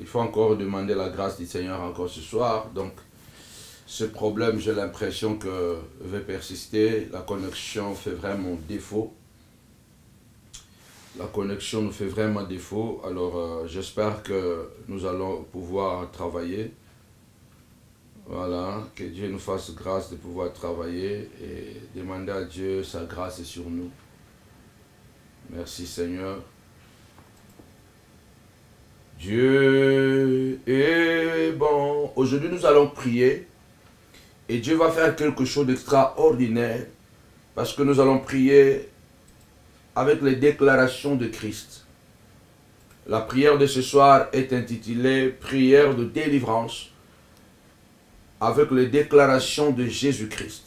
il faut encore demander la grâce du Seigneur encore ce soir. Donc, ce problème, j'ai l'impression que va persister. La connexion fait vraiment défaut. La connexion nous fait vraiment défaut. Alors, euh, j'espère que nous allons pouvoir travailler. Voilà, que Dieu nous fasse grâce de pouvoir travailler et demander à Dieu sa grâce sur nous. Merci Seigneur. Dieu est bon. Aujourd'hui, nous allons prier et Dieu va faire quelque chose d'extraordinaire parce que nous allons prier avec les déclarations de Christ. La prière de ce soir est intitulée Prière de délivrance avec les déclarations de Jésus-Christ.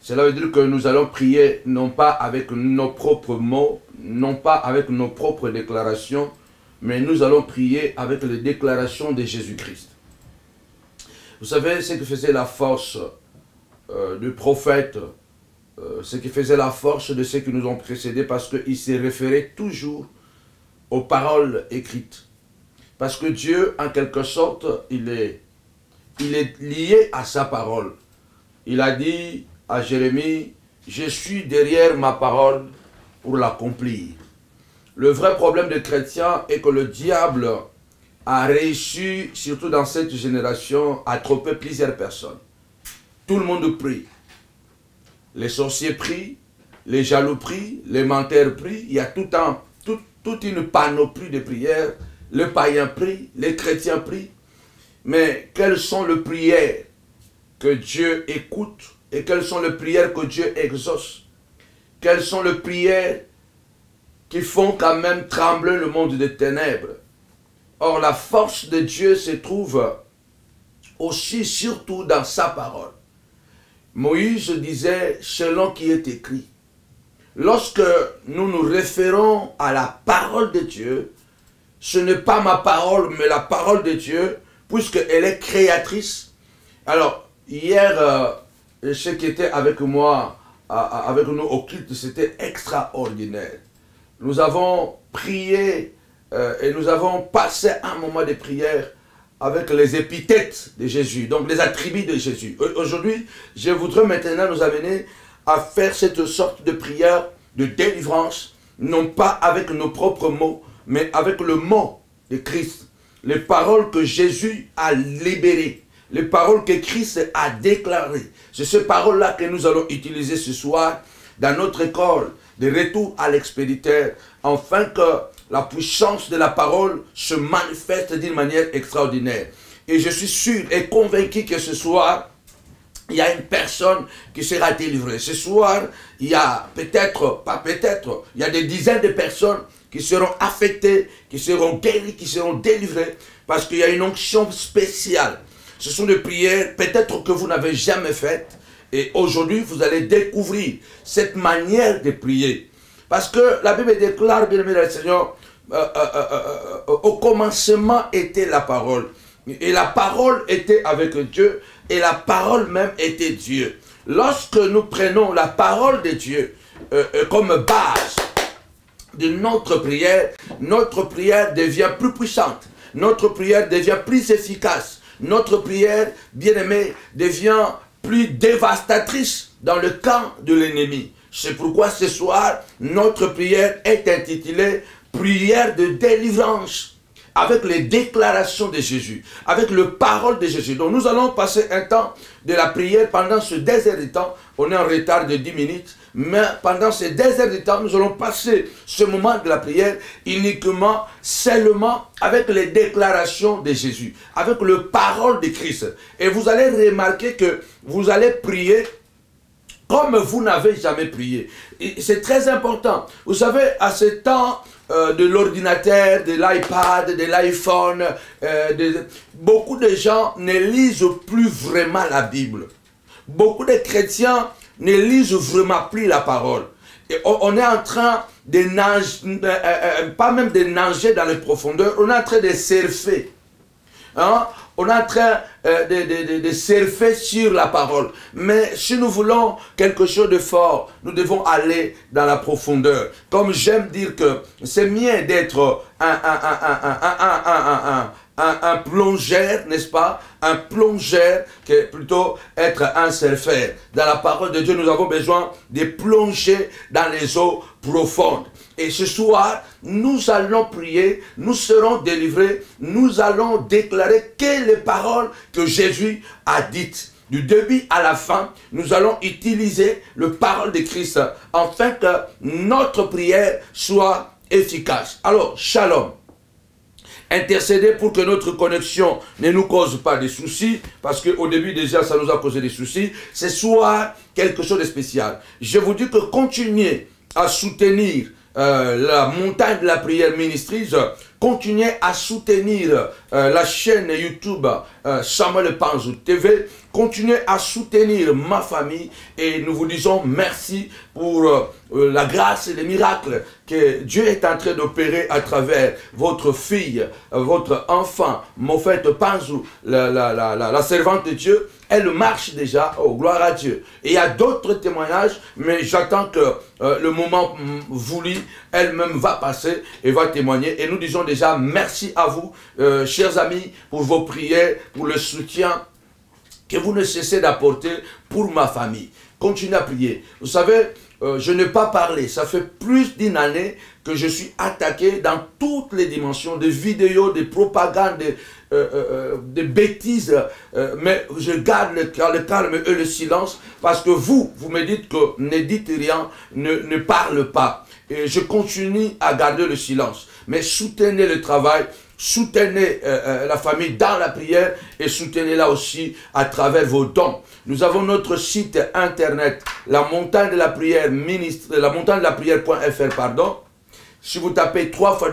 Cela veut dire que nous allons prier non pas avec nos propres mots, non pas avec nos propres déclarations, mais nous allons prier avec les déclarations de Jésus-Christ. Vous savez ce que faisait la force euh, du prophète, euh, ce qui faisait la force de ceux qui nous ont précédés, parce qu'il s'est référé toujours aux paroles écrites. Parce que Dieu, en quelque sorte, il est il est lié à sa parole. Il a dit à Jérémie, je suis derrière ma parole pour l'accomplir. Le vrai problème des chrétiens est que le diable a réussi, surtout dans cette génération, à tromper plusieurs personnes. Tout le monde prie. Les sorciers prient, les jaloux prient, les menteurs prient. Il y a tout un, toute une panoplie de prières. Les païens prient, les chrétiens prient. Mais quelles sont les prières que Dieu écoute et quelles sont les prières que Dieu exauce? Quelles sont les prières qui font quand même trembler le monde des ténèbres Or, la force de Dieu se trouve aussi surtout dans sa parole. Moïse disait, selon qui est écrit, lorsque nous nous référons à la parole de Dieu, ce n'est pas ma parole, mais la parole de Dieu, puisqu'elle est créatrice. Alors, hier, euh, ce qui était avec moi, avec nous au culte, c'était extraordinaire. Nous avons prié euh, et nous avons passé un moment de prière avec les épithètes de Jésus, donc les attributs de Jésus. Aujourd'hui, je voudrais maintenant nous amener à faire cette sorte de prière de délivrance, non pas avec nos propres mots, mais avec le mot de Christ les paroles que Jésus a libérées, les paroles que Christ a déclarées. C'est ces paroles-là que nous allons utiliser ce soir dans notre école de retour à l'expéditeur, afin que la puissance de la parole se manifeste d'une manière extraordinaire. Et je suis sûr et convaincu que ce soir, il y a une personne qui sera délivrée. Ce soir, il y a peut-être, pas peut-être, il y a des dizaines de personnes qui seront affectés, qui seront guéris, qui seront délivrés, parce qu'il y a une onction spéciale. Ce sont des prières peut-être que vous n'avez jamais faites, et aujourd'hui vous allez découvrir cette manière de prier. Parce que la Bible déclare, bien aimé le Seigneur, euh, euh, euh, au commencement était la parole. Et la parole était avec Dieu, et la parole même était Dieu. Lorsque nous prenons la parole de Dieu comme base, de notre prière, notre prière devient plus puissante. Notre prière devient plus efficace. Notre prière, bien-aimée, devient plus dévastatrice dans le camp de l'ennemi. C'est pourquoi ce soir, notre prière est intitulée Prière de délivrance avec les déclarations de Jésus, avec le parole de Jésus. Donc nous allons passer un temps de la prière pendant ce désert de temps. On est en retard de 10 minutes, mais pendant ce désert de temps, nous allons passer ce moment de la prière uniquement, seulement avec les déclarations de Jésus, avec le parole de Christ. Et vous allez remarquer que vous allez prier comme vous n'avez jamais prié. C'est très important. Vous savez, à ce temps, euh, de l'ordinateur, de l'iPad, de l'iPhone. Euh, beaucoup de gens ne lisent plus vraiment la Bible. Beaucoup de chrétiens ne lisent vraiment plus la parole. On est en train de nager, euh, pas même de nager dans les profondeurs, on est en train de surfer. Hein? On est en train euh, de, de, surfer sur la parole. Mais si nous voulons quelque chose de fort, nous devons aller dans la profondeur. Comme j'aime dire que c'est mieux d'être un, un, un, un plongeur, n'est-ce pas Un plongeur qui est plutôt être un surfeur. Dans la parole de Dieu, nous avons besoin de plonger dans les eaux profondes. Et ce soir, nous allons prier, nous serons délivrés, nous allons déclarer quelles les paroles que Jésus a dites. Du début à la fin, nous allons utiliser le parole de Christ afin que notre prière soit efficace. Alors, shalom. Intercédez pour que notre connexion ne nous cause pas de soucis, parce qu'au début déjà ça nous a causé des soucis. Ce soir, quelque chose de spécial. Je vous dis que continuez à soutenir euh, la montagne de la prière ministrise, continuez à soutenir euh, la chaîne YouTube euh, Samuel TV, continuez à soutenir ma famille et nous vous disons merci pour la grâce et les miracles que Dieu est en train d'opérer à travers votre fille, votre enfant, Moffet Panzou, la, la, la, la servante de Dieu, elle marche déjà, oh gloire à Dieu. Et il y a d'autres témoignages, mais j'attends que euh, le moment voulu, elle-même va passer et va témoigner. Et nous disons déjà merci à vous, euh, chers amis, pour vos prières, pour le soutien que vous ne cessez d'apporter pour ma famille. Continuez à prier. Vous savez, euh, je n'ai pas parlé. Ça fait plus d'une année que je suis attaqué dans toutes les dimensions, des vidéos, des propagandes, des, euh, euh, bêtises. mais je garde le, calme et le silence parce que vous, vous me dites que ne dites rien, ne, ne parle pas. Et je continue à garder le silence. Mais soutenez le travail, soutenez la famille dans la prière et soutenez-la aussi à travers vos dons. Nous avons notre site internet, la montagne de la prière, ministre, la montagne de la prière.fr. Si vous tapez 3 fois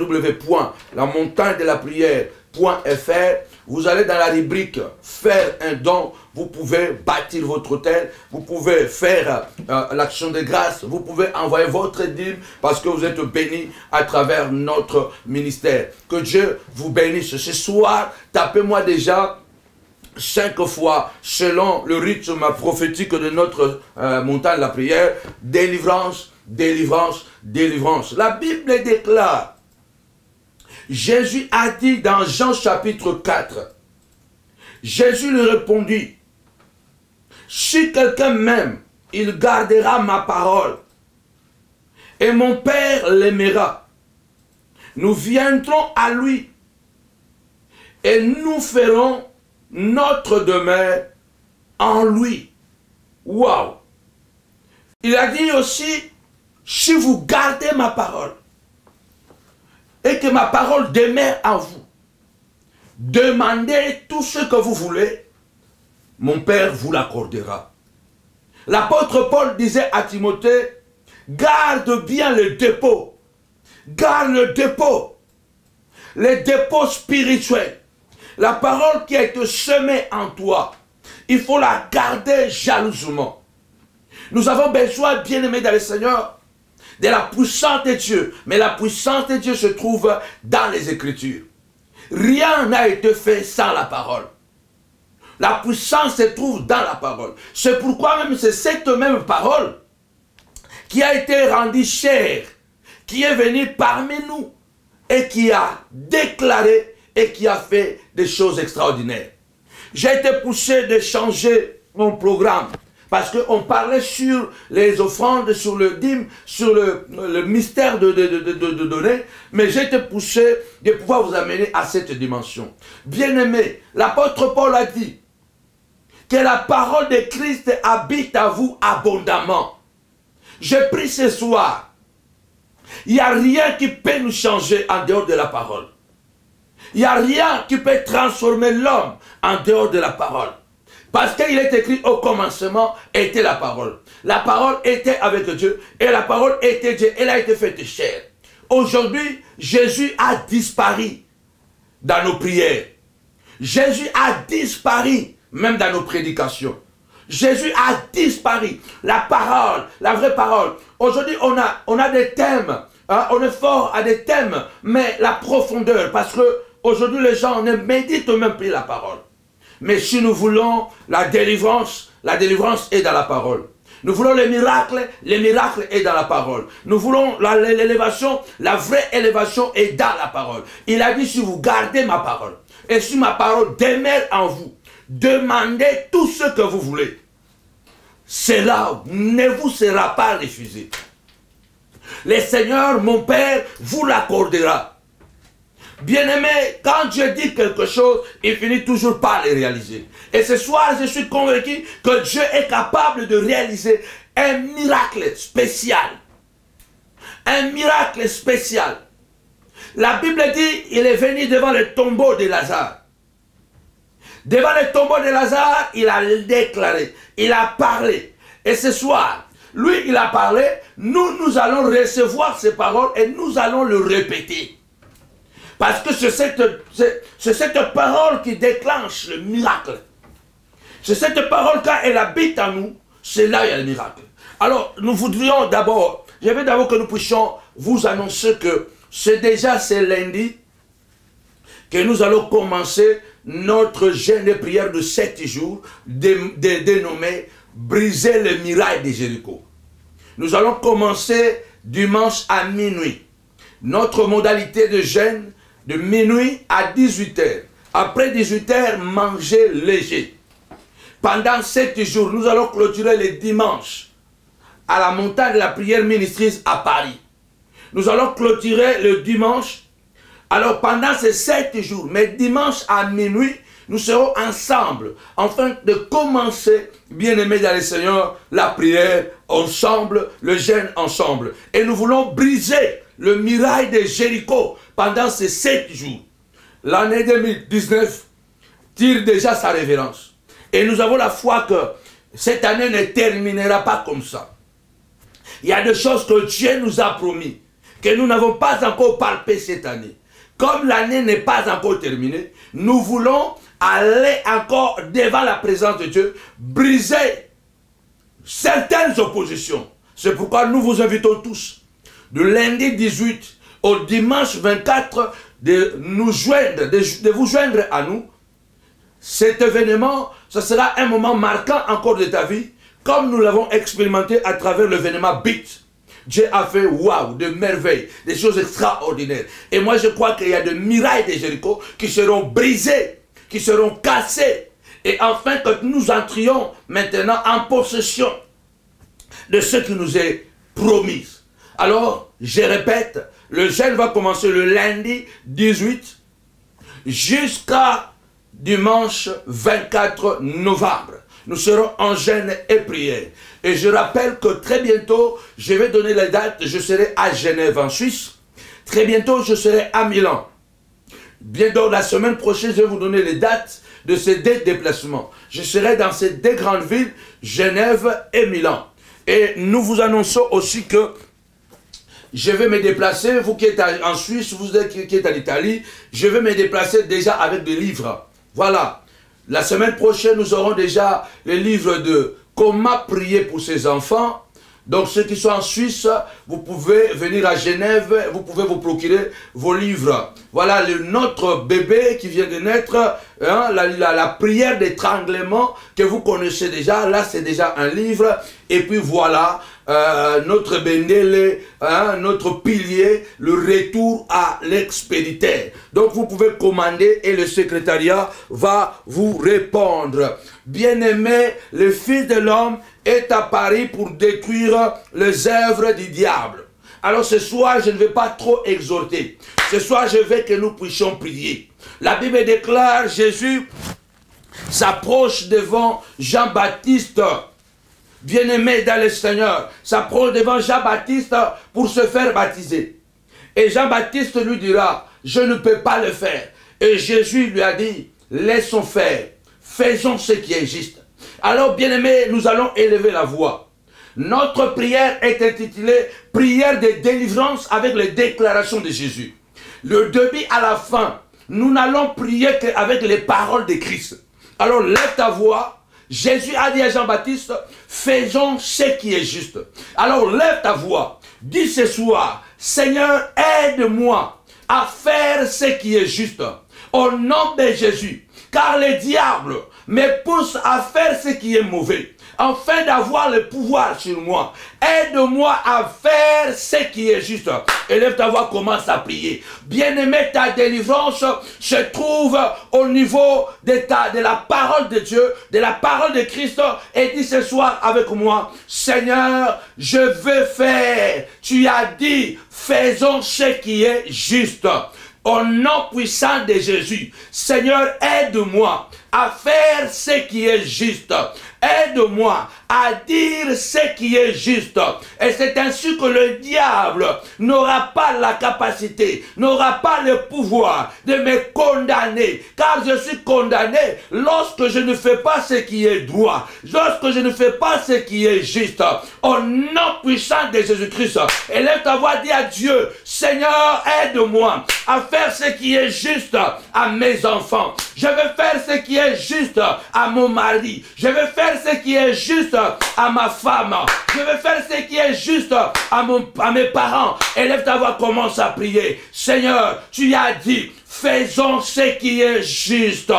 la montagne de la prière.fr, vous allez dans la rubrique faire un don, vous pouvez bâtir votre hôtel, vous pouvez faire euh, l'action de grâce, vous pouvez envoyer votre dîme parce que vous êtes béni à travers notre ministère. Que Dieu vous bénisse. Ce soir, tapez-moi déjà cinq fois selon le rythme prophétique de notre euh, montagne de la prière, délivrance, délivrance, délivrance. La Bible déclare, Jésus a dit dans Jean chapitre 4, Jésus lui répondit, si quelqu'un m'aime, il gardera ma parole, et mon Père l'aimera. Nous viendrons à lui, et nous ferons notre demeure en lui. Waouh! Il a dit aussi, si vous gardez ma parole et que ma parole demeure en vous, demandez tout ce que vous voulez, mon Père vous l'accordera. L'apôtre Paul disait à Timothée, garde bien le dépôt, garde le dépôt, les dépôts spirituels la parole qui a été semée en toi, il faut la garder jalousement. Nous avons besoin, bien-aimés dans le Seigneur, de la puissance de Dieu. Mais la puissance de Dieu se trouve dans les Écritures. Rien n'a été fait sans la parole. La puissance se trouve dans la parole. C'est pourquoi même c'est cette même parole qui a été rendue chère, qui est venue parmi nous et qui a déclaré et qui a fait des choses extraordinaires. J'ai été poussé de changer mon programme parce qu'on parlait sur les offrandes, sur le dîme, sur le, mystère de, donner, mais j'ai été poussé de pouvoir vous amener à cette dimension. Bien-aimé, l'apôtre Paul a dit que la parole de Christ habite à vous abondamment. Je prie ce soir, il n'y a rien qui peut nous changer en dehors de la parole. Il n'y a rien qui peut transformer l'homme en dehors de la parole. Parce qu'il est écrit au commencement était la parole. La parole était avec Dieu et la parole était Dieu. Elle a été faite chair. Aujourd'hui, Jésus a disparu dans nos prières. Jésus a disparu même dans nos prédications. Jésus a disparu. La parole, la vraie parole. Aujourd'hui, on a, on a des thèmes. Hein, on est fort à des thèmes, mais la profondeur, parce que Aujourd'hui, les gens ne méditent même plus la parole. Mais si nous voulons la délivrance, la délivrance est dans la parole. Nous voulons les miracles, les miracles est dans la parole. Nous voulons l'élévation, la vraie élévation est dans la parole. Il a dit si vous gardez ma parole et si ma parole demeure en vous, demandez tout ce que vous voulez. Cela ne vous sera pas refusé. Le Seigneur, mon Père, vous l'accordera. Bien-aimé, quand Dieu dit quelque chose, il finit toujours par le réaliser. Et ce soir, je suis convaincu que Dieu est capable de réaliser un miracle spécial. Un miracle spécial. La Bible dit, il est venu devant le tombeau de Lazare. Devant le tombeau de Lazare, il a déclaré, il a parlé. Et ce soir, lui, il a parlé, nous, nous allons recevoir ces paroles et nous allons le répéter. Parce que c'est cette, cette parole qui déclenche le miracle. C'est cette parole, quand elle habite en nous, c'est là il y a le miracle. Alors, nous voudrions d'abord, je veux d'abord que nous puissions vous annoncer que c'est déjà ce lundi que nous allons commencer notre jeûne de prière de sept jours, dénommé Briser le miracle de Jéricho. Nous allons commencer dimanche à minuit. Notre modalité de jeûne, de minuit à 18h. Après 18h, manger léger. Pendant sept jours, nous allons clôturer le dimanche à la montagne de la prière ministrice à Paris. Nous allons clôturer le dimanche. Alors pendant ces sept jours, mais dimanche à minuit, nous serons ensemble, afin de commencer, bien aimés dans le Seigneur, la prière ensemble, le jeûne ensemble. Et nous voulons briser le miracle de Jéricho pendant ces sept jours. L'année 2019 tire déjà sa révérence. Et nous avons la foi que cette année ne terminera pas comme ça. Il y a des choses que Dieu nous a promis, que nous n'avons pas encore palpé cette année. Comme l'année n'est pas encore terminée, nous voulons aller encore devant la présence de Dieu, briser certaines oppositions. C'est pourquoi nous vous invitons tous, de lundi 18 au dimanche 24, de nous joindre, de, vous joindre à nous. Cet événement, ce sera un moment marquant encore de ta vie, comme nous l'avons expérimenté à travers l'événement BIT. Dieu a fait waouh, de merveilles, des choses extraordinaires. Et moi, je crois qu'il y a des mirailles de Jéricho qui seront brisées qui seront cassés. Et enfin que nous entrions maintenant en possession de ce qui nous est promis. Alors, je répète, le jeûne va commencer le lundi 18 jusqu'à dimanche 24 novembre. Nous serons en jeûne et prière. Et je rappelle que très bientôt, je vais donner la date, je serai à Genève en Suisse. Très bientôt, je serai à Milan. Bientôt, la semaine prochaine, je vais vous donner les dates de ces deux déplacements. Je serai dans ces deux grandes villes, Genève et Milan. Et nous vous annonçons aussi que je vais me déplacer, vous qui êtes en Suisse, vous qui êtes en Italie, je vais me déplacer déjà avec des livres. Voilà. La semaine prochaine, nous aurons déjà les livres de Comment prier pour ses enfants, donc ceux qui sont en Suisse, vous pouvez venir à Genève, vous pouvez vous procurer vos livres. Voilà le, notre bébé qui vient de naître, hein, la, la, prière d'étranglement que vous connaissez déjà. Là, c'est déjà un livre. Et puis voilà, euh, notre Bendele, hein, notre pilier, le retour à l'expéditeur. Donc vous pouvez commander et le secrétariat va vous répondre. Bien-aimé, le Fils de l'homme est à Paris pour détruire les œuvres du diable. Alors ce soir, je ne vais pas trop exhorter. Ce soir, je veux que nous puissions prier. La Bible déclare, Jésus s'approche devant Jean-Baptiste, bien-aimé dans le Seigneur, s'approche devant Jean-Baptiste pour se faire baptiser. Et Jean-Baptiste lui dira, je ne peux pas le faire. Et Jésus lui a dit, laissons faire, faisons ce qui est juste. Alors, bien-aimés, nous allons élever la voix. Notre prière est intitulée Prière de délivrance avec les déclarations de Jésus. Le début à la fin, nous n'allons prier qu'avec les paroles de Christ. Alors, lève ta voix. Jésus a dit à Jean-Baptiste, faisons ce qui est juste. Alors, lève ta voix. Dis ce soir, Seigneur, aide-moi à faire ce qui est juste. au nom de Jésus. Car le diable me pousse à faire ce qui est mauvais afin d'avoir le pouvoir sur moi. Aide-moi à faire ce qui est juste. Élève ta voix, commence à prier. Bien-aimé, ta délivrance se trouve au niveau de, la parole de Dieu, de la parole de Christ. Et dis ce soir avec moi, Seigneur, je veux faire. Tu as dit, faisons ce qui est juste. Au nom puissant de Jésus, Seigneur, aide-moi à faire ce qui est juste. Aide-moi à dire ce qui est juste. Et c'est ainsi que le diable n'aura pas la capacité, n'aura pas le pouvoir de me condamner. Car je suis condamné lorsque je ne fais pas ce qui est droit, lorsque je ne fais pas ce qui est juste. Au nom puissant de Jésus-Christ, élève ta voix, dis à Dieu, Seigneur, aide-moi à faire ce qui est juste à mes enfants. Je vais faire ce qui est juste à mon mari. Je vais faire ce qui est juste à ma femme. Je vais faire ce qui est juste à, mon, à mes parents. Élève ta voix, commence à prier. Seigneur, tu as dit, faisons ce qui est juste.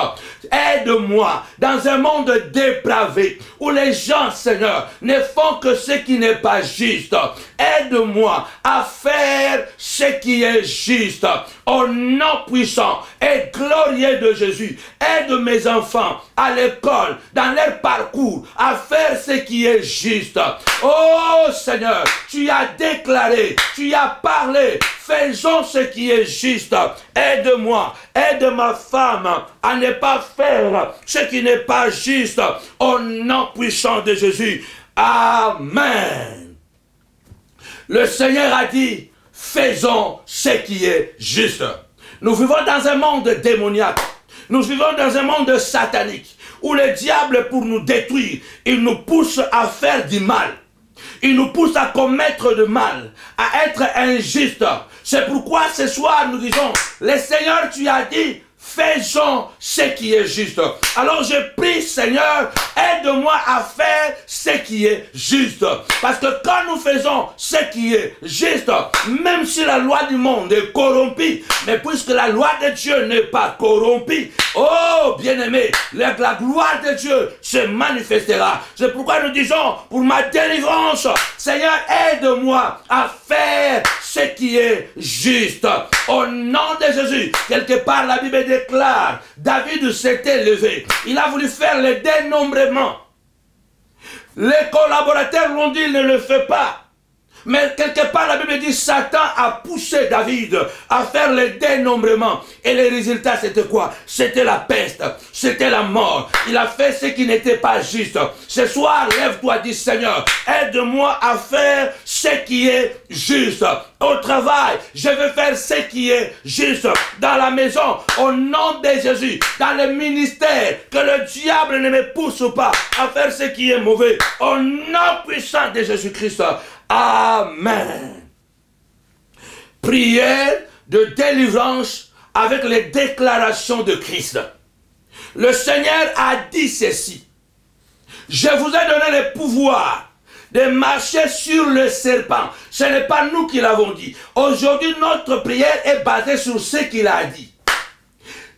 Aide-moi dans un monde dépravé où les gens, Seigneur, ne font que ce qui n'est pas juste. Aide-moi à faire ce qui est juste. Au nom puissant et glorieux de Jésus, aide mes enfants à l'école, dans leur parcours, à faire ce qui est juste. Oh Seigneur, tu as déclaré, tu as parlé, faisons ce qui est juste. Aide-moi, aide ma femme à ne pas faire ce qui n'est pas juste. Au nom puissant de Jésus. Amen. Le Seigneur a dit, faisons ce qui est juste. Nous vivons dans un monde démoniaque. Nous vivons dans un monde satanique où le diable, pour nous détruire, il nous pousse à faire du mal. Il nous pousse à commettre du mal, à être injuste. C'est pourquoi ce soir nous disons, le Seigneur, tu as dit, faisons ce qui est juste. Alors je prie Seigneur, aide-moi à faire ce qui est juste. Parce que quand nous faisons ce qui est juste, même si la loi du monde est corrompue, mais puisque la loi de Dieu n'est pas corrompue, oh bien-aimé, la, la gloire de Dieu se manifestera. C'est pourquoi nous disons, pour ma délivrance, Seigneur, aide-moi à faire ce qui est juste. Au nom de Jésus, quelque part la Bible déclare, David s'était levé. Il a voulu faire le dénombrement. Les collaborateurs l'ont dit, ne le fait pas. Mais quelque part, la Bible dit, Satan a poussé David à faire le dénombrement. Et le résultat, c'était quoi? C'était la peste, c'était la mort. Il a fait ce qui n'était pas juste. Ce soir, lève-toi, dis Seigneur, aide-moi à faire ce qui est juste. Au travail, je veux faire ce qui est juste. Dans la maison, au nom de Jésus. Dans le ministère, que le diable ne me pousse pas à faire ce qui est mauvais. Au nom puissant de Jésus-Christ. Amen. Prière de délivrance avec les déclarations de Christ. Le Seigneur a dit ceci. Je vous ai donné le pouvoir de marcher sur le serpent. Ce n'est pas nous qui l'avons dit. Aujourd'hui, notre prière est basée sur ce qu'il a dit.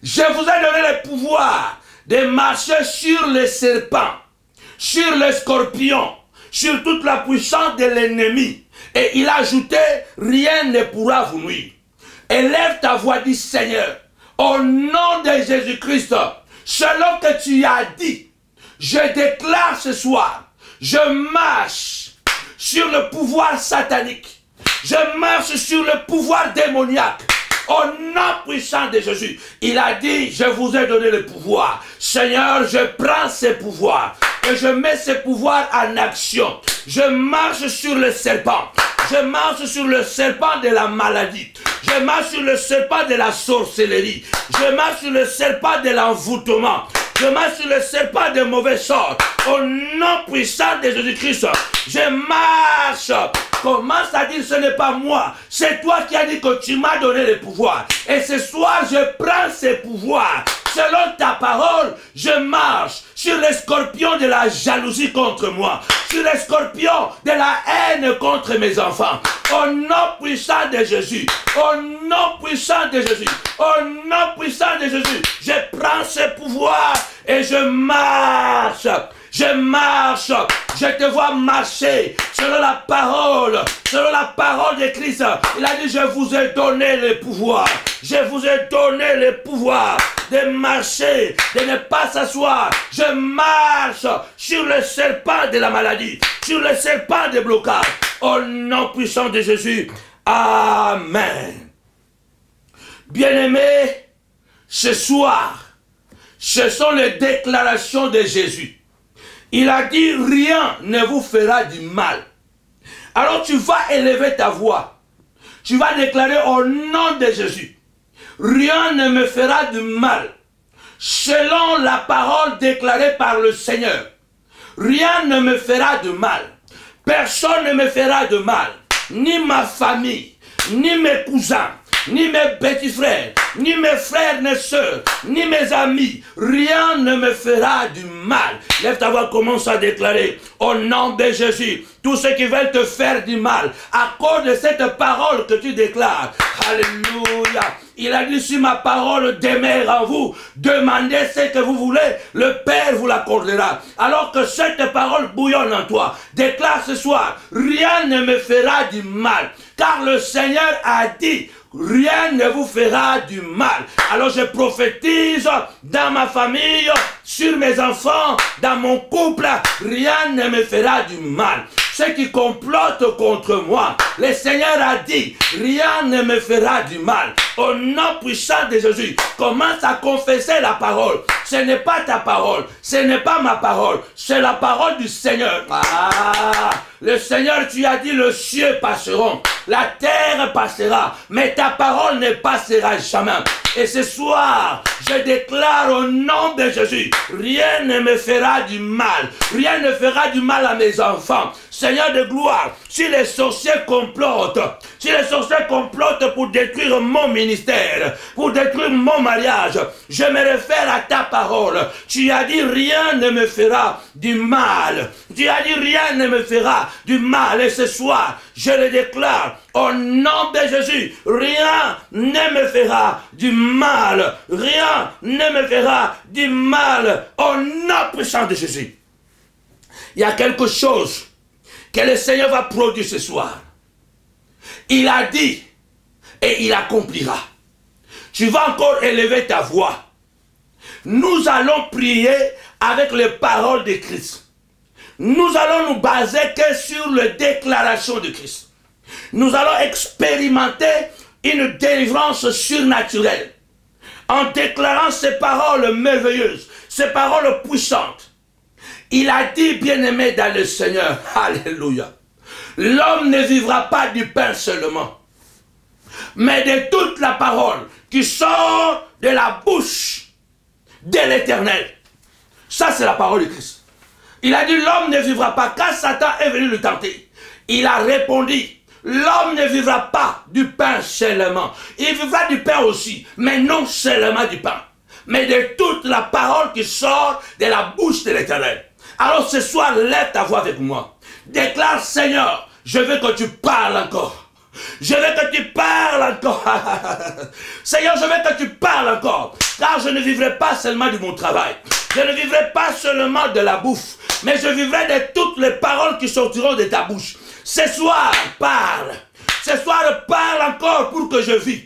Je vous ai donné le pouvoir de marcher sur le serpent, sur le scorpion, sur toute la puissance de l'ennemi. Et il a ajouté, rien ne pourra vous nuire. Élève ta voix, dit Seigneur, au nom de Jésus-Christ, selon que tu as dit, je déclare ce soir, je marche sur le pouvoir satanique. Je marche sur le pouvoir démoniaque. Au nom puissant de Jésus, il a dit, je vous ai donné le pouvoir. Seigneur, je prends ce pouvoir et je mets ce pouvoir en action. Je marche sur le serpent. Je marche sur le serpent de la maladie. Je marche sur le serpent de la sorcellerie. Je marche sur le serpent de l'envoûtement. Je marche sur le serpent de mauvais sorts. Au nom puissant de Jésus-Christ, je marche. Commence à dire ce n'est pas moi. C'est toi qui as dit que tu m'as donné le pouvoir. Et ce soir, je prends ce pouvoir selon ta parole, je marche sur les scorpions de la jalousie contre moi, sur les scorpions de la haine contre mes enfants. Au nom puissant de Jésus, au nom puissant de Jésus, au nom puissant de Jésus, je prends ce pouvoir et je marche je marche, je te vois marcher selon la parole, selon la parole de Christ. Il a dit, je vous ai donné le pouvoir. Je vous ai donné le pouvoir de marcher, de ne pas s'asseoir. Je marche sur le serpent de la maladie, sur le serpent des blocages. Au nom puissant de Jésus. Amen. Bien-aimés, ce soir, ce sont les déclarations de Jésus. Il a dit, rien ne vous fera du mal. Alors tu vas élever ta voix. Tu vas déclarer au nom de Jésus. Rien ne me fera du mal. Selon la parole déclarée par le Seigneur. Rien ne me fera de mal. Personne ne me fera de mal. Ni ma famille, ni mes cousins, ni mes petits frères, ni mes frères ni sœurs, ni mes amis, rien ne me fera du mal. Lève ta voix, commence à déclarer au nom de Jésus, tous ceux qui veulent te faire du mal, à cause de cette parole que tu déclares. Alléluia. Il a dit, si ma parole demeure en vous, demandez ce que vous voulez, le Père vous l'accordera. Alors que cette parole bouillonne en toi, déclare ce soir, rien ne me fera du mal. Car le Seigneur a dit, rien ne vous fera du mal. Alors je prophétise dans ma famille, sur mes enfants, dans mon couple, rien ne me fera du mal. Ceux qui complotent contre moi, le Seigneur a dit, rien ne me fera du mal. Au nom puissant de Jésus, commence à confesser la parole. Ce n'est pas ta parole, ce n'est pas ma parole, c'est la parole du Seigneur. Ah, le Seigneur, tu as dit, le cieux passeront, la terre passera, mais ta parole ne passera jamais. Et ce soir, je déclare au nom de Jésus, rien ne me fera du mal, rien ne fera du mal à mes enfants. Seigneur de gloire, si les sorciers complotent, si les sorciers complotent pour détruire mon ministère, pour détruire mon mariage, je me réfère à ta parole. Tu as dit rien ne me fera du mal. Tu as dit rien ne me fera du mal. Et ce soir, je le déclare au nom de Jésus, rien ne me fera du mal. Rien ne me fera du mal. Au nom puissant de Jésus. Il y a quelque chose que le Seigneur va produire ce soir. Il a dit et il accomplira. Tu vas encore élever ta voix. Nous allons prier avec les paroles de Christ. Nous allons nous baser que sur les déclarations de Christ. Nous allons expérimenter une délivrance surnaturelle en déclarant ces paroles merveilleuses, ces paroles puissantes. Il a dit, bien-aimé dans le Seigneur, Alléluia, l'homme ne vivra pas du pain seulement, mais de toute la parole qui sort de la bouche de l'Éternel. Ça, c'est la parole de Christ. Il a dit, l'homme ne vivra pas, quand Satan est venu le tenter. Il a répondu, l'homme ne vivra pas du pain seulement. Il vivra du pain aussi, mais non seulement du pain, mais de toute la parole qui sort de la bouche de l'Éternel. Alors ce soir, lève ta voix avec moi. Déclare, Seigneur, je veux que tu parles encore. Je veux que tu parles encore. Seigneur, je veux que tu parles encore. Car je ne vivrai pas seulement de mon travail. Je ne vivrai pas seulement de la bouffe. Mais je vivrai de toutes les paroles qui sortiront de ta bouche. Ce soir, parle. Ce soir, parle encore pour que je vis.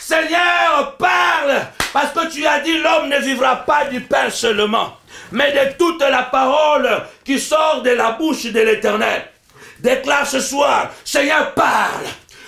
Seigneur, parle. Parce que tu as dit l'homme ne vivra pas du pain seulement mais de toute la parole qui sort de la bouche de l'Éternel. Déclare ce soir, Seigneur, parle.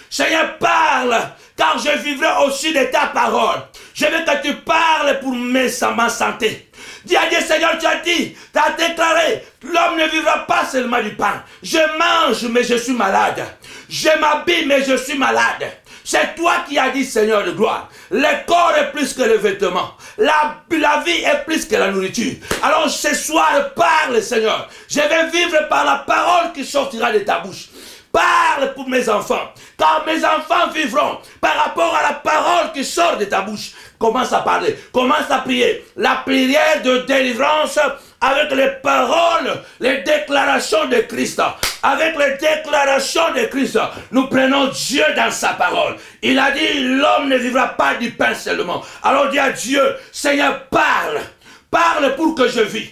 Seigneur, parle, car je vivrai aussi de ta parole. Je veux que tu parles pour ma santé. Dis à Dieu, Seigneur, tu as dit, tu as déclaré, l'homme ne vivra pas seulement du pain. Je mange, mais je suis malade. Je m'habille, mais je suis malade. C'est toi qui as dit, Seigneur de gloire. Le corps est plus que le vêtement. La, vie est plus que la nourriture. Alors ce soir, parle, Seigneur. Je vais vivre par la parole qui sortira de ta bouche parle pour mes enfants. Car mes enfants vivront par rapport à la parole qui sort de ta bouche. Commence à parler, commence à prier. La prière de délivrance avec les paroles, les déclarations de Christ. Avec les déclarations de Christ, nous prenons Dieu dans sa parole. Il a dit, l'homme ne vivra pas du pain seulement. Alors dis à Dieu, Seigneur, parle. Parle pour que je vis.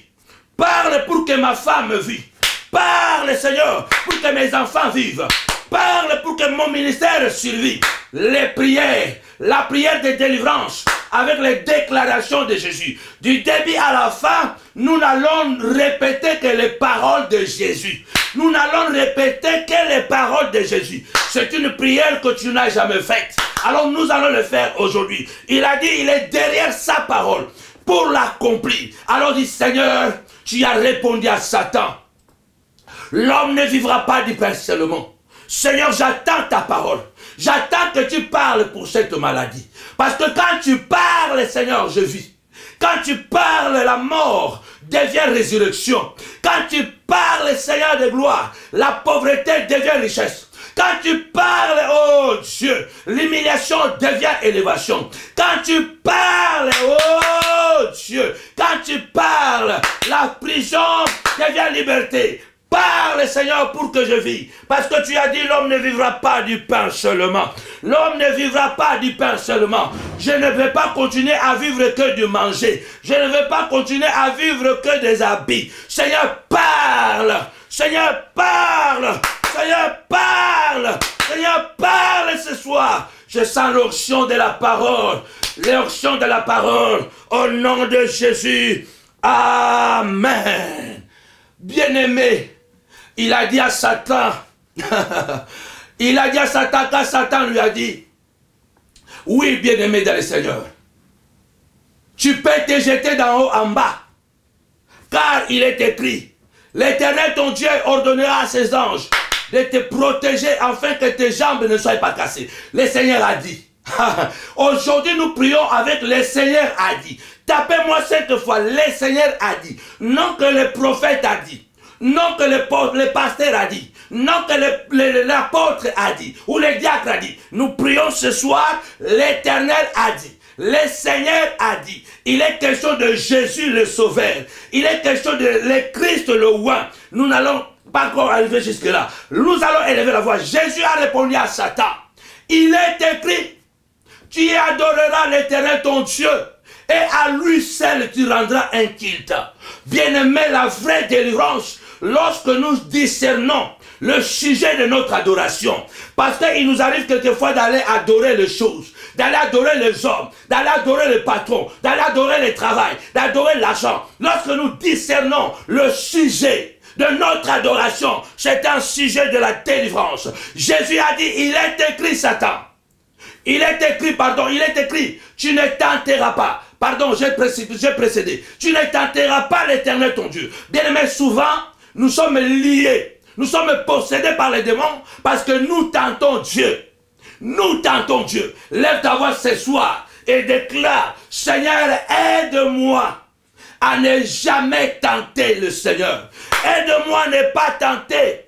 Parle pour que ma femme vive. Parle, Seigneur, pour que mes enfants vivent. Parle pour que mon ministère survive. Les prières, la prière de délivrance avec les déclarations de Jésus. Du début à la fin, nous n'allons répéter que les paroles de Jésus. Nous n'allons répéter que les paroles de Jésus. C'est une prière que tu n'as jamais faite. Alors nous allons le faire aujourd'hui. Il a dit, il est derrière sa parole pour l'accomplir. Alors dit, Seigneur, tu as répondu à Satan. L'homme ne vivra pas du pain seulement. Seigneur, j'attends ta parole. J'attends que tu parles pour cette maladie. Parce que quand tu parles, Seigneur, je vis. Quand tu parles, la mort devient résurrection. Quand tu parles, Seigneur de gloire, la pauvreté devient richesse. Quand tu parles, oh Dieu, l'humiliation devient élévation. Quand tu parles, oh Dieu, quand tu parles, la prison devient liberté. Parle, Seigneur, pour que je vis. Parce que tu as dit, l'homme ne vivra pas du pain seulement. L'homme ne vivra pas du pain seulement. Je ne vais pas continuer à vivre que du manger. Je ne vais pas continuer à vivre que des habits. Seigneur, parle. Seigneur, parle. Seigneur, parle. Seigneur, parle ce soir. Je sens l'onction de la parole. L'onction de la parole. Au nom de Jésus. Amen. Bien-aimé, il a dit à Satan, il a dit à Satan, quand Satan lui a dit, oui, bien-aimé dans le Seigneur, tu peux te jeter d'en haut en bas, car il est écrit, l'Éternel ton Dieu ordonnera à ses anges de te protéger afin que tes jambes ne soient pas cassées. Le Seigneur a dit. Aujourd'hui, nous prions avec le Seigneur a dit. Tapez-moi cette fois, le Seigneur a dit. Non que le prophète a dit. Non que le, pasteur a dit. Non que l'apôtre a dit. Ou le diacre a dit. Nous prions ce soir, l'éternel a dit. Le Seigneur a dit. Il est question de Jésus le Sauveur. Il est question de le Christ le roi. Nous n'allons pas encore arriver jusque-là. Nous allons élever la voix. Jésus a répondu à Satan. Il est écrit. Tu adoreras l'éternel ton Dieu et à lui seul tu rendras un culte. Bien-aimé, la vraie délivrance, lorsque nous discernons le sujet de notre adoration, parce qu'il nous arrive quelquefois d'aller adorer les choses, d'aller adorer les hommes, d'aller adorer les patrons, d'aller adorer le travail, d'adorer l'argent. Lorsque nous discernons le sujet de notre adoration, c'est un sujet de la délivrance. Jésus a dit, il est écrit Satan. Il est écrit, pardon, il est écrit, tu ne tenteras pas. Pardon, j'ai précédé. Tu ne tenteras pas l'éternel ton Dieu. Bien aimé, souvent, nous sommes liés. Nous sommes possédés par les démons parce que nous tentons Dieu. Nous tentons Dieu. Lève ta voix ce soir et déclare, Seigneur, aide-moi à ne jamais tenter le Seigneur. Aide-moi à ne pas tenter.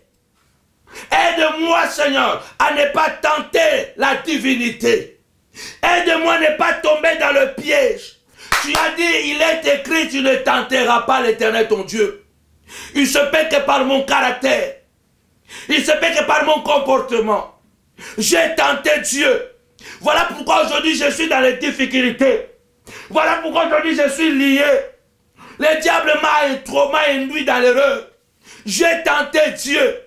Aide-moi, Seigneur, à ne pas tenter la divinité. Aide-moi à ne pas tomber dans le piège tu as dit, il est écrit, tu ne tenteras pas l'éternel ton Dieu. Il se peut que par mon caractère, il se peut que par mon comportement, j'ai tenté Dieu. Voilà pourquoi aujourd'hui je suis dans les difficultés. Voilà pourquoi aujourd'hui je suis lié. Le diable m'a trop induit dans l'erreur. J'ai tenté Dieu.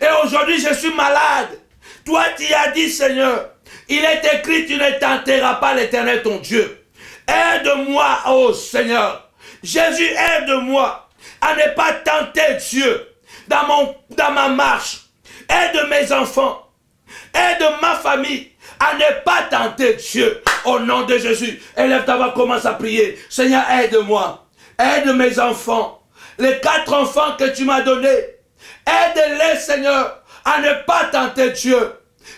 Et aujourd'hui je suis malade. Toi tu as dit Seigneur, il est écrit, tu ne tenteras pas l'éternel ton Dieu. Aide-moi, oh Seigneur. Jésus, aide-moi à ne pas tenter Dieu dans, ma marche. Aide mes enfants. Aide ma famille à ne pas tenter Dieu. Au nom de Jésus, élève ta voix, commence à prier. Seigneur, aide-moi. Aide mes enfants. Les quatre enfants que tu m'as donnés. Aide-les, Seigneur, à ne pas tenter Dieu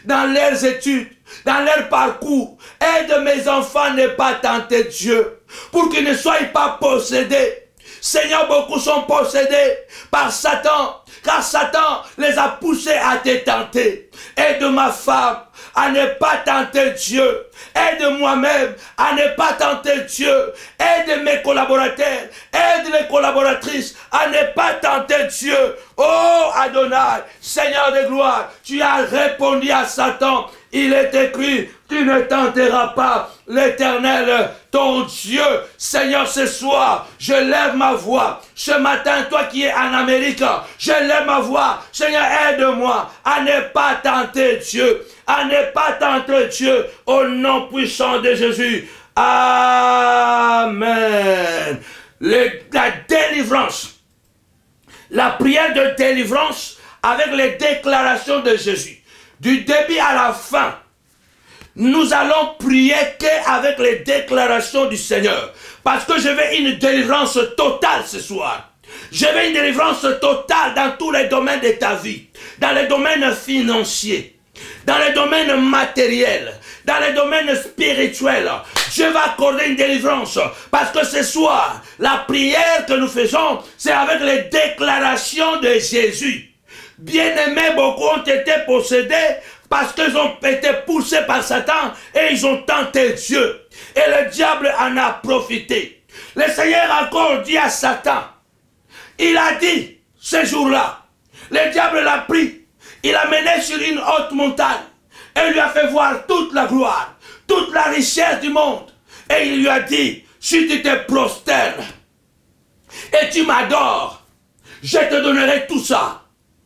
dans leurs études, dans leur parcours. Aide mes enfants à ne pas tenter Dieu, pour qu'ils ne soient pas possédés. Seigneur, beaucoup sont possédés par Satan, car Satan les a poussés à te tenter. Aide ma femme à ne pas tenter Dieu. Aide moi-même à ne pas tenter Dieu. Aide mes collaborateurs, aide les collaboratrices à ne pas tenter Dieu. Oh Adonai, Seigneur de gloire, tu as répondu à Satan. Il est écrit, tu ne tenteras pas l'éternel, ton Dieu. Seigneur, ce soir, je lève ma voix. Ce matin, toi qui es en Amérique, je lève ma voix. Seigneur, aide-moi à ne pas tenter Dieu, à ne pas tenter Dieu au nom puissant de Jésus. Amen. la délivrance, la prière de délivrance avec les déclarations de Jésus du début à la fin, nous allons prier qu'avec les déclarations du Seigneur. Parce que je veux une délivrance totale ce soir. Je veux une délivrance totale dans tous les domaines de ta vie. Dans les domaines financiers, dans les domaines matériels, dans les domaines spirituels. Je vais accorder une délivrance. Parce que ce soir, la prière que nous faisons, c'est avec les déclarations de Jésus. Bien-aimés, beaucoup ont été possédés parce qu'ils ont été poussés par Satan et ils ont tenté Dieu. Et le diable en a profité. Le Seigneur a encore dit à Satan, il a dit ce jour-là, le diable l'a pris, il l'a mené sur une haute montagne et lui a fait voir toute la gloire, toute la richesse du monde. Et il lui a dit, si tu te prosternes et tu m'adores, je te donnerai tout ça.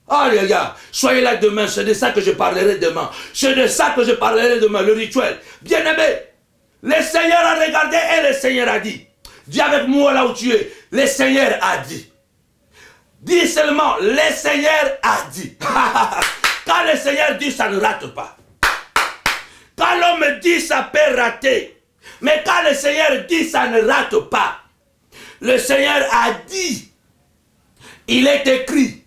Alléluia. Soyez là demain. C'est de ça que je parlerai demain. C'est de ça que je parlerai demain. Le rituel. Bien-aimé. Le Seigneur a regardé et le Seigneur a dit. Dis avec moi là où tu es. Le Seigneur a dit. Dis seulement, le Seigneur a dit. Quand le Seigneur dit, ça ne rate pas. Quand l'homme dit, ça peut rater. Mais quand le Seigneur dit, ça ne rate pas. Le Seigneur a dit. Il est écrit.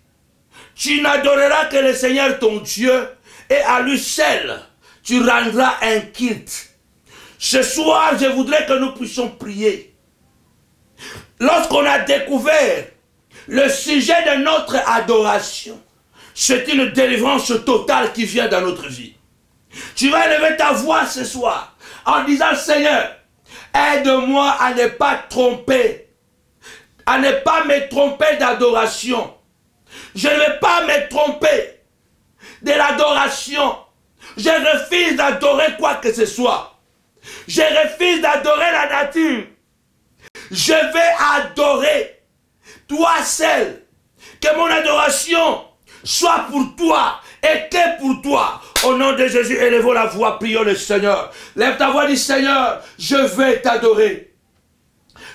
Tu n'adoreras que le Seigneur ton Dieu et à lui seul tu rendras un culte. Ce soir, je voudrais que nous puissions prier. Lorsqu'on a découvert le sujet de notre adoration, c'est une délivrance totale qui vient dans notre vie. Tu vas élever ta voix ce soir en disant Seigneur, aide-moi à ne pas tromper, à ne pas me tromper d'adoration je ne vais pas me tromper de l'adoration. Je refuse d'adorer quoi que ce soit. Je refuse d'adorer la nature. Je vais adorer toi seul. Que mon adoration soit pour toi et que pour toi. Au nom de Jésus, élevons la voix, prions le Seigneur. Lève ta voix, dis Seigneur, je vais t'adorer.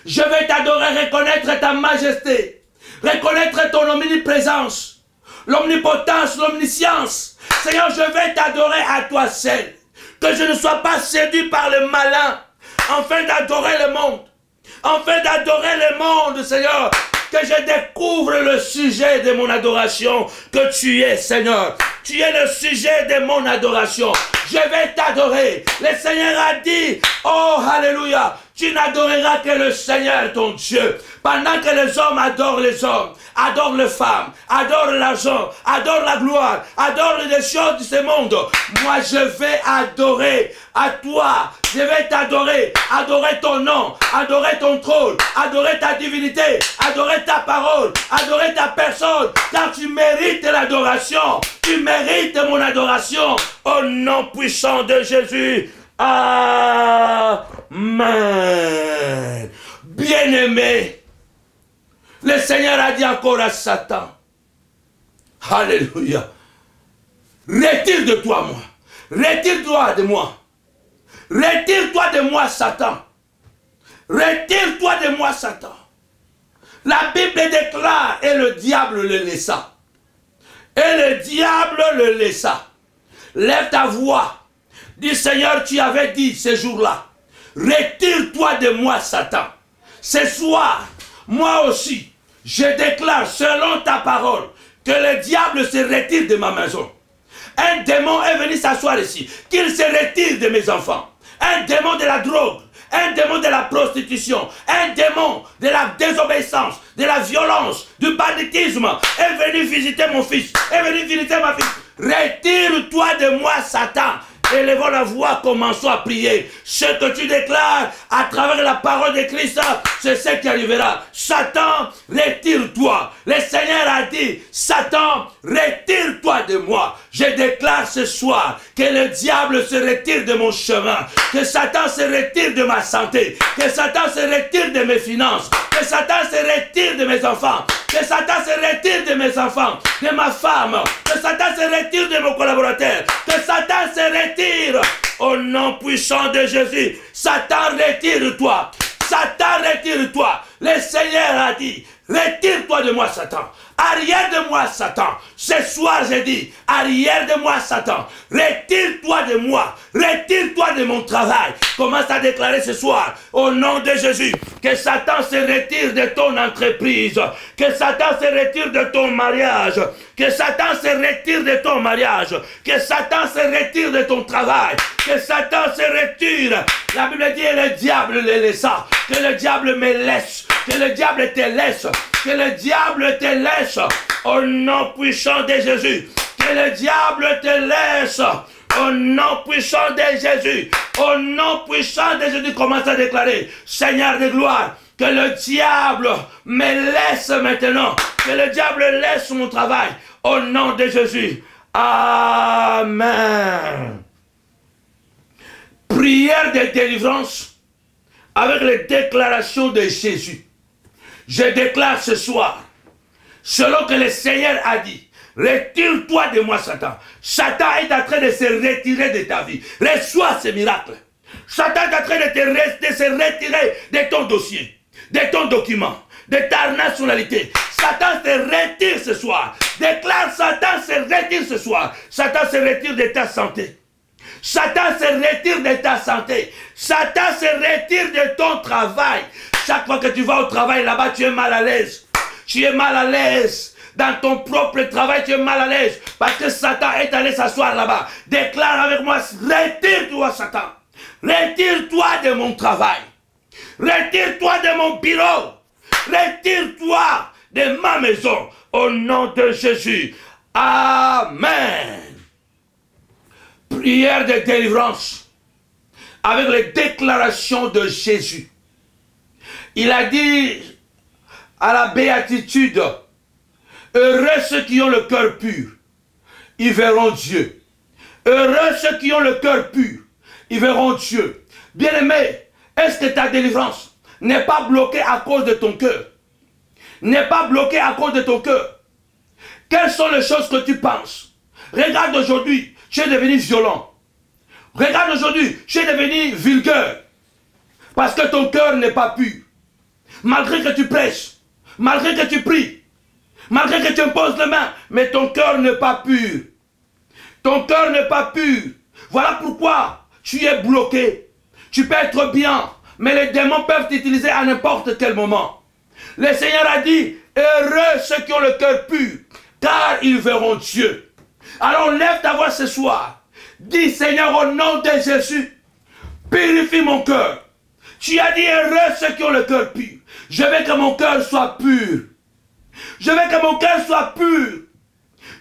Je vais t'adorer, reconnaître ta majesté reconnaître ton omniprésence, l'omnipotence, l'omniscience. Seigneur, je vais t'adorer à toi seul. Que je ne sois pas séduit par le malin, afin d'adorer le monde. Afin d'adorer le monde, Seigneur. Que je découvre le sujet de mon adoration que tu es, Seigneur. Tu es le sujet de mon adoration. Je vais t'adorer. Le Seigneur a dit, oh, alléluia, tu n'adoreras que le Seigneur, ton Dieu. Pendant que les hommes adorent les hommes, adorent les femmes, adorent l'argent, adorent la gloire, adorent les choses de ce monde, moi je vais adorer à toi. Je vais t'adorer, adorer ton nom, adorer ton trône, adorer ta divinité, adorer ta parole, adorer ta personne, car tu mérites l'adoration. Tu mérites mon adoration au nom puissant de Jésus. Amen. Bien-aimé, le Seigneur a dit encore à Satan, Alléluia, retire de toi moi, retire-toi de moi, retire-toi de moi Satan, retire-toi de moi Satan. La Bible déclare et le diable le laissa. Et le diable le laissa. Lève ta voix Dis Seigneur, tu avais dit ce jour-là, retire-toi de moi Satan. Ce soir, moi aussi, je déclare selon ta parole que le diable se retire de ma maison. Un démon est venu s'asseoir ici, qu'il se retire de mes enfants. Un démon de la drogue, un démon de la prostitution, un démon de la désobéissance, de la violence, du banditisme est venu visiter mon fils, est venu visiter ma fille. Retire-toi de moi, Satan. Élevons la voix, commençons à prier. Ce que tu déclares à travers la parole de Christ, c'est ce qui arrivera. Satan, retire-toi. Le Seigneur a dit, Satan, retire-toi de moi. Je déclare ce soir que le diable se retire de mon chemin, que Satan se retire de ma santé, que Satan se retire de mes finances, que Satan se retire de mes enfants, que Satan se retire de mes enfants, de ma femme, que Satan se retire de mon collaborateur, que Satan se retire au nom puissant de Jésus. Satan, retire-toi. Satan, retire-toi. Le Seigneur a dit, retire-toi de moi, Satan. Arrière de moi, Satan. Ce soir, j'ai dit, arrière de moi, Satan. Retire-toi de moi. Retire-toi de mon travail. Commence à déclarer ce soir, au nom de Jésus, que Satan se retire de ton entreprise. Que Satan se retire de ton mariage. Que Satan se retire de ton mariage. Que Satan se retire de ton travail. Que Satan se retire. La Bible dit, le diable le laissa. Que le diable me laisse. Que le diable te laisse. Que le diable te laisse. Au nom puissant de Jésus. Que le diable te laisse. Au nom puissant de Jésus. Au nom puissant de Jésus. Commence à déclarer. Seigneur de gloire. Que le diable me laisse maintenant. Que le diable laisse mon travail. Au nom de Jésus. Amen. Prière de délivrance avec les déclarations de Jésus. Je déclare ce soir, selon que le Seigneur a dit, retire-toi de moi, Satan. Satan est en train de se retirer de ta vie. Reçois ce miracle. Satan est en train de, te, de se retirer de ton dossier, de ton document, de ta nationalité. Satan se retire ce soir. Déclare Satan se retire ce soir. Satan se retire de ta santé. Satan se retire de ta santé. Satan se retire de ton travail. Chaque fois que tu vas au travail là-bas, tu es mal à l'aise. Tu es mal à l'aise. Dans ton propre travail, tu es mal à l'aise. Parce que Satan est allé s'asseoir là-bas. Déclare avec moi, retire-toi Satan. Retire-toi de mon travail. Retire-toi de mon bureau. Retire-toi de ma maison. Au nom de Jésus. Amen. Prière de délivrance. Avec les déclarations de Jésus. Il a dit à la béatitude, heureux ceux qui ont le cœur pur, ils verront Dieu. Heureux ceux qui ont le cœur pur, ils verront Dieu. Bien-aimé, est-ce que ta délivrance n'est pas bloquée à cause de ton cœur? N'est pas bloquée à cause de ton cœur? Quelles sont les choses que tu penses? Regarde aujourd'hui, tu es devenu violent. Regarde aujourd'hui, tu es devenu vulgaire. Parce que ton cœur n'est pas pur. Malgré que tu prêches, malgré que tu pries, malgré que tu imposes les mains, mais ton cœur n'est pas pur. Ton cœur n'est pas pur. Voilà pourquoi tu es bloqué. Tu peux être bien, mais les démons peuvent t'utiliser à n'importe quel moment. Le Seigneur a dit, heureux ceux qui ont le cœur pur, car ils verront Dieu. Alors lève ta voix ce soir. Dis Seigneur au nom de Jésus, purifie mon cœur. Tu as dit heureux ceux qui ont le cœur pur. Je veux que mon cœur soit pur. Je veux que mon cœur soit pur.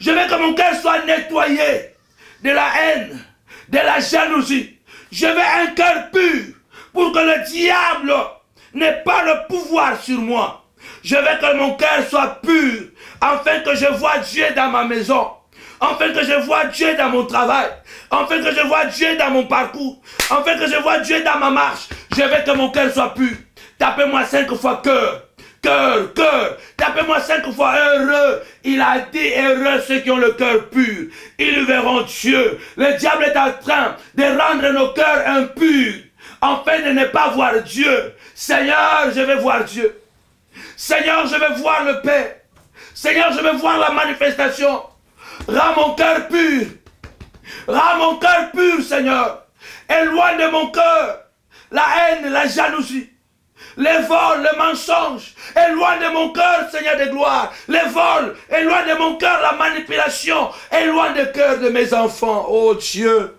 Je veux que mon cœur soit nettoyé de la haine, de la jalousie. Je veux un cœur pur pour que le diable n'ait pas le pouvoir sur moi. Je veux que mon cœur soit pur afin que je vois Dieu dans ma maison. Afin que je vois Dieu dans mon travail. Afin que je vois Dieu dans mon parcours. Afin que je vois Dieu dans ma marche. Je veux que mon cœur soit pur. Tapez-moi cinq fois cœur. Cœur, cœur. Tapez-moi cinq fois heureux. Il a dit heureux ceux qui ont le cœur pur. Ils verront Dieu. Le diable est en train de rendre nos cœurs impurs. Afin de ne pas voir Dieu. Seigneur, je vais voir Dieu. Seigneur, je vais voir le Père. Seigneur, je vais voir la manifestation. Rends mon cœur pur. Rends mon cœur pur, Seigneur. Éloigne de mon cœur la haine, la jalousie les vols, les mensonges. Éloigne de mon cœur, Seigneur de gloire. Les vols, éloigne de mon cœur la manipulation. Éloigne du cœur de mes enfants. Oh Dieu.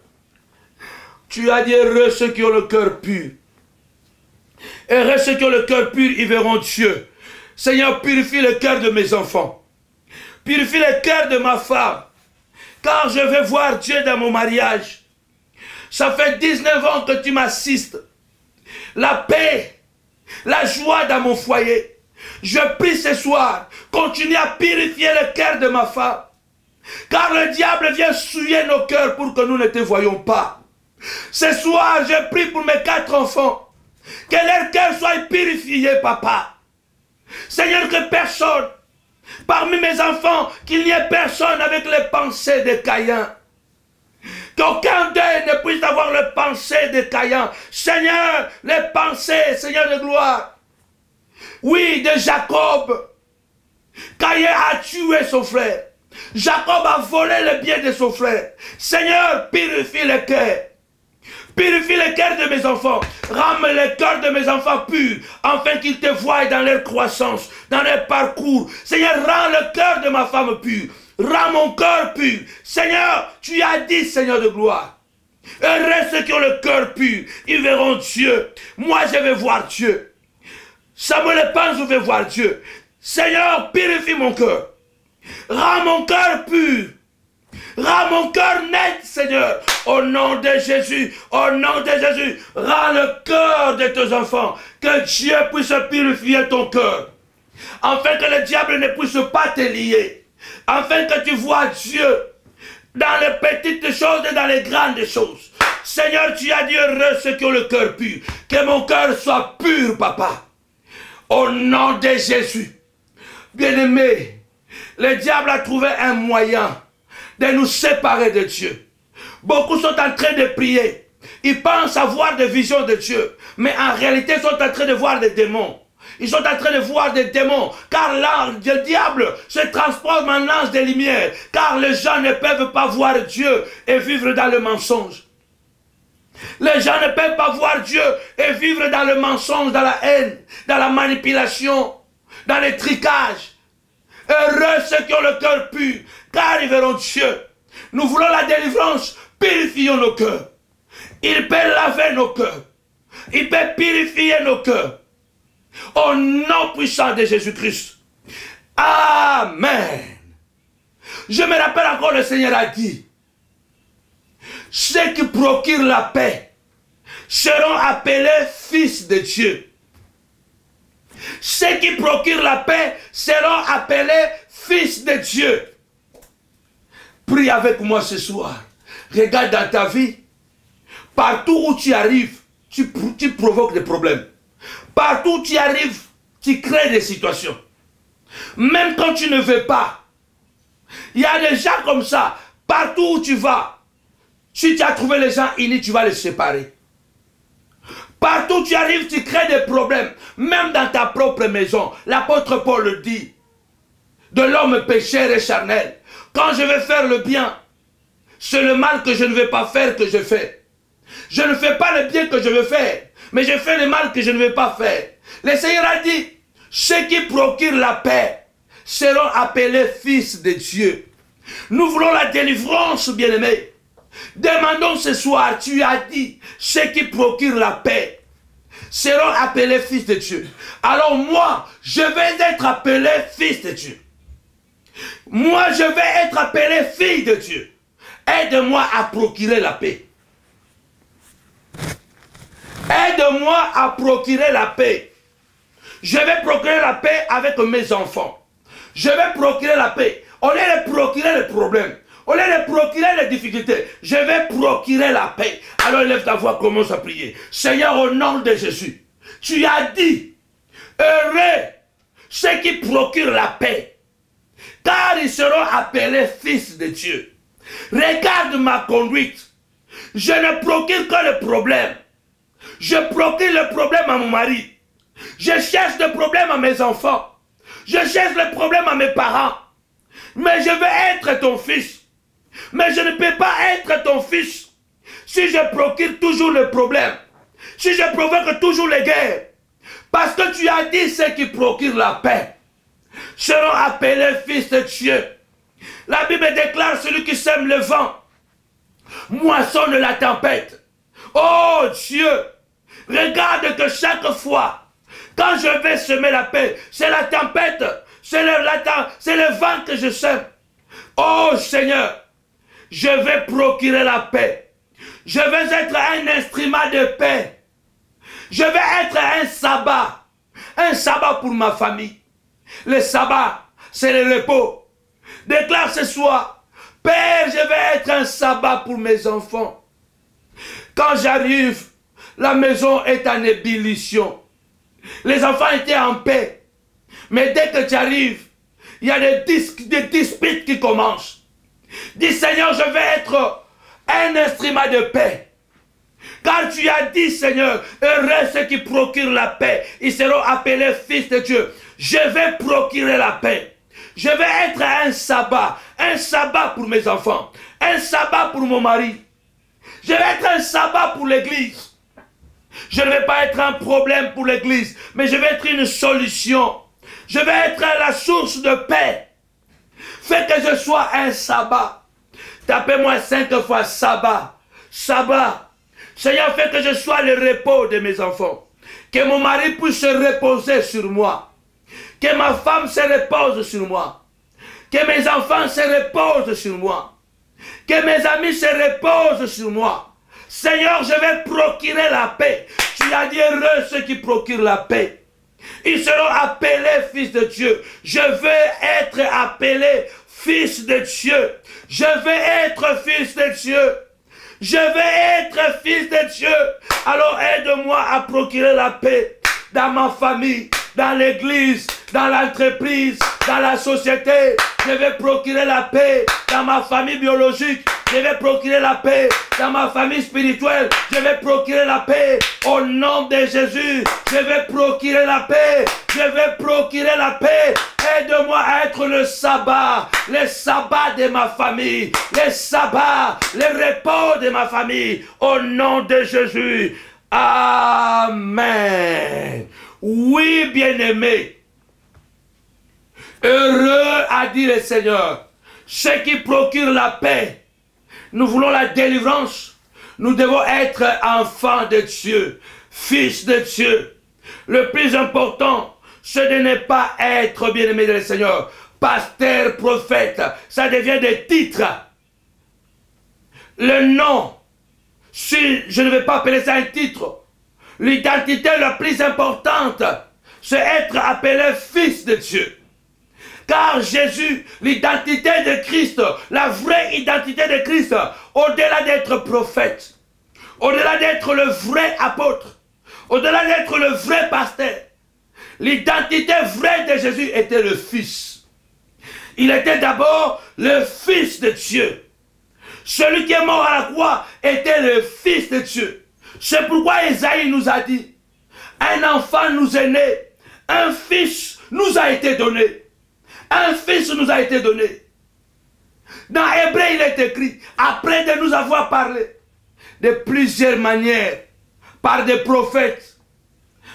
Tu as dit heureux ceux qui ont le cœur pur. Reste ceux qui ont le cœur pur, ils verront Dieu. Seigneur, purifie le cœur de mes enfants. Purifie le cœur de ma femme. Car je veux voir Dieu dans mon mariage. Ça fait 19 ans que tu m'assistes. La paix, la joie dans mon foyer. Je prie ce soir, continue à purifier le cœur de ma femme. Car le diable vient souiller nos cœurs pour que nous ne te voyons pas. Ce soir, je prie pour mes quatre enfants. Que leur cœur soit purifié, papa. Seigneur, que personne, parmi mes enfants, qu'il n'y ait personne avec les pensées de Caïn. Qu'aucun d'eux ne puisse avoir les pensées de Caïn. Seigneur, les pensées, Seigneur de gloire. Oui, de Jacob. Caïn a tué son frère. Jacob a volé le bien de son frère. Seigneur, purifie le cœur. Purifie le cœur de mes enfants. Rame le cœur de mes enfants purs, afin qu'ils te voient dans leur croissance, dans leur parcours. Seigneur, rends le cœur de ma femme pur. Rends mon cœur pur. Seigneur, tu as dit, Seigneur de gloire. Heureux ceux qui ont le cœur pur, ils verront Dieu. Moi, je vais voir Dieu. Samuel pense, je vais voir Dieu. Seigneur, purifie mon cœur. Rends mon cœur pur. Rends mon cœur net, Seigneur. Au nom de Jésus, au nom de Jésus, rends le cœur de tes enfants. Que Dieu puisse purifier ton cœur. Afin que le diable ne puisse pas te lier. Afin que tu vois Dieu dans les petites choses et dans les grandes choses. Seigneur, tu as dit heureux ceux qui ont le cœur pur. Que mon cœur soit pur, papa. Au nom de Jésus. Bien-aimé, le diable a trouvé un moyen de nous séparer de Dieu. Beaucoup sont en train de prier. Ils pensent avoir des visions de Dieu. Mais en réalité, ils sont en train de voir des démons. Ils sont en train de voir des démons. Car l'ange, le diable se transforme en ange de lumière. Car les gens ne peuvent pas voir Dieu et vivre dans le mensonge. Les gens ne peuvent pas voir Dieu et vivre dans le mensonge, dans la haine, dans la manipulation, dans les tricages. Heureux ceux qui ont le cœur pur, car ils verront Dieu. Nous voulons la délivrance, purifions nos cœurs. Il peut laver nos cœurs. Il peut purifier nos cœurs. Au nom puissant de Jésus-Christ. Amen. Je me rappelle encore, le Seigneur a dit, ceux qui procurent la paix seront appelés fils de Dieu. Ceux qui procurent la paix seront appelés fils de Dieu. Prie avec moi ce soir. Regarde dans ta vie. Partout où tu arrives, tu, tu provoques des problèmes. Partout où tu arrives, tu crées des situations. Même quand tu ne veux pas. Il y a des gens comme ça. Partout où tu vas, si tu as trouvé les gens unis, tu vas les séparer. Partout où tu arrives, tu crées des problèmes. Même dans ta propre maison. L'apôtre Paul le dit. De l'homme pécheur et charnel. Quand je vais faire le bien, c'est le mal que je ne vais pas faire que je fais. Je ne fais pas le bien que je veux faire, mais je fais le mal que je ne vais pas faire. Le Seigneur a dit, ceux qui procurent la paix seront appelés fils de Dieu. Nous voulons la délivrance, bien-aimés. Demandons ce soir, tu as dit, ceux qui procurent la paix seront appelés fils de Dieu. Alors moi, je vais être appelé fils de Dieu. Moi, je vais être appelé fille de Dieu. Aide-moi à procurer la paix. Aide-moi à procurer la paix. Je vais procurer la paix avec mes enfants. Je vais procurer la paix. On lieu de procurer les problèmes, au lieu de procurer les difficultés, je vais procurer la paix. Alors lève ta voix, commence à prier. Seigneur, au nom de Jésus, tu as dit, heureux ceux qui procurent la paix, car ils seront appelés fils de Dieu. Regarde ma conduite. Je ne procure que le problème. Je procure le problème à mon mari. Je cherche le problème à mes enfants. Je cherche le problème à mes parents. Mais je veux être ton fils. Mais je ne peux pas être ton fils si je procure toujours le problème. Si je provoque toujours les guerres. Parce que tu as dit ceux qui procurent la paix seront appelés fils de Dieu. La Bible déclare celui qui sème le vent, moissonne la tempête. Oh Dieu, Regarde que chaque fois, quand je vais semer la paix, c'est la tempête, c'est le, vent que je sème. Oh Seigneur, je vais procurer la paix. Je vais être un instrument de paix. Je vais être un sabbat. Un sabbat pour ma famille. Le sabbat, c'est le repos. Déclare ce soir, Père, je vais être un sabbat pour mes enfants. Quand j'arrive, la maison est en ébullition. Les enfants étaient en paix. Mais dès que tu arrives, il y a des, disputes qui commencent. Dis Seigneur, je vais être un instrument de paix. Car tu as dit, Seigneur, heureux ceux qui procurent la paix. Ils seront appelés fils de Dieu. Je vais procurer la paix. Je vais être un sabbat. Un sabbat pour mes enfants. Un sabbat pour mon mari. Je vais être un sabbat pour l'église. Je ne vais pas être un problème pour l'église, mais je vais être une solution. Je vais être la source de paix. Fais que je sois un sabbat. Tapez-moi cinq fois sabbat. Sabbat. Seigneur, fais que je sois le repos de mes enfants. Que mon mari puisse se reposer sur moi. Que ma femme se repose sur moi. Que mes enfants se reposent sur moi. Que mes amis se reposent sur moi. Seigneur, je vais procurer la paix. Tu as dit heureux ceux qui procurent la paix. Ils seront appelés fils de Dieu. Je veux être appelé fils de Dieu. Je veux être fils de Dieu. Je veux être fils de Dieu. Alors aide-moi à procurer la paix dans ma famille, dans l'église, dans l'entreprise, dans la société. Je vais procurer la paix dans ma famille biologique. Je vais procurer la paix dans ma famille spirituelle. Je vais procurer la paix au nom de Jésus. Je vais procurer la paix. Je vais procurer la paix. Aide-moi à être le sabbat, le sabbat de ma famille, le sabbat, le repos de ma famille. Au nom de Jésus. Amen. Oui, bien-aimé. Heureux a dit le Seigneur, ceux qui procurent la paix. Nous voulons la délivrance. Nous devons être enfants de Dieu, fils de Dieu. Le plus important, ce n'est pas être bien-aimé de le Seigneur, pasteur, prophète. Ça devient des titres. Le nom, si je ne vais pas appeler ça un titre, l'identité la plus importante, c'est être appelé fils de Dieu. Car Jésus, l'identité de Christ, la vraie identité de Christ, au-delà d'être prophète, au-delà d'être le vrai apôtre, au-delà d'être le vrai pasteur, l'identité vraie de Jésus était le Fils. Il était d'abord le Fils de Dieu. Celui qui est mort à la croix était le Fils de Dieu. C'est pourquoi Isaïe nous a dit, un enfant nous est né, un fils nous a été donné. Un fils nous a été donné. Dans Hébreu, il est écrit, après de nous avoir parlé de plusieurs manières, par des prophètes,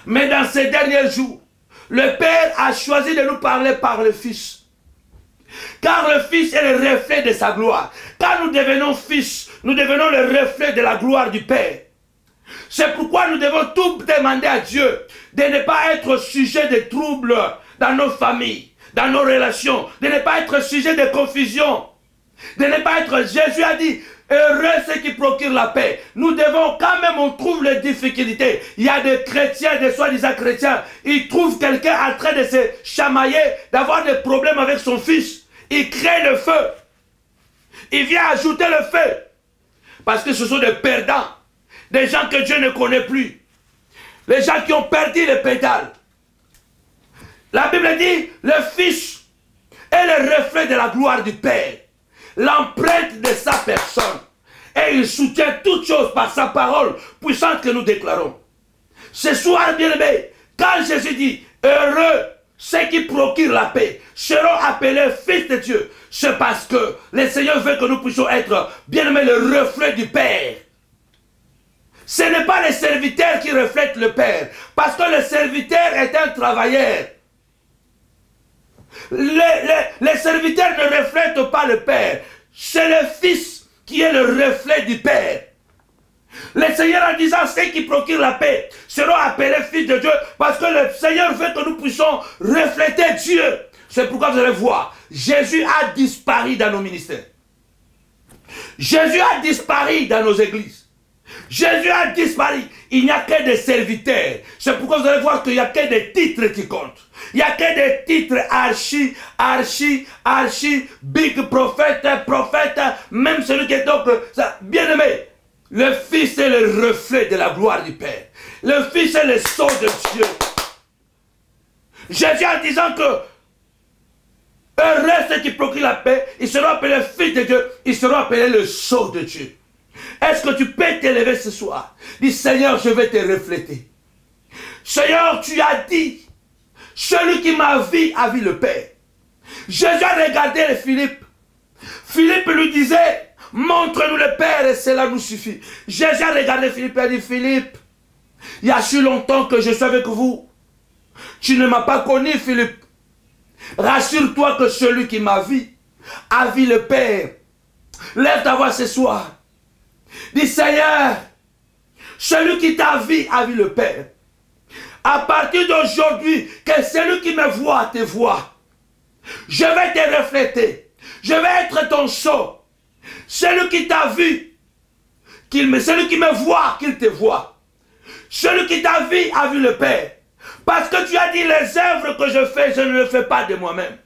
mais dans ces derniers jours, le Père a choisi de nous parler par le Fils. Car le Fils est le reflet de sa gloire. Quand nous devenons fils, nous devenons le reflet de la gloire du Père. C'est pourquoi nous devons tout demander à Dieu de ne pas être sujet de troubles dans nos familles dans nos relations, de ne pas être sujet de confusion, de ne pas être, Jésus a dit, heureux ceux qui procurent la paix. Nous devons, quand même on trouve les difficultés, il y a des chrétiens, des soi-disant chrétiens, ils trouvent quelqu'un en train de se chamailler, d'avoir des problèmes avec son fils. Il crée le feu. Il vient ajouter le feu. Parce que ce sont des perdants. Des gens que Dieu ne connaît plus. Les gens qui ont perdu les pédales. La Bible dit, le Fils est le reflet de la gloire du Père, l'empreinte de sa personne. Et il soutient toutes choses par sa parole puissante que nous déclarons. Ce soir, bien-aimé, quand Jésus dit, heureux ceux qui procurent la paix seront appelés fils de Dieu, c'est parce que le Seigneur veut que nous puissions être, bien-aimés, le reflet du Père. Ce n'est pas le serviteur qui reflète le Père, parce que le serviteur est un travailleur. Les, serviteurs ne reflètent pas le Père. C'est le Fils qui est le reflet du Père. Le Seigneur en disant, ceux qui procurent la paix seront appelés fils de Dieu parce que le Seigneur veut que nous puissions refléter Dieu. C'est pourquoi vous allez voir, Jésus a disparu dans nos ministères. Jésus a disparu dans nos églises. Jésus a disparu. Il n'y a que des serviteurs. C'est pourquoi vous allez voir qu'il n'y a que des titres qui comptent. Il n'y a que des titres archi, archi, archi, big prophète, prophète, même celui qui est donc bien aimé. Le Fils est le reflet de la gloire du Père. Le Fils est le sceau de Dieu. Jésus en disant que heureux ceux qui procurent la paix, ils seront appelés fils de Dieu, ils seront appelés le sceau de Dieu. Est-ce que tu peux t'élever ce soir? Dis Seigneur, je vais te refléter. Seigneur, tu as dit, celui qui m'a vu a vu le Père. Jésus a regardé Philippe. Philippe lui disait, montre-nous le Père et cela nous suffit. Jésus a regardé Philippe et a dit, Philippe, il y a si longtemps que je suis avec vous. Tu ne m'as pas connu, Philippe. Rassure-toi que celui qui m'a vu a vu le Père. Lève ta voix ce soir. Dis Seigneur, celui qui t'a vu a vu le Père. À partir d'aujourd'hui, que celui qui me voit te voit. Je vais te refléter. Je vais être ton sceau. Celui qui t'a vu, me, celui qui me voit, qu'il te voit. Celui qui t'a vu a vu le Père. Parce que tu as dit les œuvres que je fais, je ne les fais pas de moi-même.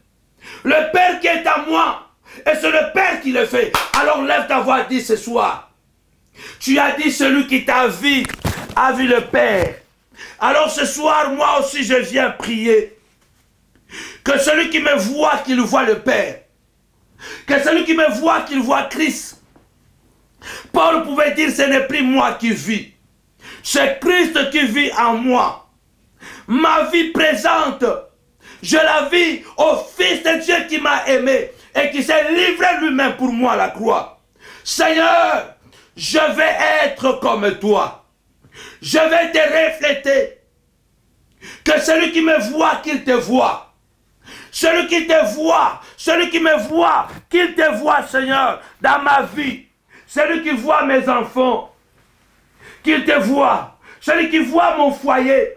Le Père qui est à moi, et c'est le Père qui le fait. Alors lève ta voix, dis ce soir. Tu as dit celui qui t'a vu a vu le Père. Alors ce soir, moi aussi, je viens prier. Que celui qui me voit, qu'il voit le Père. Que celui qui me voit, qu'il voit Christ. Paul pouvait dire, ce n'est plus moi qui vis. C'est Christ qui vit en moi. Ma vie présente, je la vis au Fils de Dieu qui m'a aimé et qui s'est livré lui-même pour moi à la croix. Seigneur, je vais être comme toi. Je vais te refléter. Que celui qui me voit, qu'il te voit. Celui qui te voit, celui qui me voit, qu'il te voit, Seigneur, dans ma vie. Celui qui voit mes enfants, qu'il te voit. Celui qui voit mon foyer,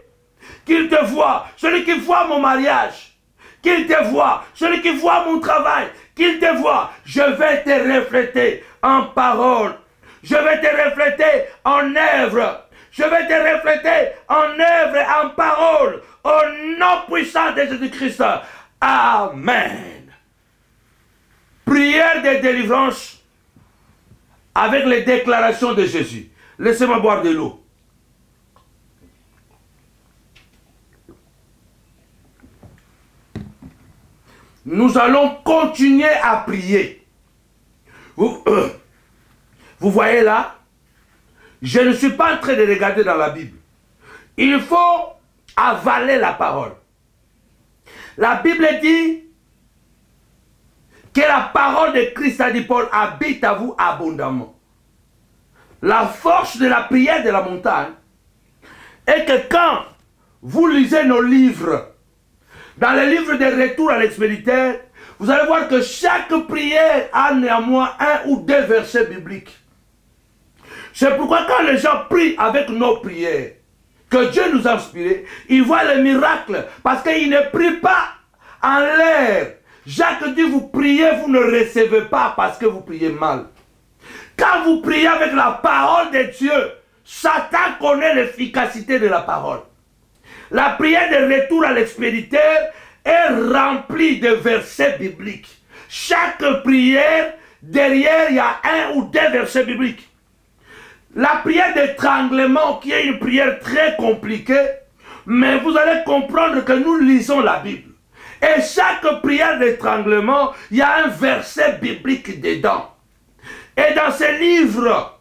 qu'il te voit. Celui qui voit mon mariage, qu'il te voit. Celui qui voit mon travail, qu'il te voit. Je vais te refléter en parole. Je vais te refléter en œuvre. Je vais te refléter en œuvre en parole. Au nom puissant de Jésus-Christ. Amen. Prière de délivrance avec les déclarations de Jésus. Laissez-moi boire de l'eau. Nous allons continuer à prier. Vous, vous voyez là Je ne suis pas en train de regarder dans la Bible. Il faut avaler la parole. La Bible dit que la parole de Christ, a dit Paul, habite à vous abondamment. La force de la prière de la montagne est que quand vous lisez nos livres, dans les livres de retour à l'expéditeur, vous allez voir que chaque prière a néanmoins un ou deux versets bibliques. C'est pourquoi quand les gens prient avec nos prières, que Dieu nous a inspirés, ils voient le miracle parce qu'ils ne prient pas en l'air. Jacques dit, vous priez, vous ne recevez pas parce que vous priez mal. Quand vous priez avec la parole de Dieu, Satan connaît l'efficacité de la parole. La prière de retour à l'expéditeur est remplie de versets bibliques. Chaque prière, derrière, il y a un ou deux versets bibliques. La prière d'étranglement, qui est une prière très compliquée, mais vous allez comprendre que nous lisons la Bible. Et chaque prière d'étranglement, il y a un verset biblique dedans. Et dans ce livre,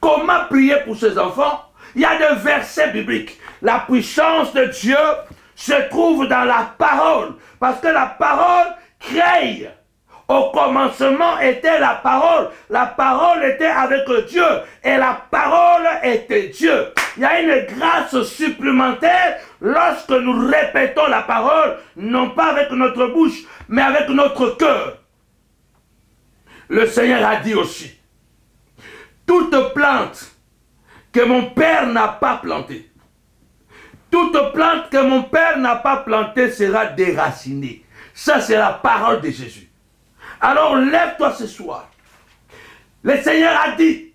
comment prier pour ses enfants, il y a des versets bibliques. La puissance de Dieu se trouve dans la parole. Parce que la parole crée. Au commencement était la parole. La parole était avec Dieu. Et la parole était Dieu. Il y a une grâce supplémentaire lorsque nous répétons la parole, non pas avec notre bouche, mais avec notre cœur. Le Seigneur a dit aussi, toute plante que mon Père n'a pas plantée. Toute plante que mon Père n'a pas plantée sera déracinée. Ça, c'est la parole de Jésus. Alors lève-toi ce soir. Le Seigneur a dit,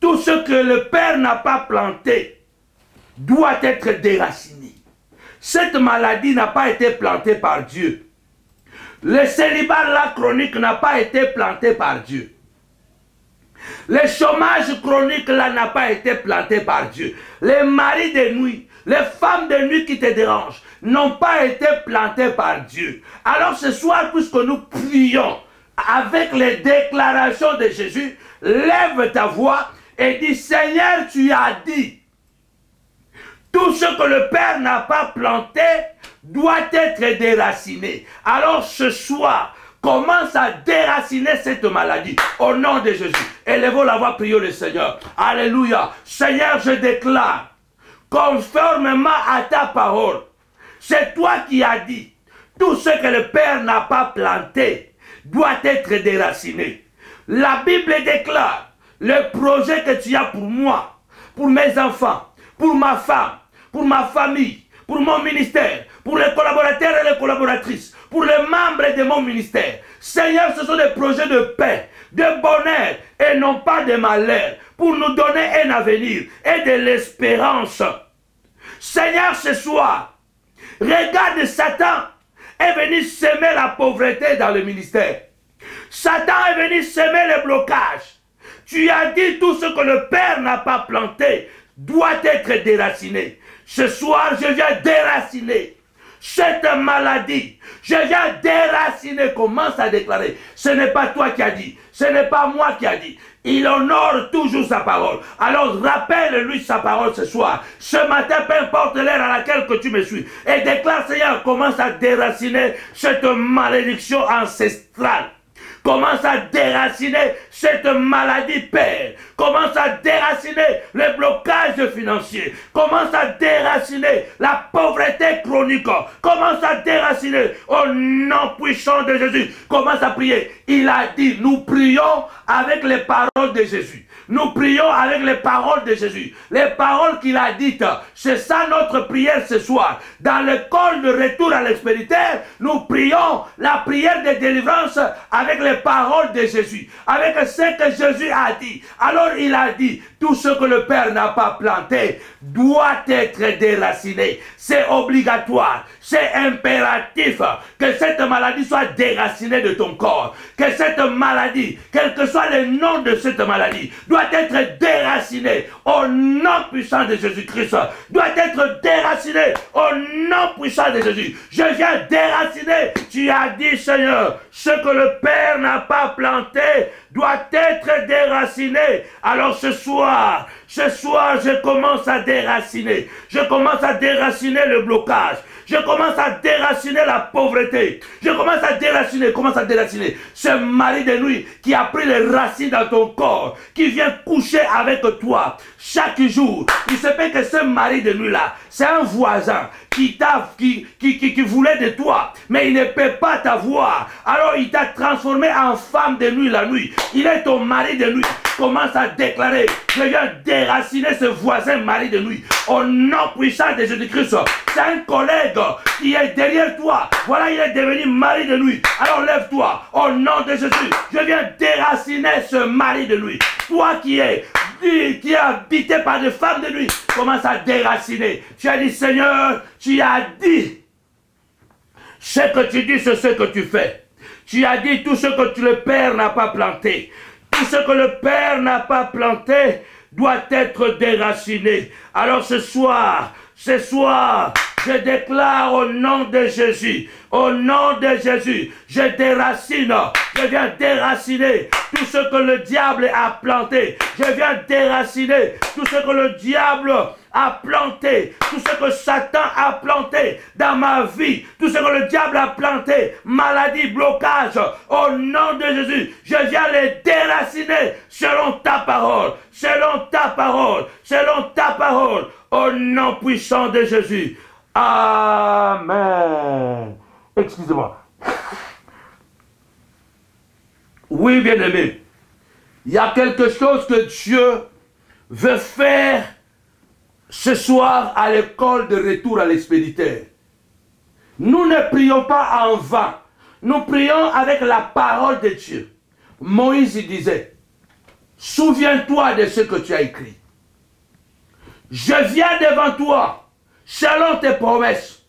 tout ce que le Père n'a pas planté doit être déraciné. Cette maladie n'a pas été plantée par Dieu. Le célibat, la chronique n'a pas été planté par Dieu. Le chômage chronique là n'a pas été planté par Dieu. Les maris de nuit, les femmes de nuit qui te dérangent n'ont pas été plantés par Dieu. Alors ce soir, puisque nous prions avec les déclarations de Jésus, lève ta voix et dis Seigneur, tu as dit, tout ce que le Père n'a pas planté doit être déraciné. Alors ce soir, commence à déraciner cette maladie au nom de Jésus. Élevons la voix, prions le Seigneur. Alléluia. Seigneur, je déclare, conformément à ta parole, c'est toi qui as dit, tout ce que le Père n'a pas planté doit être déraciné. La Bible déclare, le projet que tu as pour moi, pour mes enfants, pour ma femme, pour ma famille, pour mon ministère, pour les collaborateurs et les collaboratrices, pour les membres de mon ministère. Seigneur, ce sont des projets de paix, de bonheur et non pas de malheur, pour nous donner un avenir et de l'espérance. Seigneur, ce soir, regarde Satan est venu semer la pauvreté dans le ministère. Satan est venu semer le blocage. Tu as dit tout ce que le Père n'a pas planté doit être déraciné. Ce soir, je viens déraciner cette maladie. Je viens déraciner, commence à déclarer. Ce n'est pas toi qui as dit, ce n'est pas moi qui a dit. Il honore toujours sa parole. Alors rappelle-lui sa parole ce soir. Ce matin, peu importe l'heure à laquelle que tu me suis. Et déclare, Seigneur, commence à déraciner cette malédiction ancestrale commence à déraciner cette maladie, Père. Commence à déraciner les blocages financiers. Commence à déraciner la pauvreté chronique. Commence à déraciner au nom puissant de Jésus. Commence à prier. Il a dit, nous prions avec les paroles de Jésus. Nous prions avec les paroles de Jésus. Les paroles qu'il a dites. C'est ça notre prière ce soir. Dans l'école de retour à l'expéditeur, nous prions la prière de délivrance avec les paroles de Jésus. Avec ce que Jésus a dit. Alors il a dit, tout ce que le Père n'a pas planté doit être déraciné. C'est obligatoire. C'est impératif que cette maladie soit déracinée de ton corps. Que cette maladie, quel que soit le nom de cette maladie, être déracinée au nom puissant de Jésus-Christ. Doit être déracinée au nom puissant de Jésus. Je viens déraciner. Tu as dit, Seigneur, ce que le Père n'a pas planté doit être déraciné. Alors ce soir, ce soir, je commence à déraciner. Je commence à déraciner le blocage. Je commence à déraciner la pauvreté. Je commence à déraciner, commence à déraciner. Ce mari de nuit qui a pris les racines dans ton corps, qui vient coucher avec toi chaque jour. Il se peut que ce mari de nuit-là, c'est un voisin qui, t'a, qui, qui, qui, voulait de toi, mais il ne peut pas t'avoir. Alors il t'a transformé en femme de nuit la nuit. Il est ton mari de nuit. Commence à déclarer, je viens déraciner ce voisin mari de nuit. Au nom puissant de Jésus-Christ, c'est un collègue qui est derrière toi. Voilà, il est devenu mari de nuit. Alors lève-toi. Au nom de Jésus, je viens déraciner ce mari de nuit. Toi qui es qui est habité par des femmes de nuit, commence à déraciner. Tu as dit, Seigneur, tu as dit, ce que tu dis, c'est ce que tu fais. Tu as dit tout ce que le Père n'a pas planté. Tout ce que le Père n'a pas planté doit être déraciné. Alors ce soir, ce soir, je déclare au nom de Jésus, au nom de Jésus, je déracine, je viens déraciner tout ce que le diable a planté. Je viens déraciner tout ce que le diable a planté, tout ce que Satan a planté dans ma vie, tout ce que le diable a planté, maladie, blocage, au nom de Jésus, je viens les déraciner selon ta parole, selon ta parole, selon ta parole, au nom puissant de Jésus. Amen. Excusez-moi. Oui, bien-aimé. Il y a quelque chose que Dieu veut faire ce soir à l'école de retour à l'expéditeur. Nous ne prions pas en vain. Nous prions avec la parole de Dieu. Moïse disait, souviens-toi de ce que tu as écrit. Je viens devant toi, selon tes promesses.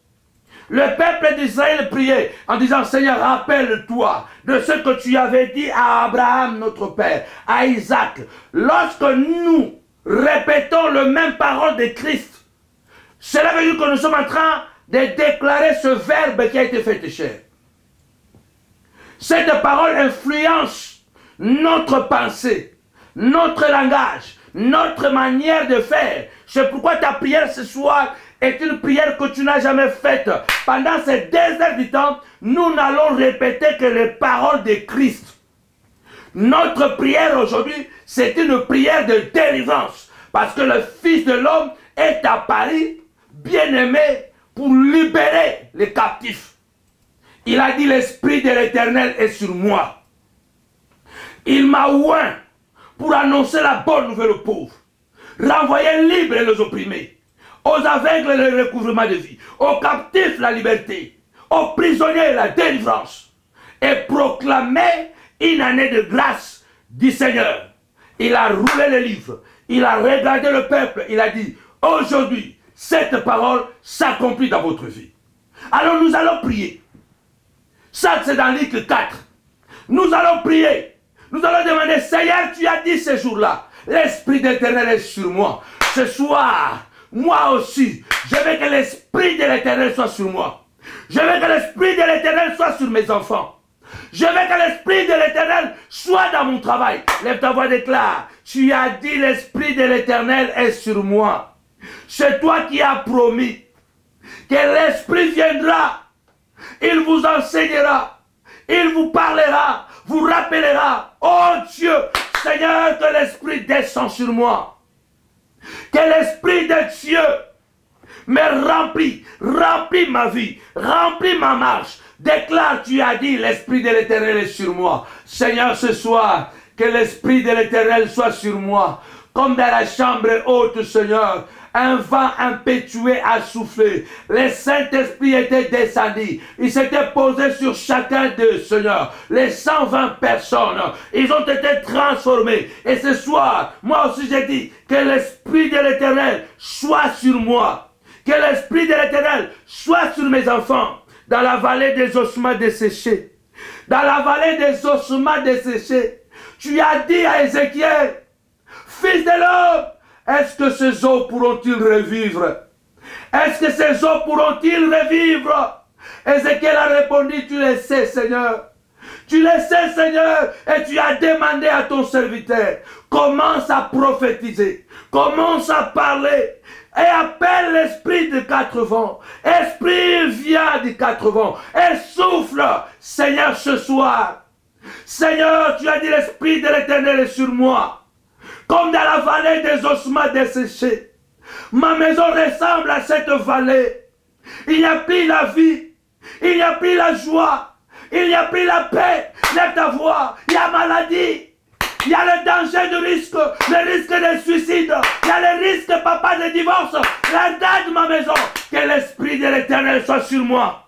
Le peuple d'Israël priait en disant, Seigneur, rappelle-toi de ce que tu avais dit à Abraham, notre père, à Isaac. Lorsque nous répétons le même parole de Christ, cela veut dire que nous sommes en train de déclarer ce verbe qui a été fait chair. Cette parole influence notre pensée, notre langage, notre manière de faire. C'est pourquoi ta prière ce soir est une prière que tu n'as jamais faite. Pendant ces deux heures du temps, nous n'allons répéter que les paroles de Christ. Notre prière aujourd'hui, c'est une prière de délivrance. Parce que le Fils de l'homme est à Paris, bien-aimé, pour libérer les captifs. Il a dit, l'Esprit de l'Éternel est sur moi. Il m'a oint pour annoncer la bonne nouvelle aux pauvres, renvoyer libres les opprimés, aux aveugles le recouvrement de vie, aux captifs la liberté, aux prisonniers la délivrance, et proclamer une année de grâce du Seigneur. Il a roulé les livres, il a regardé le peuple, il a dit, aujourd'hui, cette parole s'accomplit dans votre vie. Alors nous allons prier. Ça, c'est dans l'Ic 4. Nous allons prier. Nous allons demander, Seigneur, tu as dit ce jour-là, l'Esprit d'Éternel est sur moi. Ce soir, moi aussi, je veux que l'Esprit de l'Éternel soit sur moi. Je veux que l'Esprit de l'Éternel soit sur mes enfants. Je veux que l'Esprit de l'Éternel soit dans mon travail. Lève ta voix, déclare. Tu as dit, l'Esprit de l'Éternel est sur moi. C'est toi qui as promis que l'Esprit viendra. Il vous enseignera. Il vous parlera. Vous rappellera. Oh Dieu, Seigneur, que l'Esprit descend sur moi. Que l'Esprit de Dieu me remplit, remplit ma vie, remplit ma marche. Déclare, tu as dit, l'Esprit de l'Éternel est sur moi. Seigneur, ce soir, que l'Esprit de l'Éternel soit sur moi. Comme dans la chambre haute, Seigneur, un vent impétueux a soufflé. Le Saint-Esprit était descendu. Il s'était posé sur chacun d'eux, Seigneur. Les 120 personnes, ils ont été transformés. Et ce soir, moi aussi j'ai dit que l'Esprit de l'Éternel soit sur moi. Que l'Esprit de l'Éternel soit sur mes enfants. Dans la vallée des ossements desséchés. Dans la vallée des ossements desséchés. Tu as dit à Ézéchiel, Fils de l'homme, est-ce que ces eaux pourront-ils revivre? Est-ce que ces eaux pourront-ils revivre? Ézéchiel a répondu, tu le sais Seigneur. Tu le sais Seigneur et tu as demandé à ton serviteur, commence à prophétiser, commence à parler et appelle l'esprit de quatre vents. Esprit vient des quatre vents et souffle, Seigneur, ce soir. Seigneur, tu as dit l'esprit de l'éternel est sur moi comme dans la vallée des ossements desséchés. Ma maison ressemble à cette vallée. Il n'y a plus la vie, il n'y a plus la joie, il n'y a plus la paix. Lève ta voix, il y a maladie, il y a le danger de risque, le risque de suicide, il y a le risque, papa, de divorce, la date de ma maison. Que l'esprit de l'éternel soit sur moi.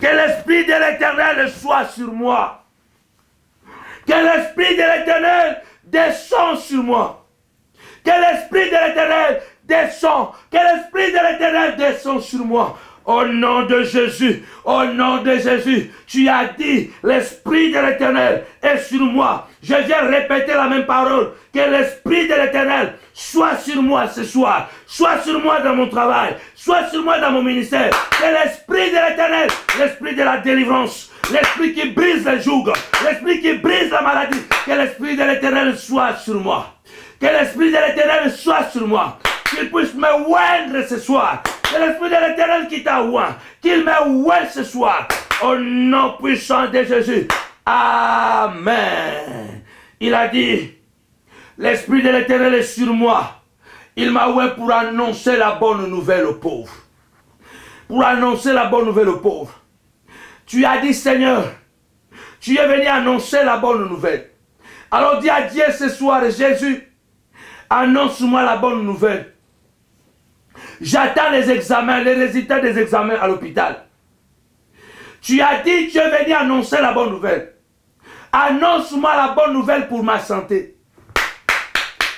Que l'esprit de l'éternel soit sur moi. Que l'esprit de l'éternel descend sur moi. Que l'Esprit de l'Éternel descend. Que l'Esprit de l'Éternel descend sur moi. Au nom de Jésus, au nom de Jésus, tu as dit, l'Esprit de l'Éternel est sur moi. Je viens répéter la même parole. Que l'Esprit de l'Éternel soit sur moi ce soir, soit sur moi dans mon travail, soit sur moi dans mon ministère. Que l'Esprit de l'Éternel, l'Esprit de la délivrance, l'Esprit qui brise le joug, l'Esprit qui brise la maladie, que l'Esprit de l'Éternel soit sur moi. Que l'Esprit de l'Éternel soit sur moi. Qu'il puisse me oindre ce soir. Que l'Esprit de l'Éternel qui t'a oint, qu'il me oint ce soir. Au nom puissant de Jésus. Amen. Il a dit, l'Esprit de l'Éternel est sur moi. Il m'a oint pour annoncer la bonne nouvelle aux pauvres. Pour annoncer la bonne nouvelle aux pauvres. Tu as dit, Seigneur, tu es venu annoncer la bonne nouvelle. Alors dis à Dieu ce soir, Jésus, Annonce-moi la bonne nouvelle. J'attends les examens, les résultats des examens à l'hôpital. Tu as dit, tu es venu annoncer la bonne nouvelle. Annonce-moi la bonne nouvelle pour ma santé.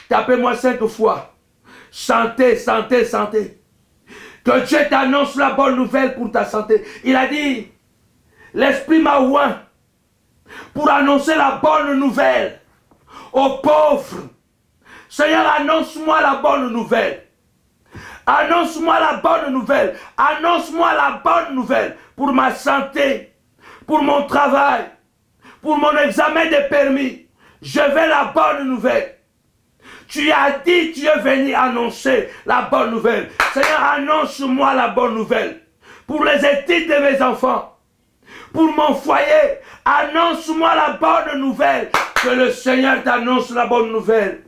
Tapez-moi cinq fois. Santé, santé, santé. Que Dieu t'annonce la bonne nouvelle pour ta santé. Il a dit, l'Esprit m'a oint pour annoncer la bonne nouvelle aux pauvres. Seigneur, annonce-moi la bonne nouvelle. Annonce-moi la bonne nouvelle. Annonce-moi la bonne nouvelle pour ma santé, pour mon travail, pour mon examen de permis. Je veux la bonne nouvelle. Tu as dit, tu es venu annoncer la bonne nouvelle. Seigneur, annonce-moi la bonne nouvelle. Pour les études de mes enfants. Pour mon foyer. Annonce-moi la bonne nouvelle. Que le Seigneur t'annonce la bonne nouvelle.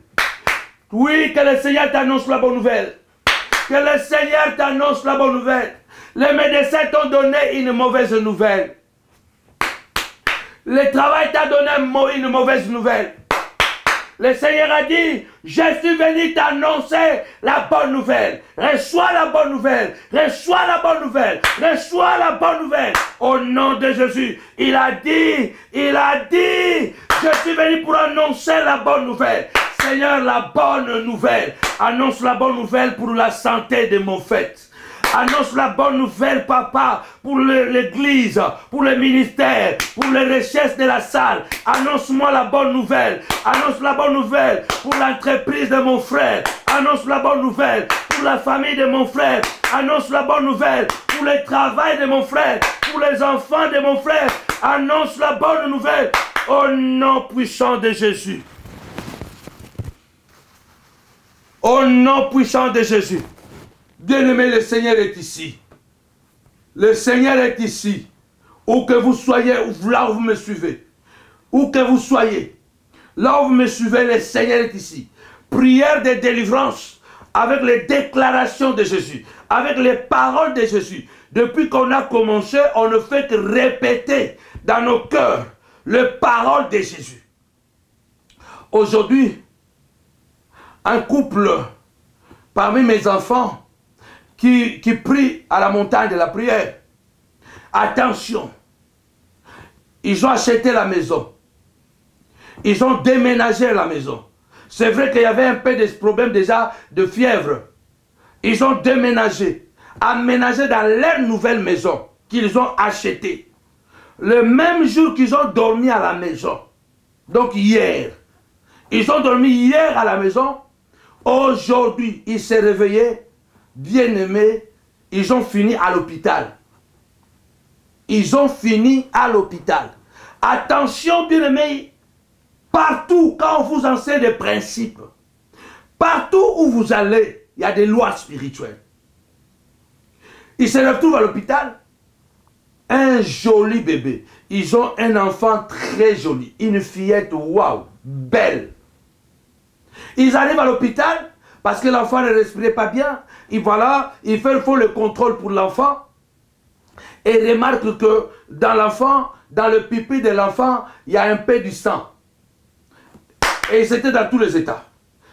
Oui, que le Seigneur t'annonce la bonne nouvelle. Que le Seigneur t'annonce la bonne nouvelle. Les médecins t'ont donné une mauvaise nouvelle. Le travail t'a donné une mauvaise nouvelle. Le Seigneur a dit, je suis venu t'annoncer la bonne nouvelle. Reçois la bonne nouvelle. Reçois la bonne nouvelle. Reçois la bonne nouvelle. Au nom de Jésus. Il a dit, il a dit, je suis venu pour annoncer la bonne nouvelle. Seigneur, la bonne nouvelle. Annonce la bonne nouvelle pour la santé de mon fête. Annonce la bonne nouvelle, papa, pour l'église, pour le ministère, pour les richesses de la salle. Annonce-moi la bonne nouvelle. Annonce la bonne nouvelle pour l'entreprise de mon frère. Annonce la bonne nouvelle pour la famille de mon frère. Annonce la bonne nouvelle pour le travail de mon frère, pour les enfants de mon frère. Annonce la bonne nouvelle au nom puissant de Jésus. Au nom puissant de Jésus. Bien-aimé, le Seigneur est ici. Le Seigneur est ici. Où que vous soyez, là où vous me suivez. Où que vous soyez. Là où vous me suivez, le Seigneur est ici. Prière de délivrance avec les déclarations de Jésus, avec les paroles de Jésus. Depuis qu'on a commencé, on ne fait que répéter dans nos cœurs les paroles de Jésus. Aujourd'hui, un couple parmi mes enfants qui, qui prie à la montagne de la prière. Attention, ils ont acheté la maison. Ils ont déménagé la maison. C'est vrai qu'il y avait un peu de problèmes déjà de fièvre. Ils ont déménagé, aménagé dans leur nouvelle maison qu'ils ont achetée. Le même jour qu'ils ont dormi à la maison. Donc hier. Ils ont dormi hier à la maison. Aujourd'hui, ils s'est réveillés bien-aimés, ils ont fini à l'hôpital. Ils ont fini à l'hôpital. Attention, bien-aimés, partout, quand on vous enseigne des principes, partout où vous allez, il y a des lois spirituelles. Ils se retrouvent à l'hôpital, un joli bébé. Ils ont un enfant très joli, une fillette, waouh, belle. Ils arrivent à l'hôpital parce que l'enfant ne respirait pas bien. Et voilà, il fait, faut le contrôle pour l'enfant. Et remarque que dans l'enfant, dans le pipi de l'enfant, il y a un peu du sang. Et c'était dans tous les états.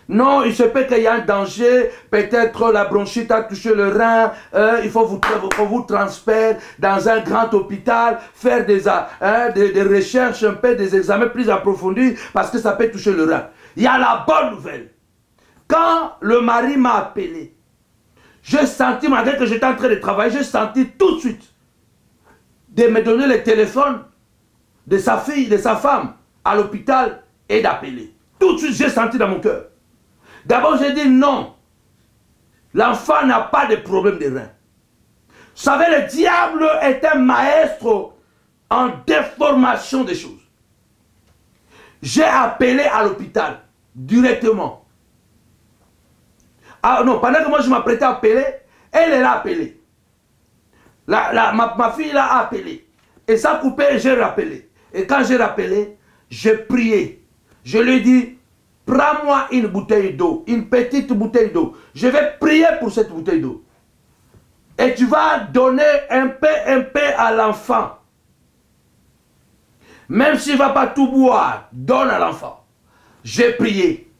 Non, il se peut qu'il y a un danger, peut-être la bronchite a touché le rein, euh, il faut vous, faut vous transférer dans un grand hôpital, faire des, hein, des, des, recherches, un peu des examens plus approfondis, parce que ça peut toucher le rein. Il y a la bonne nouvelle. Quand le mari m'a appelé, j'ai senti, malgré que j'étais en train de travailler, j'ai senti tout de suite de me donner le téléphone de sa fille, de sa femme à l'hôpital et d'appeler. Tout de suite, j'ai senti dans mon cœur. D'abord, j'ai dit non. L'enfant n'a pas de problème de rein. Vous savez, le diable est un maestro en déformation des choses. J'ai appelé à l'hôpital directement. Ah non, pendant que moi je m'apprêtais à appeler, elle, appelé. La, ma, fille l'a appelé. Et ça coupé, j'ai rappelé. Et quand j'ai rappelé, j'ai prié. Je lui ai dit, prends-moi une bouteille d'eau, une petite bouteille d'eau. Je vais prier pour cette bouteille d'eau. Et tu vas donner un peu, un peu à l'enfant. Même s'il ne va pas tout boire, donne à l'enfant. J'ai prié.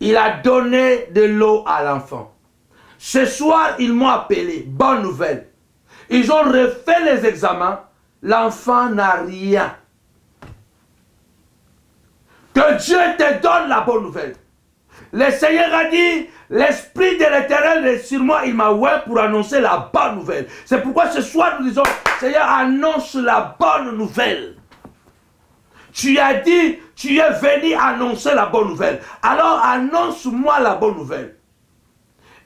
Il a donné de l'eau à l'enfant. Ce soir, ils m'ont appelé. Bonne nouvelle. Ils ont refait les examens. L'enfant n'a rien. Que Dieu te donne la bonne nouvelle. Le Seigneur a dit, l'Esprit de l'Éternel est sur moi, il m'a ouvert pour annoncer la bonne nouvelle. C'est pourquoi ce soir nous disons, Seigneur, annonce la bonne nouvelle. Tu as dit, tu es venu annoncer la bonne nouvelle. Alors annonce-moi la bonne nouvelle.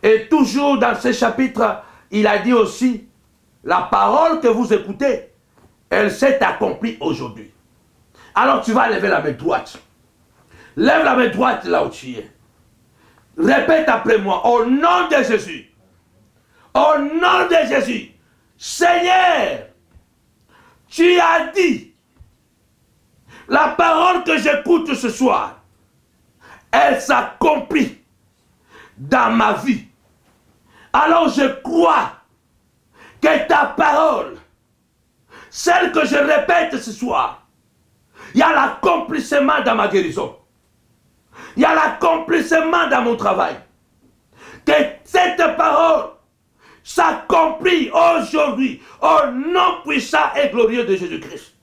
Et toujours dans ce chapitre, il a dit aussi, la parole que vous écoutez, elle s'est accomplie aujourd'hui. Alors tu vas lever la main droite. Lève la main droite là où tu es. Répète après moi, au nom de Jésus. Au nom de Jésus. Seigneur, tu as dit, la parole que j'écoute ce soir, elle s'accomplit dans ma vie. Alors je crois que ta parole, celle que je répète ce soir, il y a l'accomplissement dans ma guérison. Il y a l'accomplissement dans mon travail. Que cette parole s'accomplit aujourd'hui au nom puissant et glorieux de Jésus-Christ.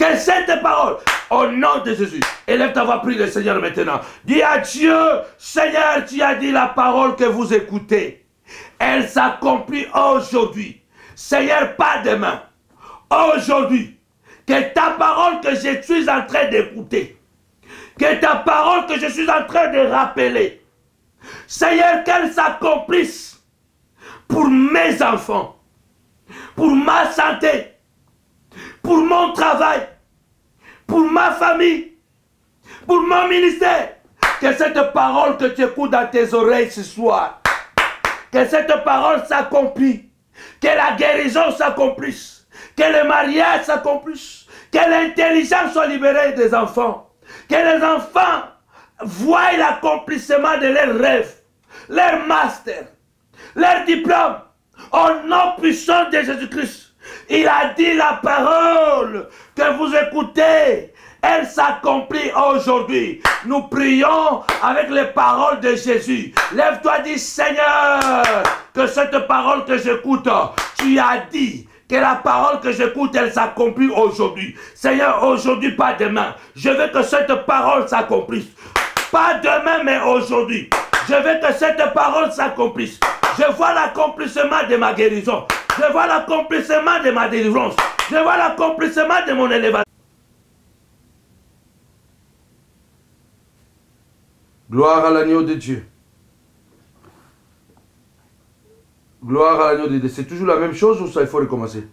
Que cette parole, au nom de Jésus, élève ta voix, prie le Seigneur maintenant. Dis à Dieu, Seigneur, tu as dit la parole que vous écoutez. Elle s'accomplit aujourd'hui. Seigneur, pas demain. Aujourd'hui, que ta parole que je suis en train d'écouter, que ta parole que je suis en train de rappeler, Seigneur, qu'elle s'accomplisse pour mes enfants, pour ma santé, pour mon travail, pour ma famille, pour mon ministère. Que cette parole que tu écoutes dans tes oreilles ce soir, que cette parole s'accomplisse, que la guérison s'accomplisse, que le mariage s'accomplisse, que l'intelligence soit libérée des enfants, que les enfants voient l'accomplissement de leurs rêves, leur master, leur diplôme, au nom puissant de Jésus-Christ. Il a dit la parole que vous écoutez. Elle s'accomplit aujourd'hui. Nous prions avec les paroles de Jésus. Lève-toi, dis Seigneur, que cette parole que j'écoute, tu as dit que la parole que j'écoute, elle s'accomplit aujourd'hui. Seigneur, aujourd'hui, pas demain. Je veux que cette parole s'accomplisse. Pas demain, mais aujourd'hui. Je veux que cette parole s'accomplisse. Je vois l'accomplissement de ma guérison. Je vois l'accomplissement de ma délivrance. Je vois l'accomplissement de mon élévation. Gloire à l'agneau de Dieu. Gloire à l'agneau de Dieu. C'est toujours la même chose ou ça, il faut recommencer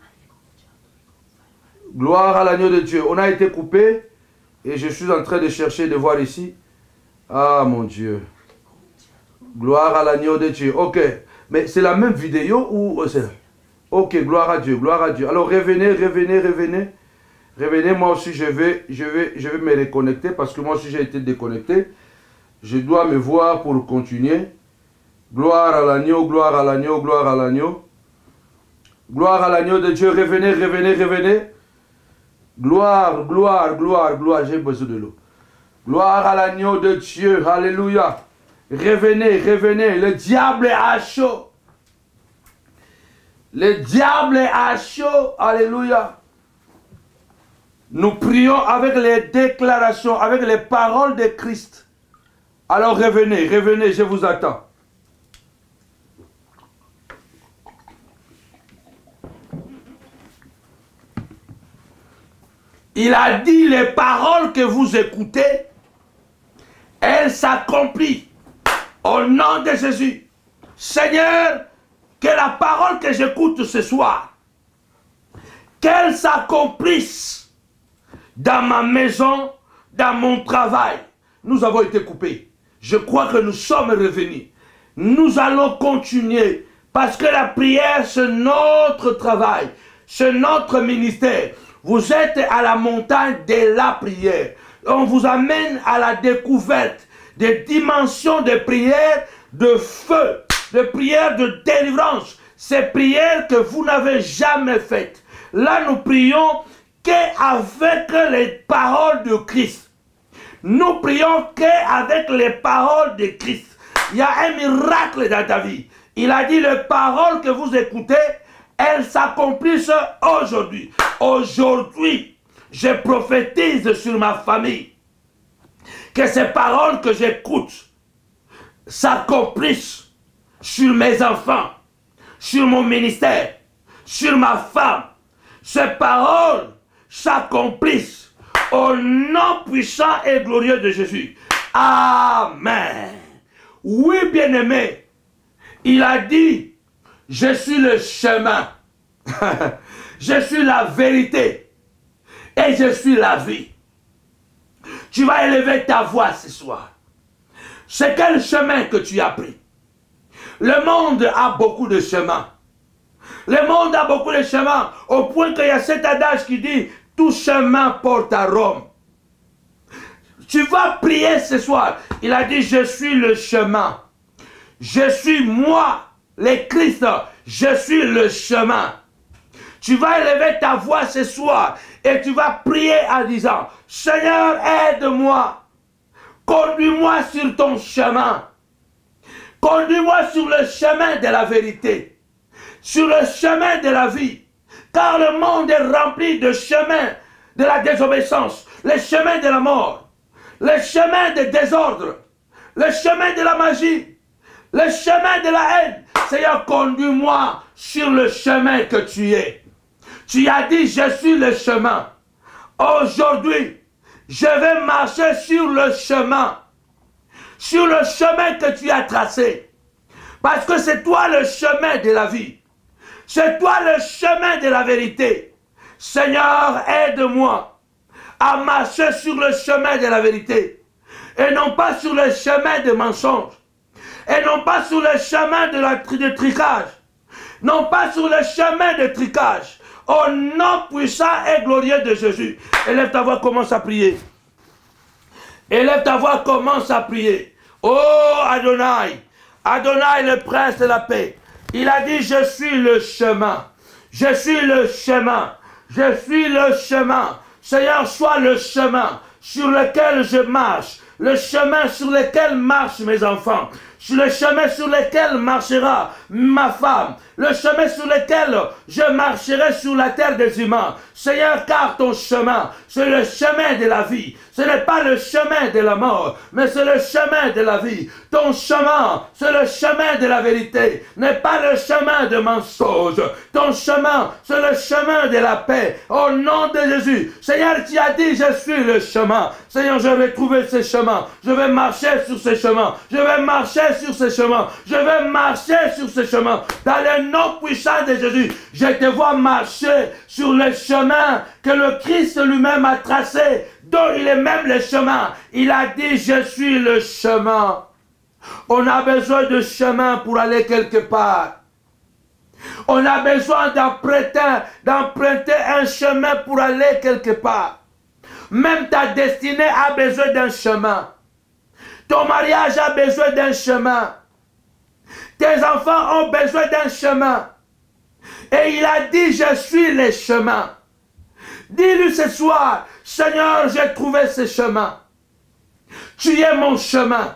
Gloire à l'agneau de Dieu. On a été coupé et je suis en train de chercher, de voir ici. Ah mon Dieu. Gloire à l'agneau de Dieu. Ok. Mais c'est la même vidéo ou euh. Ok, gloire à Dieu, gloire à Dieu. Alors revenez, revenez, revenez. Revenez, moi aussi je vais, je vais, je vais me reconnecter parce que moi aussi j'ai été déconnecté. Je dois me voir pour continuer. Gloire à l'agneau, gloire à l'agneau, gloire à l'agneau. Gloire à l'agneau de Dieu. Revenez, revenez, revenez. Gloire, gloire, gloire, gloire. J'ai besoin de l'eau. Gloire à l'agneau de Dieu. Alléluia. Revenez, revenez. Le diable est à chaud. Le diable est à chaud. Alléluia. Nous prions avec les déclarations, avec les paroles de Christ. Alors revenez, revenez, je vous attends. Il a dit les paroles que vous écoutez, elles s'accomplissent au nom de Jésus. Seigneur, que la parole que j'écoute ce soir, qu'elle s'accomplisse dans ma maison, dans mon travail. Nous avons été coupés. Je crois que nous sommes revenus. Nous allons continuer parce que la prière, c'est notre travail, c'est notre ministère. Vous êtes à la montagne de la prière. On vous amène à la découverte des dimensions de prière, de feu, de prière de délivrance. Ces prières que vous n'avez jamais faites. Là, nous prions qu'avec les paroles de Christ, Nous prions qu'avec les paroles de Christ, il y a un miracle dans ta vie. Il a dit les paroles que vous écoutez, elles s'accomplissent aujourd'hui. Aujourd'hui, je prophétise sur ma famille que ces paroles que j'écoute s'accomplissent sur mes enfants, sur mon ministère, sur ma femme. Ces paroles s'accomplissent au nom puissant et glorieux de Jésus. Amen. Oui, bien-aimé, il a dit, je suis le chemin, je suis la vérité et je suis la vie. Tu vas élever ta voix ce soir. C'est quel chemin que tu as pris? Le monde a beaucoup de chemins. Le monde a beaucoup de chemins, au point qu'il y a cet adage qui dit, tout chemin porte à Rome. Tu vas prier ce soir. Il a dit, je suis le chemin. Je suis moi, le Christ. Je suis le chemin. Tu vas élever ta voix ce soir et tu vas prier en disant, Seigneur, aide-moi. Conduis-moi sur ton chemin. Conduis-moi sur le chemin de la vérité. Sur le chemin de la vie. Car le monde est rempli de chemins de la désobéissance, les chemins de la mort, les chemins de désordre, les chemins de la magie, le chemin de la haine. Seigneur, conduis-moi sur le chemin que tu es. Tu as dit, je suis le chemin. Aujourd'hui, je vais marcher sur le chemin. Sur le chemin que tu as tracé. Parce que c'est toi le chemin de la vie. C'est toi le chemin de la vérité. Seigneur, aide-moi à marcher sur le chemin de la vérité. Et non pas sur le chemin des mensonges et non pas sur le chemin de, la, de tricage. Non pas sur le chemin de tricage. Au nom puissant et glorieux de Jésus. Élève ta voix, commence à prier. Élève ta voix, commence à prier. Oh Adonai, Adonai le prince de la paix. Il a dit, je suis le chemin. Je suis le chemin. Je suis le chemin. Seigneur, sois le chemin sur lequel je marche. Le chemin sur lequel marchent mes enfants sur le chemin sur lequel marchera ma femme, le chemin sur lequel je marcherai sur la terre des humains. Seigneur, car ton chemin, c'est le chemin de la vie. Ce n'est pas le chemin de la mort, mais c'est le chemin de la vie. Ton chemin, c'est le chemin de la vérité, n'est pas le chemin de mensonge. Ton chemin, c'est le chemin de la paix. Au nom de Jésus, Seigneur, tu as dit, je suis le chemin. Seigneur, je vais trouver ce chemin. Je vais marcher sur ce chemin. Je vais marcher sur ce chemin. Je vais marcher sur ce chemin. Nom puissant de Jésus, je te vois marcher sur le chemin que le Christ lui-même a tracé, dont il est même le chemin. Il a dit, je suis le chemin. On a besoin de chemin pour aller quelque part. On a besoin d'emprunter, d'emprunter un chemin pour aller quelque part. Même ta destinée a besoin d'un chemin. Ton mariage a besoin d'un chemin. Tes enfants ont besoin d'un chemin. Et il a dit, je suis le chemin. Dis-lui ce soir, Seigneur, j'ai trouvé ce chemin. Tu es mon chemin.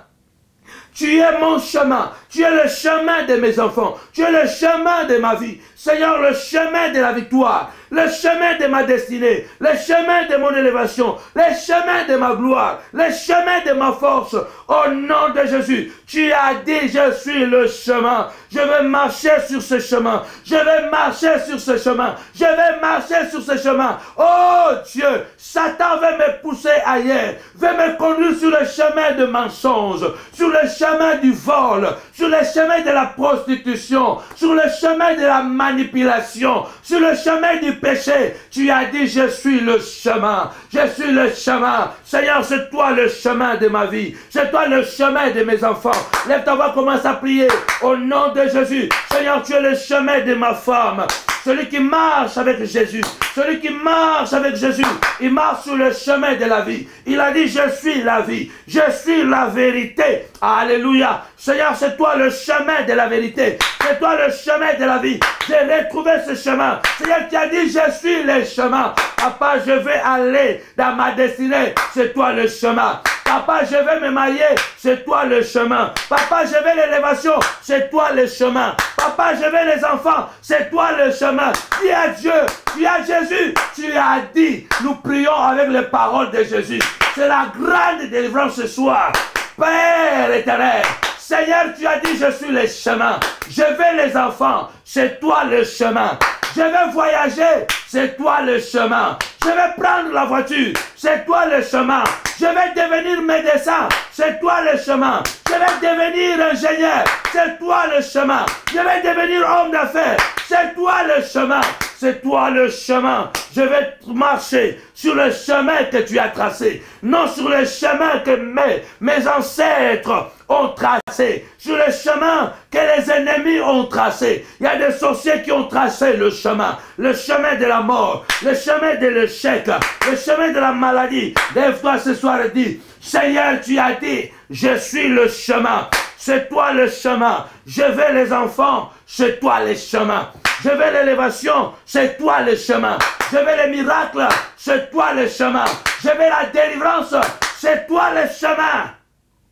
Tu es mon chemin. Tu es le chemin de mes enfants. Tu es le chemin de ma vie. Seigneur, le chemin de la victoire le chemin de ma destinée, le chemin de mon élévation, le chemin de ma gloire, le chemin de ma force. Au nom de Jésus, tu as dit, je suis le chemin. Je vais marcher sur ce chemin. Je vais marcher sur ce chemin. Je vais marcher sur ce chemin. Oh Dieu, Satan veut me pousser ailleurs. Veut me conduire sur le chemin de mensonge, sur le chemin du vol, le chemin de la prostitution, sur le chemin de la manipulation, sur le chemin du péché. Tu as dit, je suis le chemin. Je suis le chemin. Seigneur, c'est toi le chemin de ma vie. C'est toi le chemin de mes enfants. Lève ta voix, commence à prier. Au nom de Jésus. Seigneur, tu es le chemin de ma femme. Celui qui marche avec Jésus, celui qui marche avec Jésus, il marche sur le chemin de la vie. Il a dit, je suis la vie, je suis la vérité. Alléluia. Seigneur, c'est toi le chemin de la vérité. C'est toi le chemin de la vie. J'ai retrouvé ce chemin. Seigneur, tu as dit, je suis le chemin. Papa, je vais aller dans ma destinée. C'est toi le chemin. Papa, je vais me marier, c'est toi le chemin. Papa, je vais l'élévation, c'est toi le chemin. Papa, je vais les enfants, c'est toi le chemin. Dis à Dieu, tu Jésus, tu as dit, nous prions avec les paroles de Jésus. C'est la grande délivrance ce soir. Père éternel, Seigneur, tu as dit, je suis le chemin. Je vais les enfants, c'est toi le chemin. Je vais voyager, c'est toi le chemin. Je vais prendre la voiture, c'est toi le chemin. Je vais devenir médecin, c'est toi le chemin. Je vais devenir ingénieur, c'est toi le chemin. Je vais devenir homme d'affaires, c'est toi le chemin. C'est toi le chemin. Je vais marcher sur le chemin que tu as tracé, non sur le chemin que mes, mes ancêtres ont tracé, sur le chemin que les ennemis ont tracé. Il y a des sorciers qui ont tracé le chemin, le chemin de la mort, le chemin de l'échec, le chemin de la maladie. Lève-toi ce soir dis, Seigneur, tu as dit, je suis le chemin. C'est toi le chemin. Je vais les enfants, c'est toi le chemin. Je vais l'élévation, c'est toi le chemin. Je vais les miracles, c'est toi le chemin. Je vais la délivrance, c'est toi le chemin.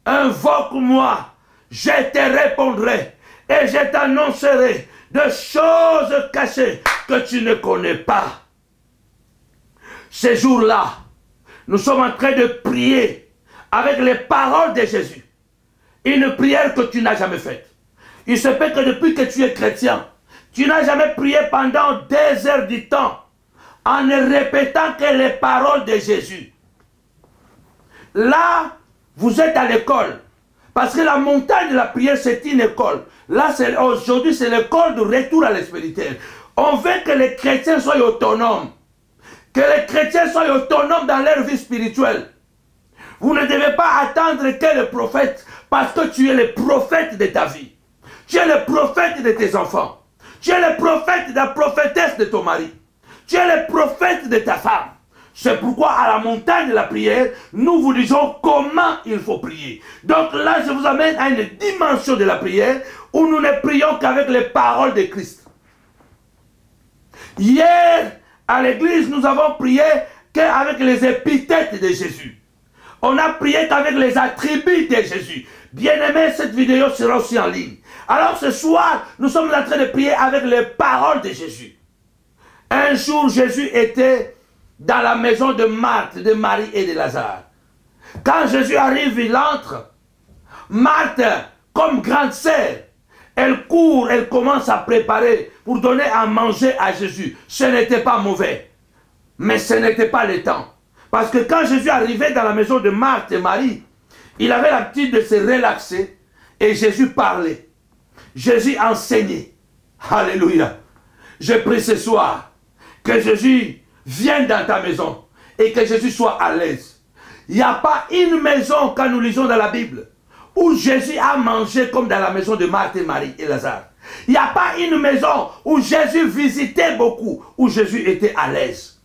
Invoque-moi, je te répondrai et je t'annoncerai de choses cachées que tu ne connais pas. Ces jours-là, nous sommes en train de prier avec les paroles de Jésus. Une prière que tu n'as jamais faite. Il se peut que depuis que tu es chrétien, tu n'as jamais prié pendant des heures du temps en ne répétant que les paroles de Jésus. Là, vous êtes à l'école. Parce que la montagne de la prière, c'est une école. Là, aujourd'hui, c'est l'école de retour à l'espirituel. On veut que les chrétiens soient autonomes. Que les chrétiens soient autonomes dans leur vie spirituelle. Vous ne devez pas attendre que le prophète, parce que tu es le prophète de ta vie. Tu es le prophète de tes enfants. Tu es le prophète de la prophétesse de ton mari. Tu es le prophète de ta femme. C'est pourquoi à la montagne de la prière, nous vous disons comment il faut prier. Donc là, je vous amène à une dimension de la prière où nous ne prions qu'avec les paroles de Christ. Hier, à l'église, nous avons prié qu'avec les épithètes de Jésus. On a prié qu'avec les attributs de Jésus. Bien aimé, cette vidéo sera aussi en ligne. Alors ce soir, nous sommes en train de prier avec les paroles de Jésus. Un jour, Jésus était dans la maison de Marthe, de Marie et de Lazare. Quand Jésus arrive, il entre. Marthe, comme grande sœur, elle court, elle commence à préparer pour donner à manger à Jésus. Ce n'était pas mauvais, mais ce n'était pas le temps. Parce que quand Jésus arrivait dans la maison de Marthe et Marie, il avait l'habitude de se relaxer et Jésus parlait. Jésus enseignait. Alléluia. Je prie ce soir que Jésus vienne dans ta maison et que Jésus soit à l'aise. Il n'y a pas une maison, quand nous lisons dans la Bible, où Jésus a mangé comme dans la maison de Marthe et Marie et Lazare. Il n'y a pas une maison où Jésus visitait beaucoup, où Jésus était à l'aise.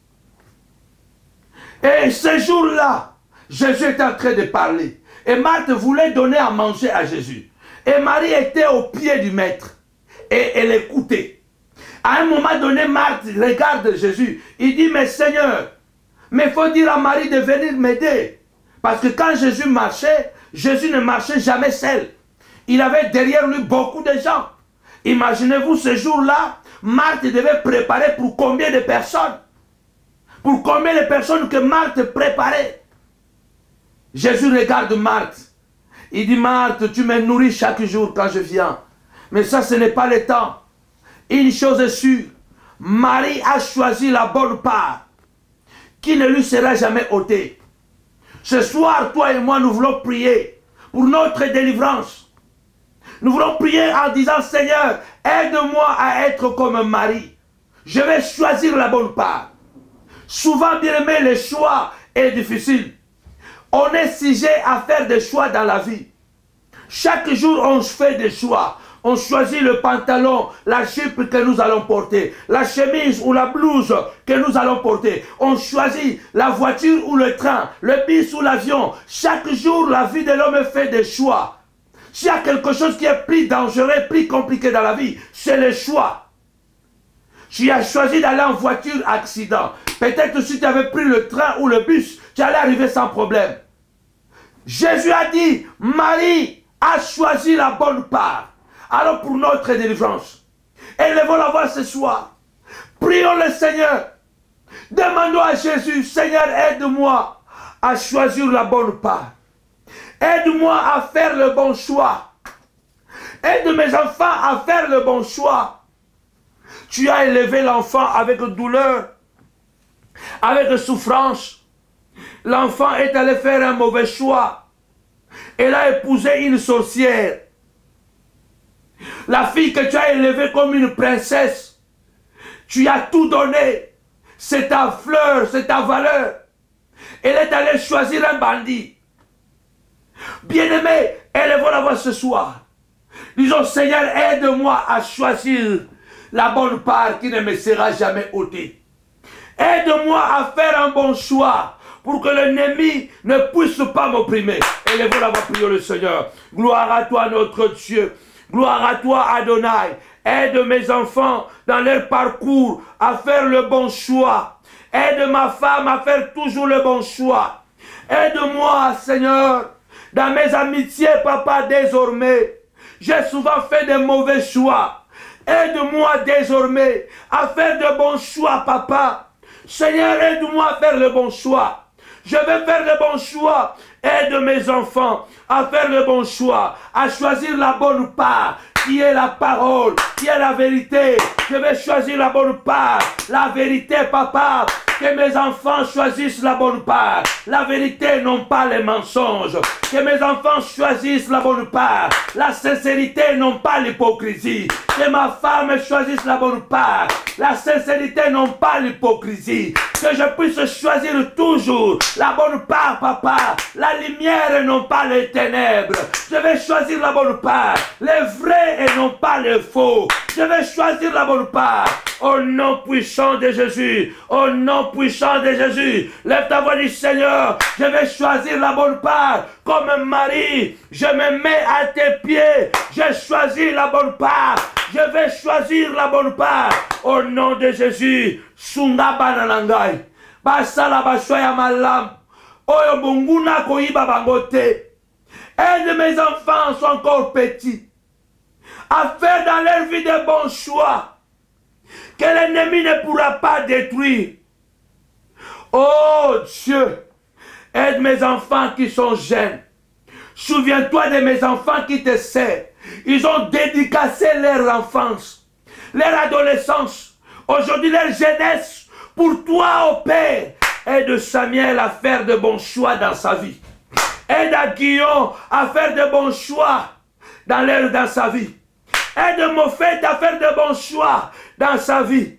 Et ce jour-là, Jésus était en train de parler. Et Marthe voulait donner à manger à Jésus. Et Marie était au pied du maître. Et elle écoutait. À un moment donné, Marthe regarde Jésus. Il dit, mais Seigneur, mais il faut dire à Marie de venir m'aider. Parce que quand Jésus marchait, Jésus ne marchait jamais seul. Il avait derrière lui beaucoup de gens. Imaginez-vous ce jour-là, Marthe devait préparer pour combien de personnes? Pour combien de personnes que Marthe préparait? Jésus regarde Marthe. Il dit, Marthe, tu me nourris chaque jour quand je viens. Mais ça, ce n'est pas le temps. Une chose est sûre, Marie a choisi la bonne part qui ne lui sera jamais ôtée. Ce soir, toi et moi, nous voulons prier pour notre délivrance. Nous voulons prier en disant, Seigneur, aide-moi à être comme Marie. Je vais choisir la bonne part. Souvent, bien aimé, le choix est difficile. On est sujet à faire des choix dans la vie. Chaque jour, on fait des choix. On choisit le pantalon, la jupe que nous allons porter, la chemise ou la blouse que nous allons porter. On choisit la voiture ou le train, le bus ou l'avion. Chaque jour, la vie de l'homme fait des choix. S'il y a quelque chose qui est plus dangereux, plus compliqué dans la vie, c'est le choix. Tu as choisi d'aller en voiture, accident. Peut-être si tu avais pris le train ou le bus, tu allais arriver sans problème. Jésus a dit, Marie a choisi la bonne part. Alors pour notre délivrance, élevons la voix ce soir. Prions le Seigneur. Demandons à Jésus, Seigneur, aide-moi à choisir la bonne part. Aide-moi à faire le bon choix. Aide mes enfants à faire le bon choix. Tu as élevé l'enfant avec douleur, avec souffrance. L'enfant est allé faire un mauvais choix. Elle a épousé une sorcière. La fille que tu as élevée comme une princesse, tu as tout donné. C'est ta fleur, c'est ta valeur. Elle est allée choisir un bandit. Bien-aimé, la voix ce soir. Disons, Seigneur, aide-moi à choisir la bonne part qui ne me sera jamais ôtée. Aide-moi à faire un bon choix pour que l'ennemi ne puisse pas m'opprimer. Élevons la voix, prions le Seigneur. Gloire à toi, notre Dieu. Gloire à toi, Adonai. Aide mes enfants dans leur parcours à faire le bon choix. Aide ma femme à faire toujours le bon choix. Aide-moi, Seigneur, dans mes amitiés, papa, désormais. J'ai souvent fait de mauvais choix. Aide-moi désormais à faire de bons choix, papa. Seigneur, aide-moi à faire le bon choix. Je vais faire le bon choix. Aide mes enfants à faire le bon choix, à choisir la bonne part, qui est la parole, qui est la vérité. Je vais choisir la bonne part, la vérité, papa. Que mes enfants choisissent la bonne part, la vérité, non pas les mensonges. Que mes enfants choisissent la bonne part, la sincérité, non pas l'hypocrisie. Que ma femme choisisse la bonne part, la sincérité, non pas l'hypocrisie. Que je puisse choisir toujours la bonne part, papa, la lumière et non pas les ténèbres. Je vais choisir la bonne part, les vrais et non pas les faux. Je vais choisir la bonne part. Au nom puissant de Jésus, au nom puissant de Jésus, lève ta voix du Seigneur. Je vais choisir la bonne part. Comme Marie, je me mets à tes pieds. Je choisis la bonne part. Je vais choisir la bonne part. Au nom de Jésus, sunga bananangai. Basala bashoya malam. Oyo bunguna bangote. Aide mes enfants sont encore petits à faire dans leur vie de bons choix que l'ennemi ne pourra pas détruire. Oh Dieu, aide mes enfants qui sont jeunes. Souviens-toi de mes enfants qui te servent. Ils ont dédicacé leur enfance, leur adolescence, aujourd'hui leur jeunesse pour toi, ô Père. Aide Samuel à faire de bons choix dans sa vie. Aide à Guillaume à faire de bons choix dans, sa vie. Aide Moffet à faire de bons choix dans sa vie.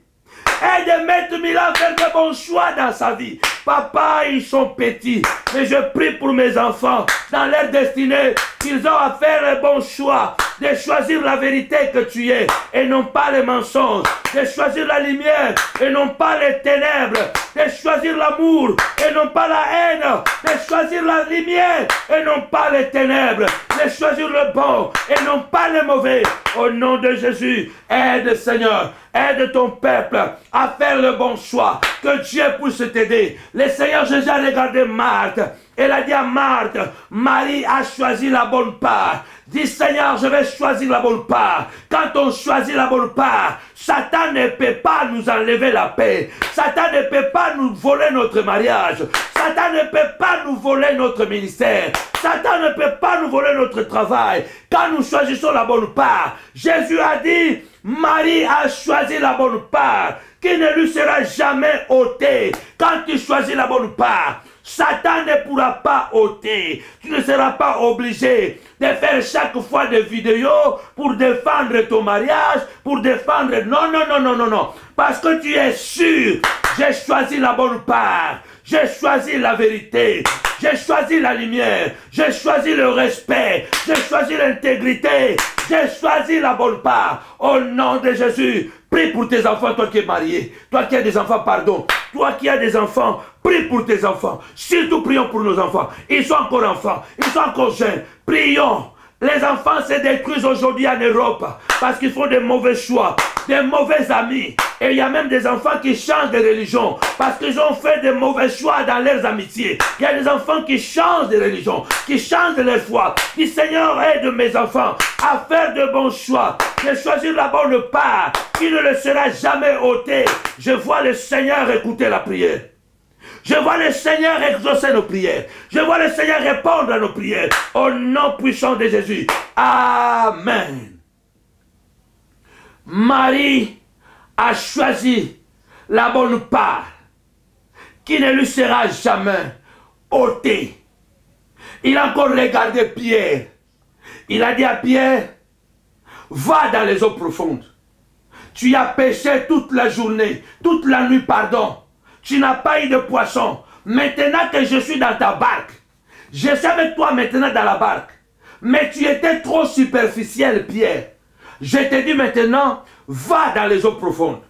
Aide Maître Milan à faire de bons choix dans sa vie. Papa, ils sont petits, mais je prie pour mes enfants, dans leur destinée, qu'ils ont à faire le bon choix, de choisir la vérité que tu es, et non pas les mensonges, de choisir la lumière, et non pas les ténèbres, de choisir l'amour, et non pas la haine, de choisir la lumière, et non pas les ténèbres, de choisir le bon, et non pas le mauvais. Au nom de Jésus, aide Seigneur, aide ton peuple à faire le bon choix, que Dieu puisse t'aider. Le Seigneur Jésus a regardé Marthe. Elle a dit à Marthe, Marie a choisi la bonne part. Dis Seigneur, je vais choisir la bonne part. Quand on choisit la bonne part, Satan ne peut pas nous enlever la paix. Satan ne peut pas nous voler notre mariage. Satan ne peut pas nous voler notre ministère. Satan ne peut pas nous voler notre travail. Quand nous choisissons la bonne part, Jésus a dit, Marie a choisi la bonne part qui ne lui sera jamais ôté. Quand tu choisis la bonne part, Satan ne pourra pas ôter. Tu ne seras pas obligé de faire chaque fois des vidéos pour défendre ton mariage, pour défendre... Non, non, non, non, non, non. Parce que tu es sûr, j'ai choisi la bonne part. J'ai choisi la vérité. J'ai choisi la lumière. J'ai choisi le respect. J'ai choisi l'intégrité. J'ai choisi la bonne part. Au nom de Jésus, prie pour tes enfants, toi qui es marié. Toi qui as des enfants, pardon. Toi qui as des enfants, prie pour tes enfants. Surtout prions pour nos enfants. Ils sont encore enfants. Ils sont encore jeunes. Prions. Les enfants se détruisent aujourd'hui en Europe parce qu'ils font des mauvais choix. des mauvais amis. Et il y a même des enfants qui changent de religion parce qu'ils ont fait des mauvais choix dans leurs amitiés. Il y a des enfants qui changent de religion, qui changent de leur foi. Dis Seigneur, aide mes enfants à faire de bons choix, de choisir la bonne part qui ne le sera jamais ôté. Je vois le Seigneur écouter la prière. Je vois le Seigneur exaucer nos prières. Je vois le Seigneur répondre à nos prières. Au nom puissant de Jésus. Amen. Marie a choisi la bonne part qui ne lui sera jamais ôtée. Il a encore regardé Pierre. Il a dit à Pierre, va dans les eaux profondes. Tu as péché toute la journée, toute la nuit, pardon. Tu n'as pas eu de poisson. Maintenant que je suis dans ta barque, je suis avec toi maintenant dans la barque. Mais tu étais trop superficiel, Pierre. Je te dis maintenant, va dans les eaux profondes.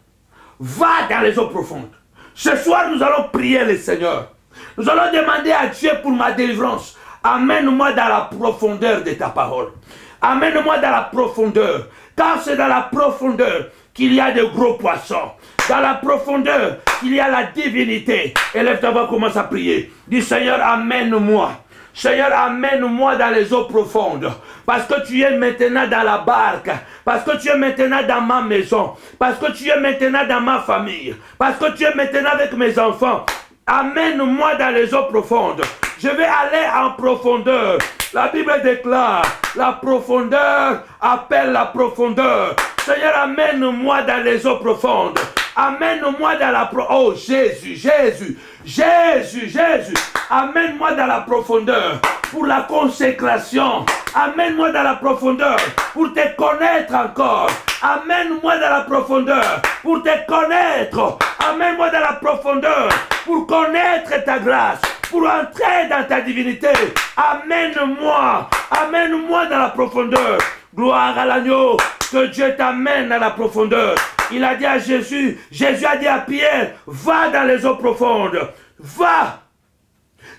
Va dans les eaux profondes. Ce soir, nous allons prier le Seigneur. Nous allons demander à Dieu pour ma délivrance. Amène-moi dans la profondeur de ta parole. Amène-moi dans la profondeur. Car c'est dans la profondeur qu'il y a de gros poissons. Dans la profondeur qu'il y a la divinité. Élève-toi, commence à prier. Dis Seigneur, amène-moi. Seigneur, amène-moi dans les eaux profondes. Parce que tu es maintenant dans la barque. Parce que tu es maintenant dans ma maison. Parce que tu es maintenant dans ma famille. Parce que tu es maintenant avec mes enfants. Amène-moi dans les eaux profondes. Je vais aller en profondeur. La Bible déclare, la profondeur appelle la profondeur. Seigneur, amène-moi dans les eaux profondes. Amène-moi dans la profondeur. Oh Jésus, Jésus, Jésus, Jésus. Amène-moi dans la profondeur pour la consécration. Amène-moi dans la profondeur pour te connaître encore. Amène-moi dans la profondeur pour te connaître. Amène-moi dans la profondeur pour connaître ta grâce, pour entrer dans ta divinité. Amène-moi, amène-moi dans la profondeur. Gloire à l'agneau, que Dieu t'amène à la profondeur. Il a dit à Jésus, Jésus a dit à Pierre, va dans les eaux profondes, va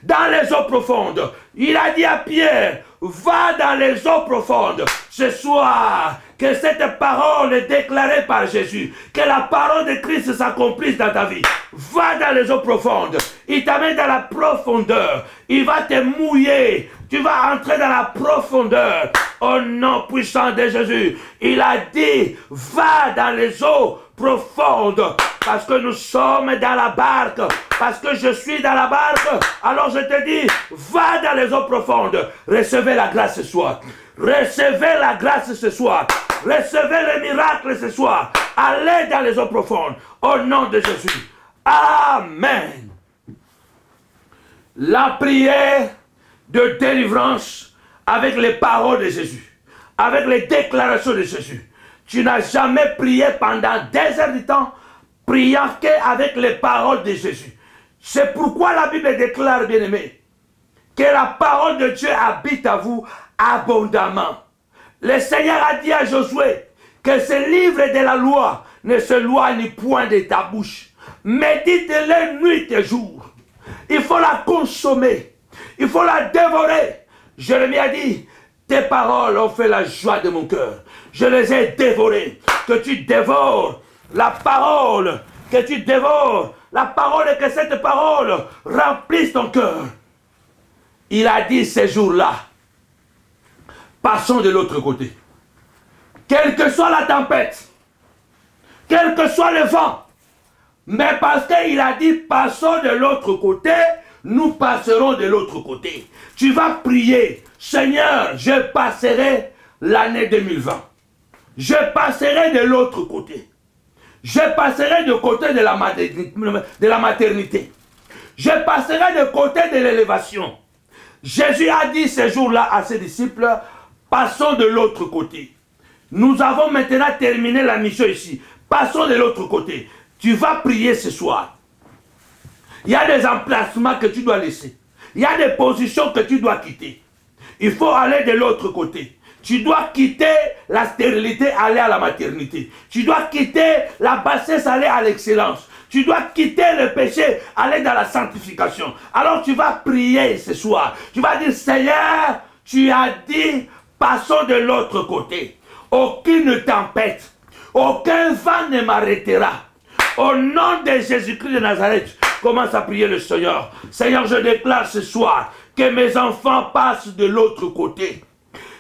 dans les eaux profondes. Il a dit à Pierre, va dans les eaux profondes. Ce soir, que cette parole est déclarée par Jésus, que la parole de Christ s'accomplisse dans ta vie. Va dans les eaux profondes. Il t'amène dans la profondeur. Il va te mouiller. Tu vas entrer dans la profondeur. Au nom puissant de Jésus. Il a dit, va dans les eaux profondes. Parce que nous sommes dans la barque. Parce que je suis dans la barque. Alors je te dis, va dans les eaux profondes. Recevez la grâce ce soir. Recevez la grâce ce soir. Recevez le miracle ce soir. Allez dans les eaux profondes. Au nom de Jésus. Amen. La prière de délivrance avec les paroles de Jésus. Avec les déclarations de Jésus. Tu n'as jamais prié pendant des heures de temps, priant qu'avec les paroles de Jésus. C'est pourquoi la Bible déclare, bien aimé, que la parole de Dieu habite à vous abondamment. Le Seigneur a dit à Josué que ce livre de la loi ne se loigne point de ta bouche. Médite-le nuit et jour. Il faut la consommer. Il faut la dévorer. Jérémie a dit, tes paroles ont fait la joie de mon cœur. Je les ai dévorées. Que tu dévores la parole. Que tu dévores la parole et que cette parole remplisse ton cœur. Il a dit ces jours-là, passons de l'autre côté. Quelle que soit la tempête, quel que soit le vent, mais parce qu'il a dit passons de l'autre côté, nous passerons de l'autre côté. Tu vas prier, Seigneur, je passerai l'année 2020. Je passerai de l'autre côté. Je passerai de côté de la, maternité. Je passerai de côté de l'élévation. Jésus a dit ce jour-là à ses disciples, Passons de l'autre côté. Nous avons maintenant terminé la mission ici. Passons de l'autre côté. Tu vas prier ce soir. Il y a des emplacements que tu dois laisser. Il y a des positions que tu dois quitter. Il faut aller de l'autre côté. Tu dois quitter la stérilité, aller à la maternité. Tu dois quitter la bassesse, aller à l'excellence. Tu dois quitter le péché, aller dans la sanctification. Alors tu vas prier ce soir. Tu vas dire, Seigneur, tu as dit Passons de l'autre côté. Aucune tempête, Aucun vent ne m'arrêtera. Au nom de Jésus-Christ de Nazareth, commence à prier le Seigneur. Seigneur, je déclare ce soir que mes enfants passent de l'autre côté.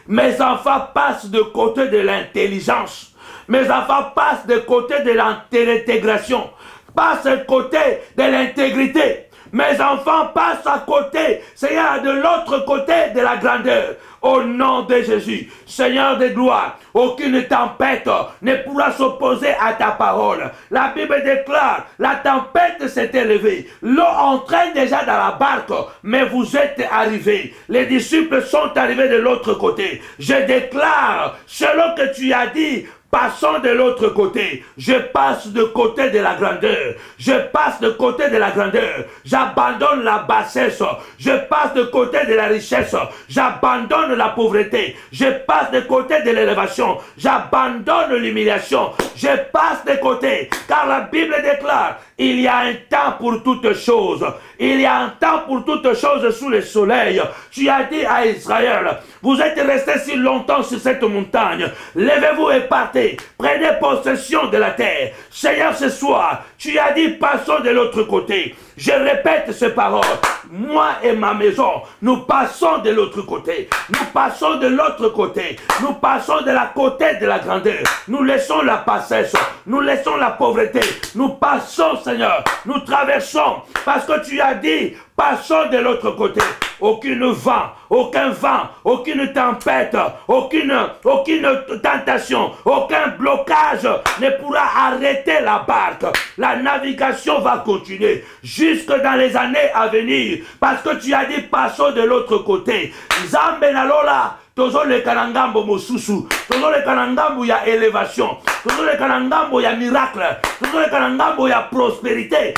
Mes enfants passent de côté de l'intelligence. Mes enfants passent de côté de l'intégration. Passent de côté de l'intégrité. Mes enfants passent à côté, Seigneur, de l'autre côté de la grandeur. Au nom de Jésus, Seigneur de gloire, aucune tempête ne pourra s'opposer à ta parole. La Bible déclare, la tempête s'est élevée. L'eau entraîne déjà dans la barque, mais vous êtes arrivés. Les disciples sont arrivés de l'autre côté. Je déclare, selon que tu as dit, Passons de l'autre côté. Je passe de côté de la grandeur. Je passe de côté de la grandeur. J'abandonne la bassesse. Je passe de côté de la richesse. J'abandonne la pauvreté. Je passe de côté de l'élévation. J'abandonne l'humiliation. Je passe de côté. Car la Bible déclare, il y a un temps pour toutes choses. Il y a un temps pour toutes choses sous le soleil. Tu as dit à Israël, vous êtes restés si longtemps sur cette montagne. Levez-vous et partez. Prenez possession de la terre. Seigneur, ce soir, tu as dit, passons de l'autre côté. Je répète ces paroles. Moi et ma maison, nous passons de l'autre côté. Nous passons de l'autre côté. Nous passons de la côté de la grandeur. Nous laissons la passesse. Nous laissons la pauvreté. Nous passons, Seigneur. Nous traversons. Parce que tu as dit, passons de l'autre côté. Aucune vent, aucun vent, aucune tempête, aucune, aucune tentation, aucun blocage ne pourra arrêter la barque. La navigation va continuer jusque dans les années à venir. Parce que tu as dit, passons de l'autre côté. Zambe Lola, tozoleka na ngambo mosusu tozoleka na ngambo ya élévation tozoleka na ngambo ya miracle tozoleka na ngambo ya prospérité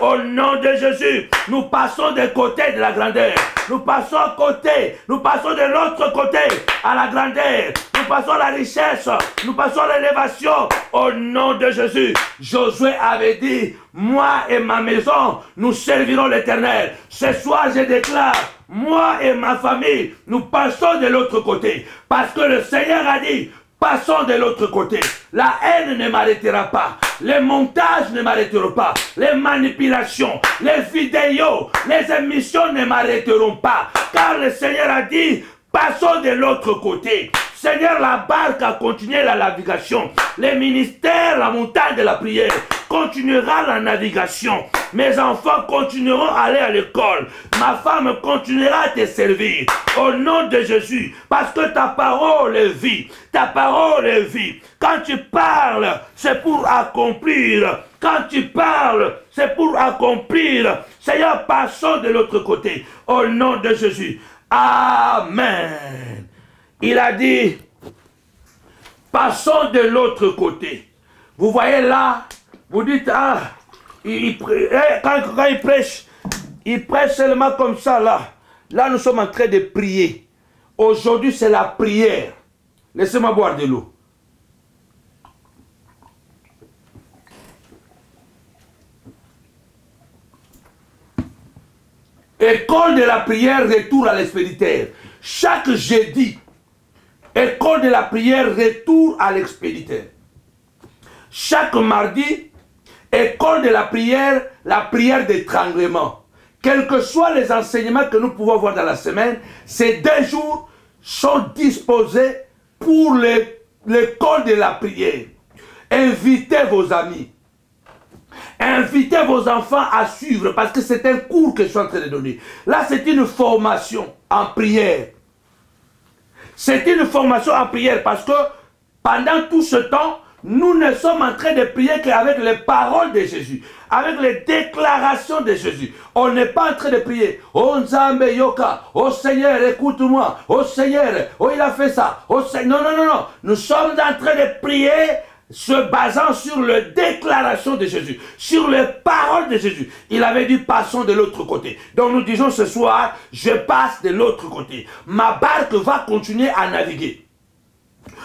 au nom de jésus nous passons de côté de la grandeur nous passons côté. Nous passons de l'autre côté à la grandeur nous passons à la richesse. Nous passons à l'élévation. Au nom de jésus josué avait dit moi et ma maison nous servirons l'éternel. Ce soir je déclare moi et ma famille, nous passons de l'autre côté. Parce que le Seigneur a dit, passons de l'autre côté. La haine ne m'arrêtera pas. Les montages ne m'arrêteront pas. Les manipulations, les vidéos, les émissions ne m'arrêteront pas. Car le Seigneur a dit, passons de l'autre côté. Seigneur, la barque a continué la navigation. Les ministères, la montagne de la prière continuera la navigation. Mes enfants continueront à aller à l'école. Ma femme continuera à te servir. Au nom de Jésus. Parce que ta parole est vie. Ta parole est vie. Quand tu parles, c'est pour accomplir. Quand tu parles, c'est pour accomplir. Seigneur, passons de l'autre côté. Au nom de Jésus. Amen. Il a dit, passons de l'autre côté. Vous voyez là, vous dites, ah, eh, quand, quand, il prêche, il prêche seulement comme ça là. Là, nous sommes en train de prier. Aujourd'hui, c'est la prière. Laissez-moi boire de l'eau. École de la prière, retour à l'expéditeur. Chaque jeudi, école de la prière, retour à l'expéditeur. Chaque mardi, école de la prière, la prière d'étranglement. Quels que soient les enseignements que nous pouvons voir dans la semaine, ces deux jours sont disposés pour l'école de la prière. Invitez vos amis. Invitez vos enfants à suivre parce que c'est un cours que je suis en train de donner. Là, c'est une formation en prière. C'est une formation en prière parce que pendant tout ce temps, nous ne sommes en train de prier qu'avec les paroles de Jésus, avec les déclarations de Jésus. On n'est pas en train de prier. Oh Yoka, oh Seigneur, écoute-moi. Oh Seigneur, oh il a fait ça. Oh Seigneur, non, non, non, non. Nous sommes en train de prier se basant sur les déclarations de Jésus, sur les paroles de Jésus. Il avait dit passons de l'autre côté. Donc nous disons ce soir, je passe de l'autre côté. Ma barque va continuer à naviguer.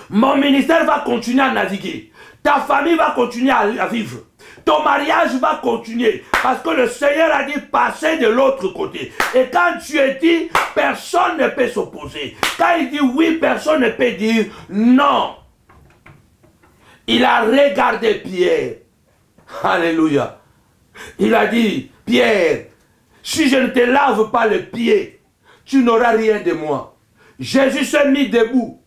Mon ministère va continuer à naviguer. Ta famille va continuer à vivre. ton mariage va continuer. Parce que le Seigneur a dit passer de l'autre côté. Et quand tu es dit, personne ne peut s'opposer. Quand il dit oui, personne ne peut dire non. Il a regardé Pierre. Alléluia. Il a dit, Pierre, si je ne te lave pas le pied, tu n'auras rien de moi. Jésus s'est mis debout.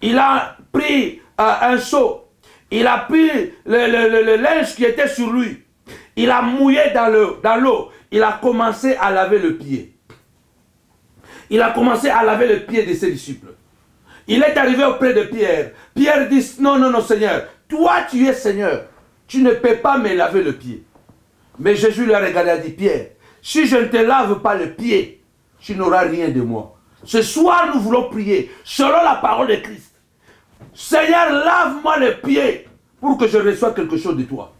Il a pris euh, un seau. Il a pris le, linge qui était sur lui. Il a mouillé dans l'eau. Il a commencé à laver le pied. Il a commencé à laver le pied de ses disciples. Il est arrivé auprès de Pierre. Pierre dit, non, non, non, Seigneur, toi tu es Seigneur. Tu ne peux pas me laver le pied. Mais Jésus lui a regardé et a dit, Pierre, si je ne te lave pas le pied, tu n'auras rien de moi. Ce soir, nous voulons prier selon la parole de Christ. Seigneur, lave-moi les pieds pour que je reçoive quelque chose de toi.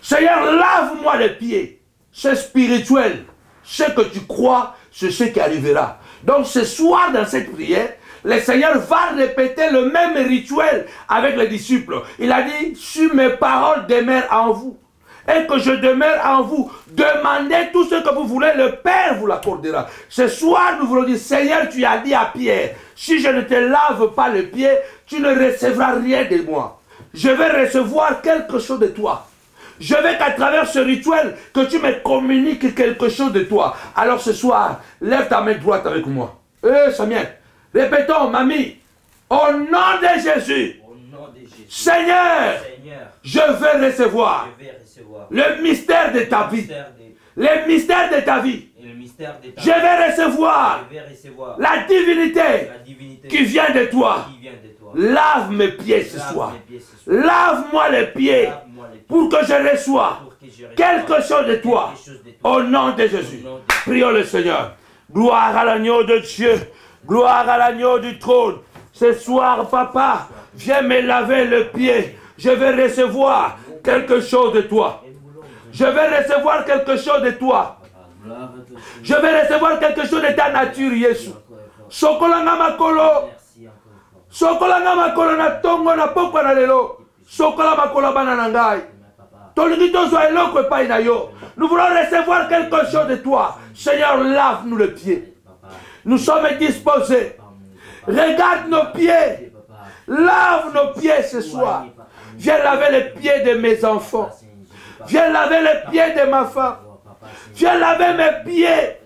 Seigneur, lave-moi les pieds. C'est spirituel. Ce que tu crois, c'est ce qui arrivera. Donc ce soir, dans cette prière, le Seigneur va répéter le même rituel avec les disciples. Il a dit, si mes paroles demeurent en vous, et que je demeure en vous. Demandez tout ce que vous voulez, le Père vous l'accordera. Ce soir, nous voulons dire, Seigneur, tu as dit à Pierre, si je ne te lave pas le pied, tu ne recevras rien de moi. Je vais recevoir quelque chose de toi. Je veux qu'à travers ce rituel, que tu me communiques quelque chose de toi. Alors ce soir, lève ta main droite avec moi. Eh, Samuel, répétons, mamie, au nom de Jésus, Seigneur, je vais recevoir le mystère de ta vie. Le mystère de ta vie. Je vais recevoir la divinité qui vient de toi. Lave mes pieds ce soir. Lave-moi les pieds pour que je reçois quelque chose de toi. Au nom de Jésus. Prions le Seigneur. Gloire à l'agneau de Dieu. Gloire à l'agneau du trône. Ce soir, papa, viens me laver le pied. Je vais recevoir quelque chose de toi. Je vais recevoir quelque chose de toi. Je vais recevoir quelque chose de ta nature, Yesu. Sokolanga makolo. Na tongo na pokwa na lelo. Nous voulons recevoir quelque chose de toi. Seigneur, lave-nous le pied. Nous sommes disposés. Regarde nos pieds. Lave nos pieds ce soir. Viens laver les pieds de mes enfants. Viens laver les pieds de ma femme. Viens laver mes pieds.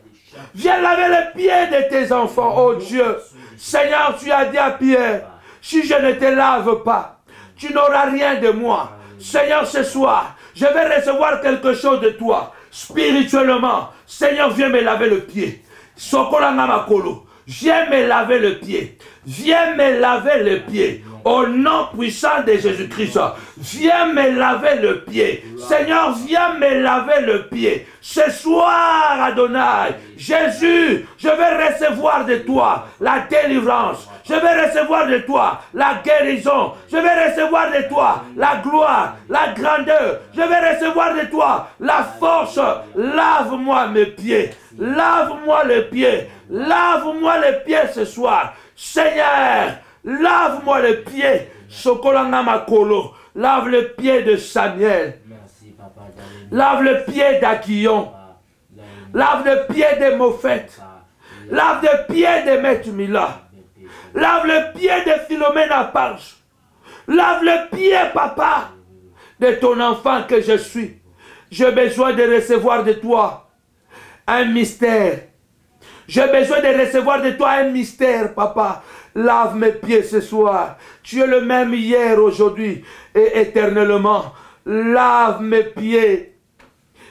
Viens laver les pieds de tes enfants, oh Dieu. Seigneur, tu as dit à Pierre, si je ne te lave pas, tu n'auras rien de moi. Seigneur, ce soir, je vais recevoir quelque chose de toi, spirituellement. Seigneur, viens me laver le pied. Sokolanga makolo. Viens me laver le pied. Viens me laver le pied. Au nom puissant de Jésus-Christ, viens me laver le pied. Seigneur, viens me laver le pied. Ce soir, Adonai, Jésus, je vais recevoir de toi la délivrance. Je vais recevoir de toi la guérison. Je vais recevoir de toi la gloire, la grandeur. Je vais recevoir de toi la force. Lave-moi mes pieds. Lave-moi les pieds. Lave-moi les pieds ce soir. Seigneur, lave-moi les pieds. Sokolanga makolo. Lave le pied de Samuel. Lave le pied d'Aquillon. Lave le pied de Moffet. Lave le pied de Maître Mila. Lave le pied de Philomène Aparche. Lave le pied, papa, de ton enfant que je suis. J'ai besoin de recevoir de toi un mystère. J'ai besoin de recevoir de toi un mystère, papa. Lave mes pieds ce soir. Tu es le même hier, aujourd'hui et éternellement. Lave mes pieds.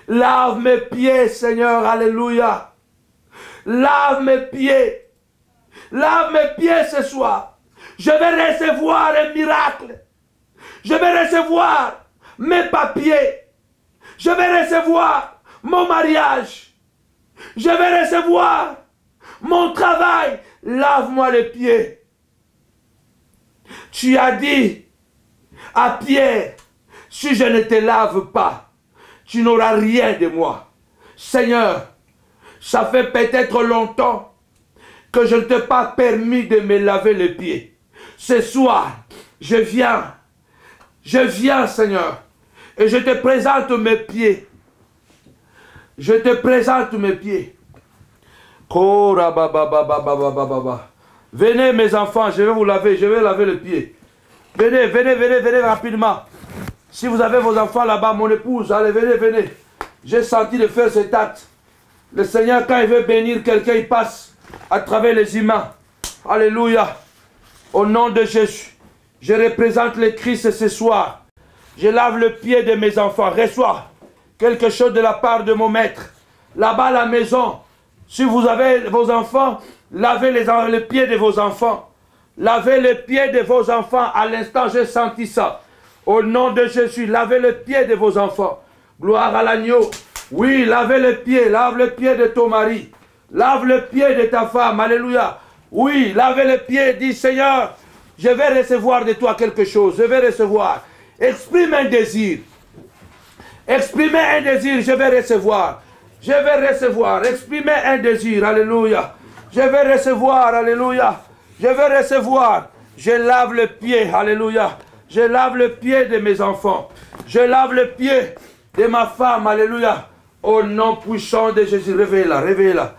Lave mes pieds, Seigneur. Alléluia. Lave mes pieds. Lave mes pieds ce soir. Je vais recevoir un miracle. Je vais recevoir mes papiers. Je vais recevoir mon mariage. Je vais recevoir mon travail. Lave-moi les pieds. Tu as dit à Pierre, si je ne te lave pas, tu n'auras rien de moi. Seigneur, ça fait peut-être longtemps que je ne t'ai pas permis de me laver les pieds. Ce soir, je viens, je viens, Seigneur, Et je te présente mes pieds. Je te présente mes pieds. Venez mes enfants, je vais vous laver, je vais laver le pied. Venez, venez, venez, venez rapidement. Si vous avez vos enfants là-bas, mon épouse, allez, venez, venez. J'ai senti de faire cet acte. Le Seigneur, quand il veut bénir quelqu'un, il passe à travers les humains. Alléluia. Au nom de Jésus, je représente le Christ ce soir. Je lave le pied de mes enfants. Reçois quelque chose de la part de mon maître. Là-bas la maison, si vous avez vos enfants, lavez les, les pieds de vos enfants. Lavez les pieds de vos enfants. À l'instant, j'ai senti ça. Au nom de Jésus, lavez les pieds de vos enfants. Gloire à l'agneau. Oui, lavez les pieds. Lave les pieds de ton mari. Lave le pied de ta femme. Alléluia. Oui, lavez les pieds. Dis Seigneur, je vais recevoir de toi quelque chose. Je vais recevoir. Exprime un désir. Exprimez un désir, je vais recevoir. Je vais recevoir. Exprimez un désir. Alléluia. Je vais recevoir. Alléluia. Je vais recevoir. Je lave le pied. Alléluia. Je lave le pied de mes enfants. Je lave le pied de ma femme. Alléluia. Au nom puissant de Jésus. Réveille-la. Réveille-la.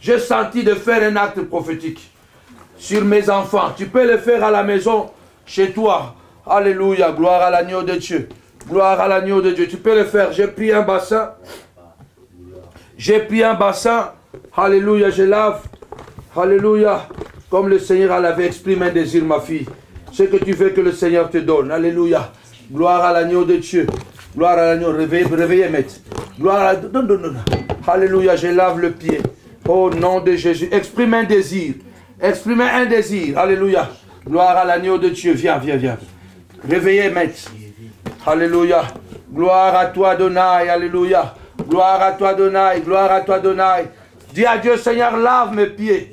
J'ai senti de faire un acte prophétique sur mes enfants. Tu peux le faire à la maison, chez toi. Alléluia. Gloire à l'agneau de Dieu. Gloire à l'agneau de Dieu. Tu peux le faire. J'ai pris un bassin. J'ai pris un bassin. Alléluia. Je lave. Alléluia. Comme le Seigneur l'avait exprimé un désir, ma fille. Ce que tu veux que le Seigneur te donne. Alléluia. Gloire à l'agneau de Dieu. Gloire à l'agneau. Réveillez, réveillez, maître. Gloire à... Non, non, non, Alléluia. Je lave le pied. Au nom de Jésus. Exprime un désir. Exprime un désir. Alléluia. Gloire à l'agneau de Dieu. Viens, viens, viens. Réveillez, maître. Alléluia. Gloire à toi, Donai. Alléluia. Gloire à toi, Donai. Gloire à toi, Donai. Dis à Dieu, Seigneur, lave mes pieds.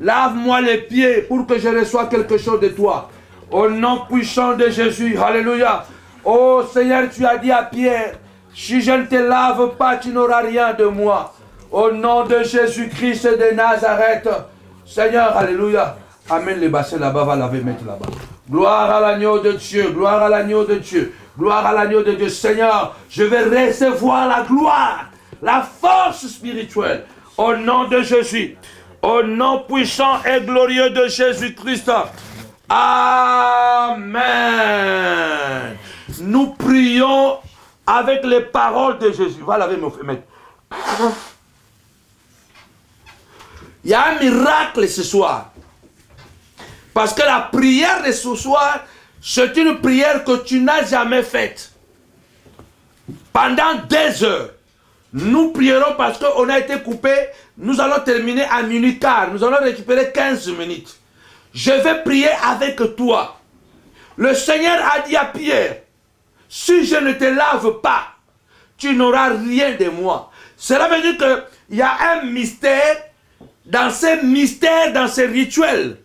Lave-moi les pieds pour que je reçoive quelque chose de toi. Au nom puissant de Jésus. Alléluia. Oh Seigneur, tu as dit à Pierre, si je ne te lave pas, tu n'auras rien de moi. Au nom de Jésus-Christ de Nazareth. Seigneur, Alléluia. Amène les bassins là-bas, va laver, mettre là-bas. Gloire à l'agneau de Dieu, gloire à l'agneau de Dieu, gloire à l'agneau de Dieu. Seigneur, je vais recevoir la gloire, la force spirituelle au nom de Jésus, au nom puissant et glorieux de Jésus-Christ. Amen. Nous prions avec les paroles de Jésus. Va laver mon. Il y a un miracle ce soir. Parce que la prière de ce soir, c'est une prière que tu n'as jamais faite. Pendant des heures, nous prierons parce qu'on a été coupé. Nous allons terminer à minuit quart. Nous allons récupérer 15 minutes. Je vais prier avec toi. Le Seigneur a dit à Pierre, si je ne te lave pas, tu n'auras rien de moi. Cela veut dire qu'il y a un mystère dans ces mystères, dans ces rituels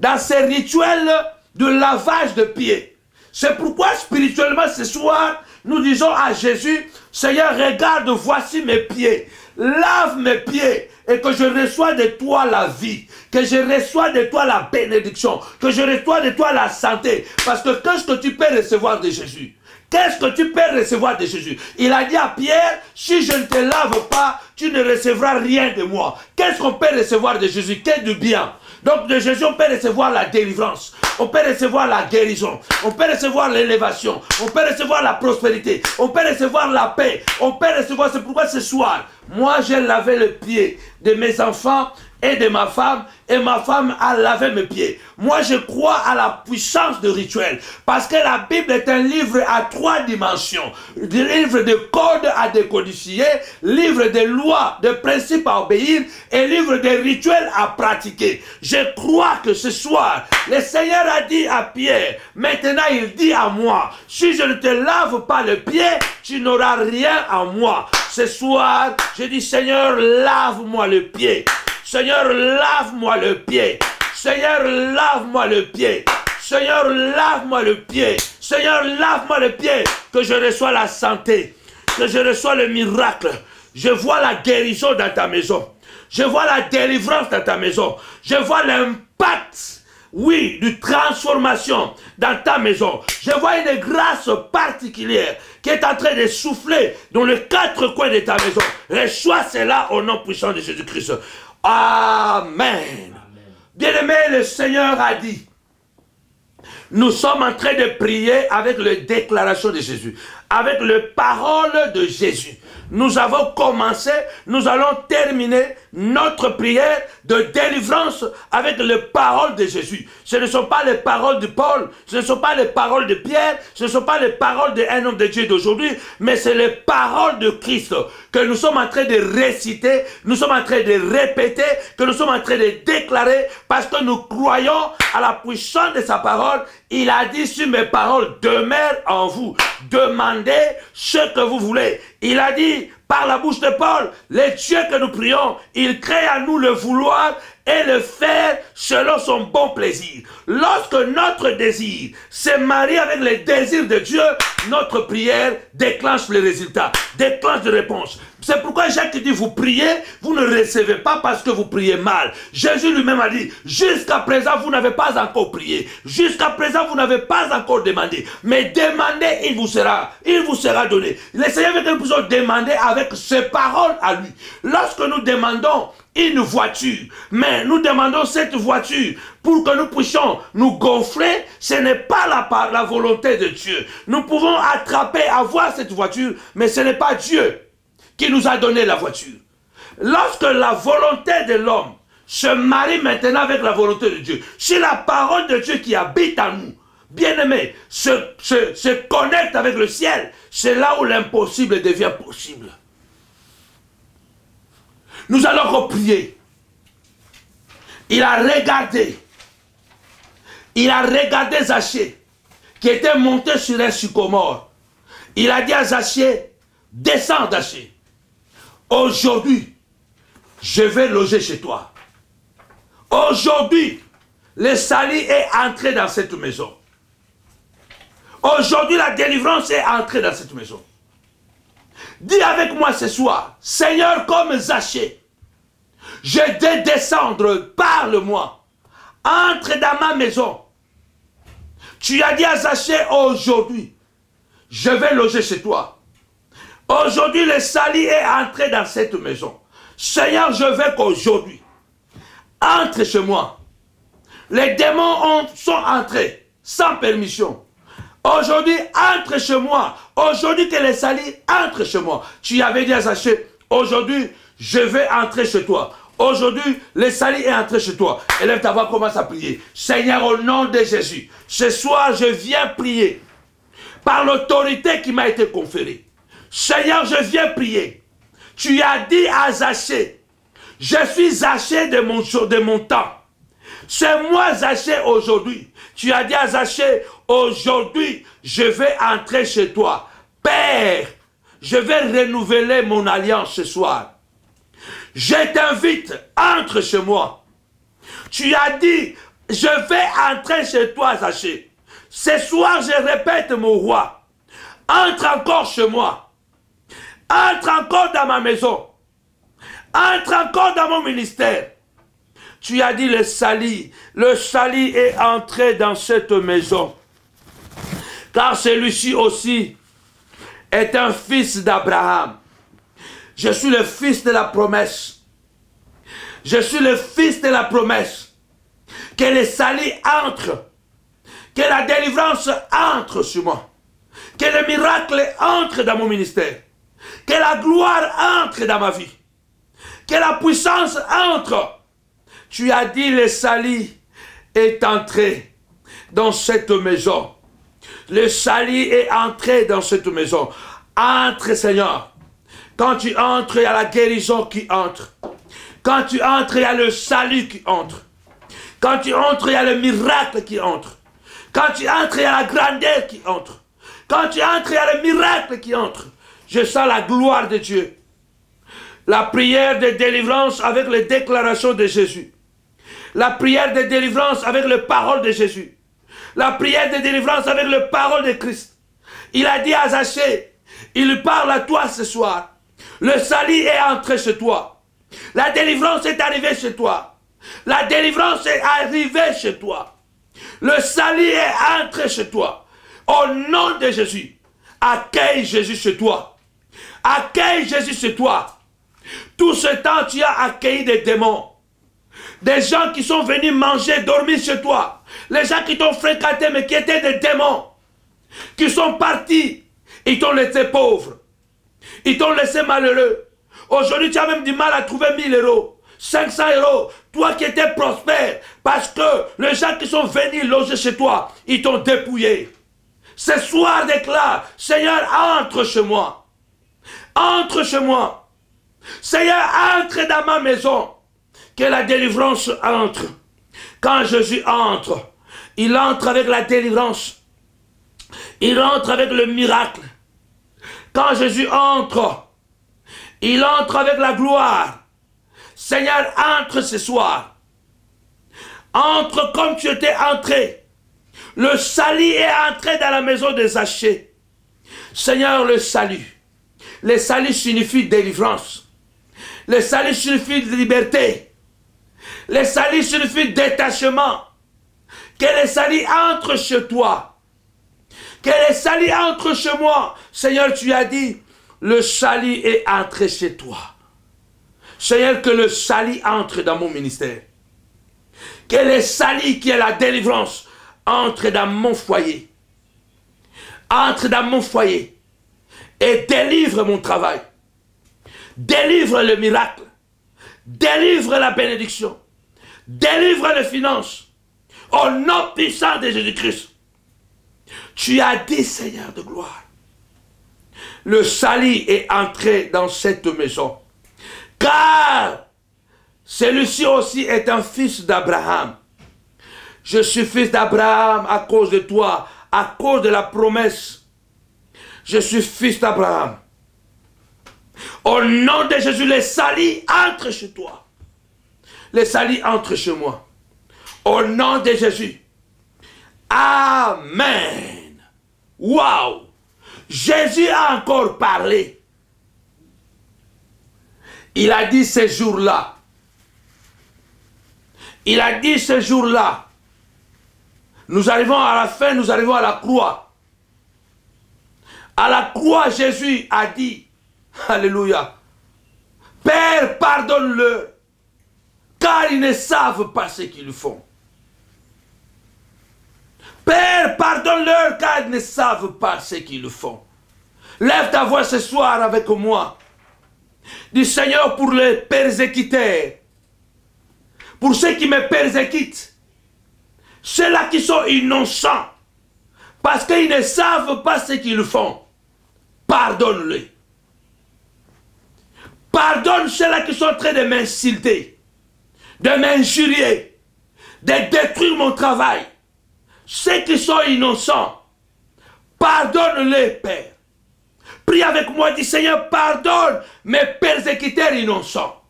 dans ces rituels de lavage de pieds. C'est pourquoi spirituellement ce soir, nous disons à Jésus, Seigneur, regarde, voici mes pieds. Lave mes pieds et que je reçois de toi la vie, que je reçois de toi la bénédiction, que je reçois de toi la santé. Parce que qu'est-ce que tu peux recevoir de Jésus? Qu'est-ce que tu peux recevoir de Jésus? Il a dit à Pierre, si je ne te lave pas, tu ne recevras rien de moi. Qu'est-ce qu'on peut recevoir de Jésus? Qu'est du bien donc de Jésus, on peut recevoir la délivrance, on peut recevoir la guérison, on peut recevoir l'élévation, on peut recevoir la prospérité, on peut recevoir la paix, on peut recevoir, c'est pourquoi ce soir, moi j'ai lavé le pied de mes enfants et de ma femme, et ma femme a lavé mes pieds. Moi, je crois à la puissance de rituel, parce que la Bible est un livre à trois dimensions. Livre de codes à décodifier, livre de lois, de principes à obéir, et livre de rituels à pratiquer. Je crois que ce soir, le Seigneur a dit à Pierre, maintenant il dit à moi, si je ne te lave pas le pied, tu n'auras rien à moi. Ce soir, je dis, Seigneur, lave-moi le pied. Seigneur, lave-moi le pied. Seigneur, lave-moi le pied. Seigneur, lave-moi le pied. Seigneur, lave-moi le pied. Que je reçois la santé. Que je reçois le miracle. Je vois la guérison dans ta maison. Je vois la délivrance dans ta maison. Je vois l'impact oui, de transformation dans ta maison. Je vois une grâce particulière qui est en train de souffler dans les quatre coins de ta maison. Reçois cela au nom puissant de Jésus-Christ. Amen. Bien-aimé, le Seigneur a dit, nous sommes en train de prier avec la déclaration de Jésus, avec les paroles de Jésus nous avons commencé, nous allons terminer notre prière de délivrance avec les paroles de Jésus. Ce ne sont pas les paroles de Paul, ce ne sont pas les paroles de Pierre, ce ne sont pas les paroles d'un homme de Dieu d'aujourd'hui, mais c'est les paroles de Christ que nous sommes en train de réciter, nous sommes en train de répéter, que nous sommes en train de déclarer, parce que nous croyons à la puissance de sa parole. Il a dit sur mes paroles, demeure en vous, demandez ce que vous voulez. Il a dit par la bouche de Paul, les dieux que nous prions, il crée à nous le vouloir et le faire selon son bon plaisir. Lorsque notre désir se marie avec les désirs de Dieu, notre prière déclenche les résultats, déclenche les réponses. C'est pourquoi Jacques dit, vous priez, vous ne recevez pas parce que vous priez mal. Jésus lui-même a dit, jusqu'à présent, vous n'avez pas encore prié. Jusqu'à présent, vous n'avez pas encore demandé. Mais demandez, il vous sera, il vous sera donné. Le Seigneur veut que nous puissions demander avec ses paroles à lui. Lorsque nous demandons une voiture, mais nous demandons cette voiture pour que nous puissions nous gonfler, ce n'est pas la, la volonté de Dieu. Nous pouvons attraper, avoir cette voiture, mais ce n'est pas Dieu qui nous a donné la voiture. Lorsque la volonté de l'homme se marie maintenant avec la volonté de Dieu, c'est la parole de Dieu qui habite en nous, bien-aimé, se connecte avec le ciel, c'est là où l'impossible devient possible. Nous allons reprier. Il a regardé. Il a regardé Zachée, qui était monté sur un sycomore. Il a dit à Zachée, descends Zachée. Aujourd'hui, je vais loger chez toi. Aujourd'hui, le salut est entré dans cette maison. Aujourd'hui, la délivrance est entrée dans cette maison. Dis avec moi ce soir, Seigneur, comme Zachée, je vais descendre, parle-moi. Entre dans ma maison. Tu as dit à Zachée aujourd'hui, je vais loger chez toi. Aujourd'hui, le salut est entré dans cette maison. Seigneur, je veux qu'aujourd'hui, entre chez moi. Les démons sont entrés sans permission. Aujourd'hui, entre chez moi. Aujourd'hui, que le salut entre chez moi. Tu avais dit à Zachée, aujourd'hui, je vais entrer chez toi. Aujourd'hui, le salut est entré chez toi. Élève ta voix, commence à prier. Seigneur, au nom de Jésus, ce soir, je viens prier par l'autorité qui m'a été conférée. Seigneur, je viens prier. Tu as dit à Zachée, je suis Zachée de mon, de mon temps. C'est moi Zachée aujourd'hui. Tu as dit à Zachée, aujourd'hui, je vais entrer chez toi. Père, je vais renouveler mon alliance ce soir. Je t'invite, entre chez moi. Tu as dit, je vais entrer chez toi, Zachée. Ce soir, je répète, mon roi, entre encore chez moi. Entre encore dans ma maison. Entre encore dans mon ministère. Tu as dit le sali. Le sali est entré dans cette maison. Car celui-ci aussi est un fils d'Abraham. Je suis le fils de la promesse. Je suis le fils de la promesse. Que le salut entre. Que la délivrance entre sur moi. Que le miracle entre dans mon ministère. Que la gloire entre dans ma vie. Que la puissance entre. Tu as dit le salut est entré dans cette maison. Le salut est entré dans cette maison. Entre, Seigneur. Quand tu entres, il y a la guérison qui entre. Quand tu entres, il y a le salut qui entre. Quand tu entres, il y a le miracle qui entre. Quand tu entres, il y a la grandeur qui entre. Quand tu entres, il y a le miracle qui entre. Je sens la gloire de Dieu. La prière de délivrance avec les déclarations de Jésus. La prière de délivrance avec les paroles de Jésus. La prière de délivrance avec les paroles de Christ. Il a dit à Zachée, il parle à toi ce soir. Le salut est entré chez toi. La délivrance est arrivée chez toi. La délivrance est arrivée chez toi. Le salut est entré chez toi. Au nom de Jésus, accueille Jésus chez toi. Accueille Jésus chez toi. Tout ce temps, tu as accueilli des démons. Des gens qui sont venus manger, dormir chez toi. Les gens qui t'ont fréquenté, mais qui étaient des démons. Qui sont partis. Ils t'ont laissé pauvre. Ils t'ont laissé malheureux. Aujourd'hui, tu as même du mal à trouver 1000 euros. 500 euros, toi qui étais prospère, parce que les gens qui sont venus loger chez toi, ils t'ont dépouillé. Ce soir déclare, Seigneur, entre chez moi. Entre chez moi. Seigneur, entre dans ma maison. Que la délivrance entre. Quand Jésus entre, il entre avec la délivrance. Il entre avec le miracle. Quand Jésus entre, il entre avec la gloire. Seigneur, entre ce soir. Entre comme tu étais entré. Le salut est entré dans la maison des hachés. Seigneur, le salut. Le salut signifie délivrance. Le salut signifie liberté. Le salut signifie détachement. Que le salut entre chez toi. Que le salut entre chez moi. Seigneur, tu as dit, le salut est entré chez toi. Seigneur, que le salut entre dans mon ministère. Que le salut qui est la délivrance entre dans mon foyer. Entre dans mon foyer. Et délivre mon travail. Délivre le miracle. Délivre la bénédiction. Délivre les finances. Au nom puissant de Jésus-Christ. Tu as dit, Seigneur de gloire, le salut est entré dans cette maison. Car celui-ci aussi est un fils d'Abraham. Je suis fils d'Abraham à cause de toi, à cause de la promesse. Je suis fils d'Abraham. Au nom de Jésus, les salis entrent chez toi. Les salis entrent chez moi. Au nom de Jésus. Amen. Waouh. Jésus a encore parlé. Il a dit ce jour-là. Il a dit ce jour-là. Nous arrivons à la fin, nous arrivons à la croix. À la croix, Jésus a dit, Alléluia, Père, pardonne-le, car ils ne savent pas ce qu'ils font. Père, pardonne-leur, car ils ne savent pas ce qu'ils font. Lève ta voix ce soir avec moi du Seigneur pour les persécuteurs, pour ceux qui me persécutent, ceux-là qui sont innocents, parce qu'ils ne savent pas ce qu'ils font. Pardonne-les. Pardonne ceux-là qui sont en train de m'insulter, de m'injurier, de détruire mon travail. Ceux qui sont innocents, pardonne-les, Père. Prie avec moi, dis Seigneur, pardonne mes persécuteurs innocents.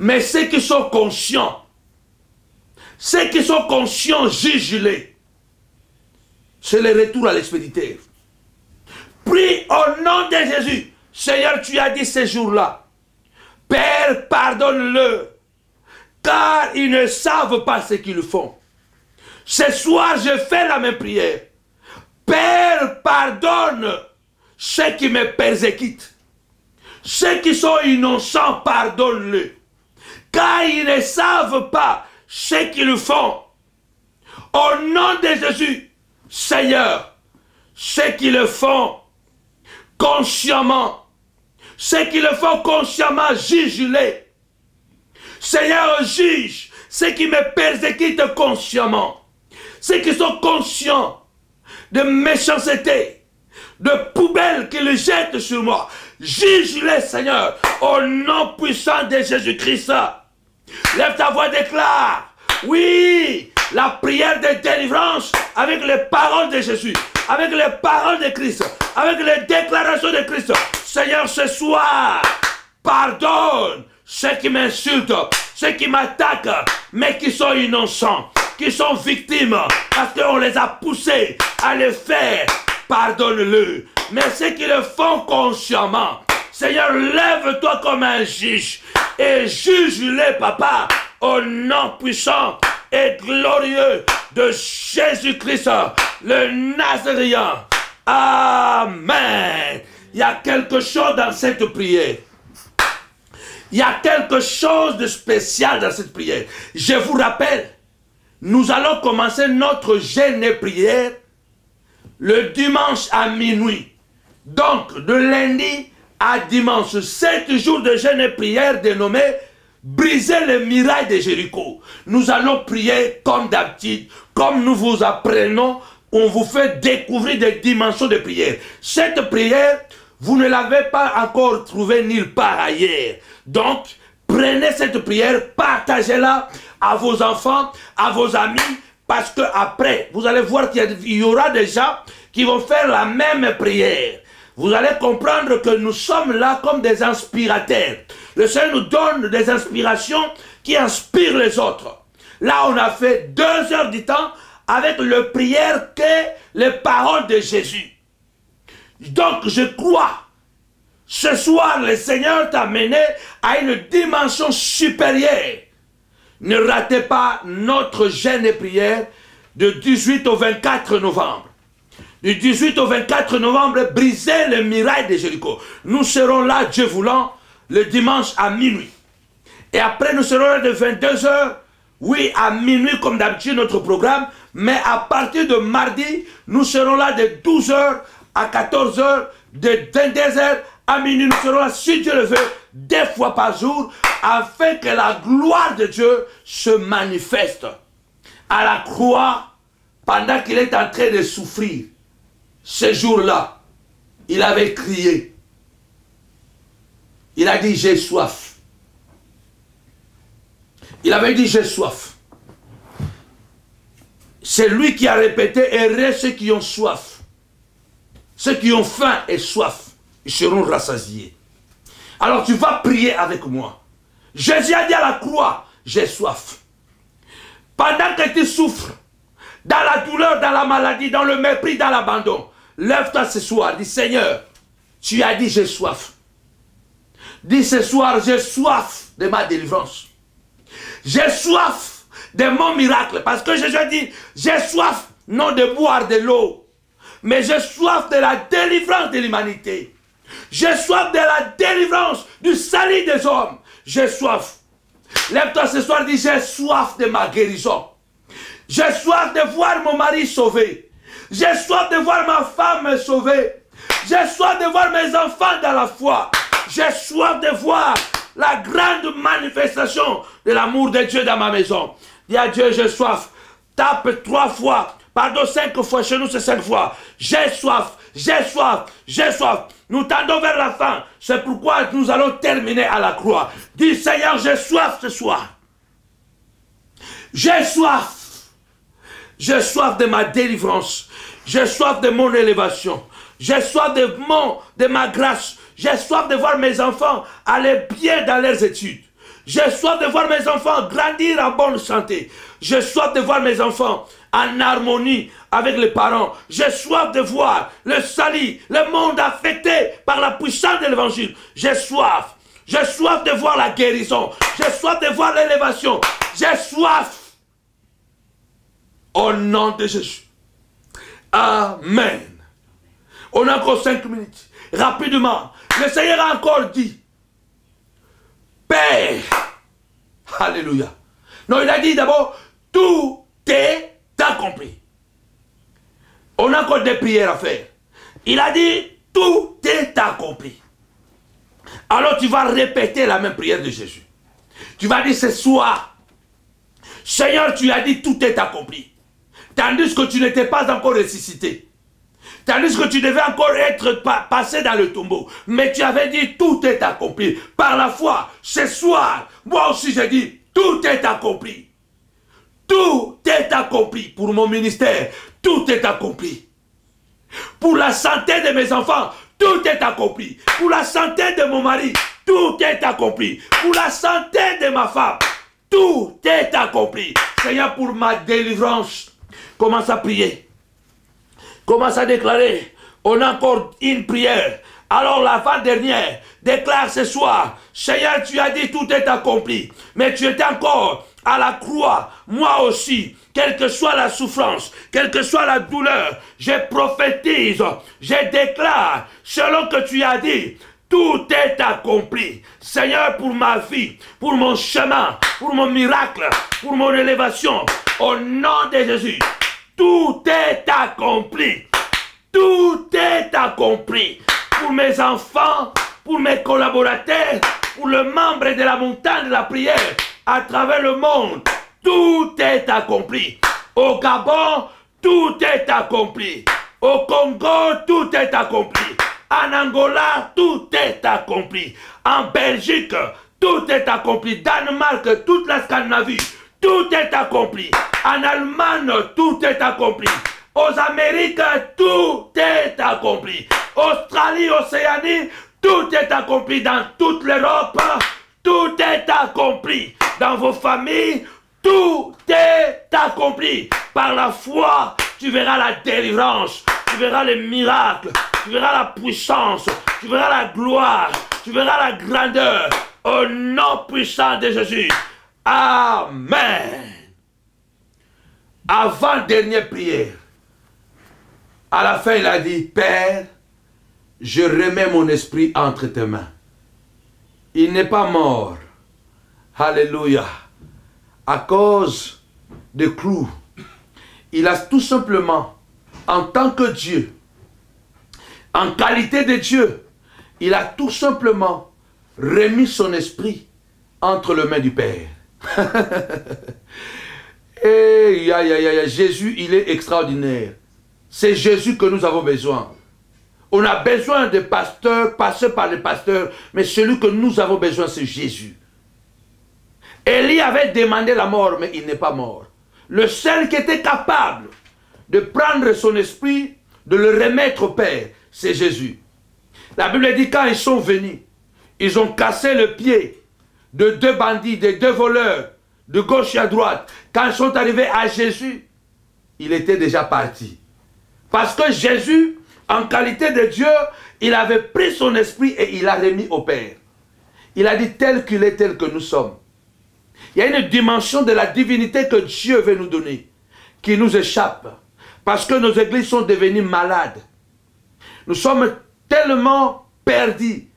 Mais ceux qui sont conscients, ceux qui sont conscients, juge-les. C'est le retour à l'expéditeur. Prie au nom de Jésus. Seigneur, tu as dit ces jours-là. Père, pardonne-le. Car ils ne savent pas ce qu'ils font. Ce soir, je fais la même prière. Père, pardonne ceux qui me persécutent, ceux qui sont innocents, pardonne-le. Car ils ne savent pas ce qu'ils font. Au nom de Jésus, Seigneur, ceux qui le font consciemment, ceux qui le font consciemment, juge-les. Seigneur, juge ceux qui me persécutent consciemment, ceux qui sont conscients de méchanceté, de poubelles le jettent sur moi. Juge-les, Seigneur, au nom puissant de Jésus-Christ. Lève ta voix, déclare. Oui, la prière de délivrance avec les paroles de Jésus, avec les paroles de Christ, avec les déclarations de Christ. Seigneur, ce soir, pardonne ceux qui m'insultent, ceux qui m'attaquent, mais qui sont innocents, qui sont victimes, parce qu'on les a poussés à le faire pardonne-le. Mais ceux qui le font consciemment, Seigneur, lève-toi comme un juge et juge-les, papa, au nom puissant et glorieux de Jésus-Christ, le Nazaréen. Amen. Il y a quelque chose dans cette prière. Il y a quelque chose de spécial dans cette prière. Je vous rappelle, nous allons commencer notre jeûne et prière le dimanche à minuit. Donc, de lundi à dimanche, sept jours de jeûne et prière dénommés briser les mirailles de Jéricho. Nous allons prier comme d'habitude, comme nous vous apprenons, on vous fait découvrir des dimensions de prière. Cette prière, vous ne l'avez pas encore trouvée nulle part ailleurs. Donc, prenez cette prière, partagez-la à vos enfants, à vos amis, parce que après, vous allez voir qu'il y aura des gens qui vont faire la même prière. Vous allez comprendre que nous sommes là comme des inspirateurs. Le Seigneur nous donne des inspirations qui inspirent les autres. Là, on a fait deux heures du temps avec le prière que les paroles de Jésus. Donc, je crois, ce soir, le Seigneur t'a mené à une dimension supérieure. Ne ratez pas notre jeûne et prière de 18 au 24 novembre. Du 18 au 24 novembre, briser le mirail de Jéricho. Nous serons là, Dieu voulant, le dimanche à minuit. Et après, nous serons là de 22h, oui, à minuit comme d'habitude notre programme, mais à partir de mardi, nous serons là de 12h à 14h, de 22h à minuit. Nous serons là, si Dieu le veut, deux fois par jour, afin que la gloire de Dieu se manifeste. À la croix, pendant qu'il est en train de souffrir, ce jour-là, il avait crié. Il a dit, j'ai soif. Il avait dit, j'ai soif. C'est lui qui a répété, et ceux qui ont soif. Ceux qui ont faim et soif, ils seront rassasiés. Alors tu vas prier avec moi. Jésus a dit à la croix, j'ai soif. Pendant que tu souffres, dans la douleur, dans la maladie, dans le mépris, dans l'abandon, lève-toi ce soir, dis Seigneur, tu as dit j'ai soif. Dis ce soir, j'ai soif de ma délivrance. J'ai soif de mon miracle. Parce que Jésus dit, j'ai soif non de boire de l'eau, mais j'ai soif de la délivrance de l'humanité. J'ai soif de la délivrance du salut des hommes. J'ai soif. Lève-toi ce soir, dis, j'ai soif de ma guérison. J'ai soif de voir mon mari sauvé. J'ai soif de voir ma femme sauvée. J'ai soif de voir mes enfants dans la foi. J'ai soif de voir la grande manifestation de l'amour de Dieu dans ma maison. Dis à Dieu, j'ai soif. Tape trois fois. Pardon, cinq fois. Chez nous, c'est cinq fois. J'ai soif. J'ai soif. J'ai soif. Nous tendons vers la fin. C'est pourquoi nous allons terminer à la croix. Dis, Seigneur, j'ai soif ce soir. J'ai soif. J'ai soif de ma délivrance. J'ai soif de mon élévation. J'ai soif de, mon, de ma grâce. J'ai soif de voir mes enfants aller bien dans leurs études. J'ai soif de voir mes enfants grandir en bonne santé. J'ai soif de voir mes enfants en harmonie avec les parents. J'ai soif de voir le salut, le monde affecté par la puissance de l'évangile. J'ai soif. J'ai soif de voir la guérison. J'ai soif de voir l'élévation. J'ai soif. Au nom de Jésus. Amen. On a encore cinq minutes. Rapidement. Le Seigneur a encore dit, Père, Alléluia. Non, il a dit d'abord, tout est accompli. On a encore des prières à faire. Il a dit, tout est accompli. Alors tu vas répéter la même prière de Jésus. Tu vas dire ce soir, Seigneur, tu as dit, tout est accompli. Tandis que tu n'étais pas encore ressuscité. Tandis que tu devais encore être passé dans le tombeau. Mais tu avais dit, tout est accompli. Par la foi, ce soir, moi aussi j'ai dit, tout est accompli. Tout est accompli pour mon ministère. Tout est accompli. Pour la santé de mes enfants, tout est accompli. Pour la santé de mon mari, tout est accompli. Pour la santé de ma femme, tout est accompli. Seigneur, pour ma délivrance, commence à prier. Commence à déclarer, on a encore une prière. Alors la fin dernière déclare ce soir, Seigneur, tu as dit tout est accompli, mais tu étais encore à la croix, moi aussi, quelle que soit la souffrance, quelle que soit la douleur, je prophétise, je déclare, selon que tu as dit, tout est accompli. Seigneur, pour ma vie, pour mon chemin, pour mon miracle, pour mon élévation, au nom de Jésus, tout est accompli. Tout est accompli. Pour mes enfants, pour mes collaborateurs, pour le membre de la montagne de la prière, à travers le monde, tout est accompli. Au Gabon, tout est accompli. Au Congo, tout est accompli. En Angola, tout est accompli. En Belgique, tout est accompli. Danemark, toute la Scandinavie, tout est accompli. En Allemagne, tout est accompli. Aux Amériques, tout est accompli. Australie, Océanie, tout est accompli dans toute l'Europe. Tout est accompli dans vos familles. Tout est accompli. Par la foi, tu verras la délivrance. Tu verras les miracles. Tu verras la puissance. Tu verras la gloire. Tu verras la grandeur. Au nom puissant de Jésus. Amen. Avant dernière prière. À la fin, il a dit, Père, je remets mon esprit entre tes mains. Il n'est pas mort. Alléluia. À cause des clous. Il a tout simplement, en tant que Dieu, en qualité de Dieu, il a tout simplement remis son esprit entre les mains du Père. Et eh, Jésus, il est extraordinaire. C'est Jésus que nous avons besoin. On a besoin de pasteurs, passés par les pasteurs, mais celui que nous avons besoin, c'est Jésus. Élie avait demandé la mort, mais il n'est pas mort. Le seul qui était capable de prendre son esprit, de le remettre au Père, c'est Jésus. La Bible dit quand ils sont venus, ils ont cassé le pied de deux bandits, de deux voleurs, de gauche à droite. Quand ils sont arrivés à Jésus, il était déjà parti. Parce que Jésus en qualité de Dieu, il avait pris son esprit et il l'a remis au Père. Il a dit tel qu'il est, tel que nous sommes. Il y a une dimension de la divinité que Dieu veut nous donner, qui nous échappe. Parce que nos églises sont devenues malades. Nous sommes tellement perdus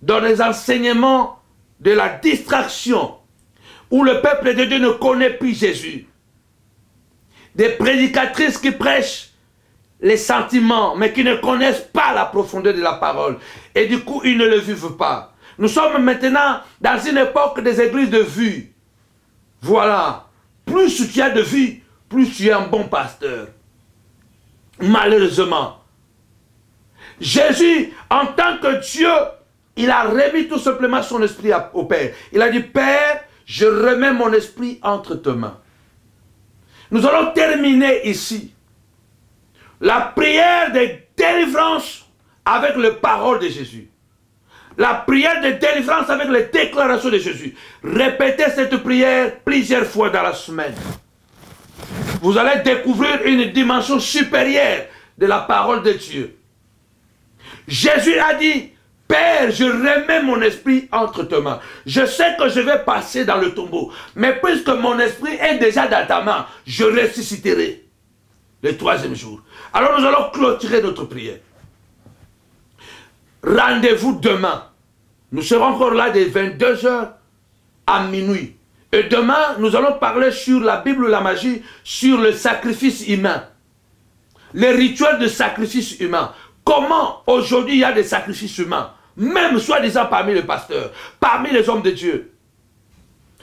dans les enseignements de la distraction, où le peuple de Dieu ne connaît plus Jésus. Des prédicatrices qui prêchent les sentiments, mais qui ne connaissent pas la profondeur de la parole. Et du coup, ils ne le vivent pas. Nous sommes maintenant dans une époque des églises de vue. Voilà. Plus tu as de vue, plus tu es un bon pasteur. Malheureusement. Jésus, en tant que Dieu, il a remis tout simplement son esprit au Père. Il a dit, Père, je remets mon esprit entre tes mains. Nous allons terminer ici la prière de délivrance avec les paroles de Jésus. La prière de délivrance avec les déclarations de Jésus. Répétez cette prière plusieurs fois dans la semaine. Vous allez découvrir une dimension supérieure de la parole de Dieu. Jésus a dit, Père, je remets mon esprit entre tes mains. Je sais que je vais passer dans le tombeau. Mais puisque mon esprit est déjà dans ta main, je ressusciterai le troisième jour. Alors nous allons clôturer notre prière. Rendez-vous demain. Nous serons encore là de 22h à minuit. Et demain, nous allons parler sur la Bible, la magie, sur le sacrifice humain. Les rituels de sacrifice humain. Comment aujourd'hui il y a des sacrifices humains, même soi-disant parmi les pasteurs, parmi les hommes de Dieu?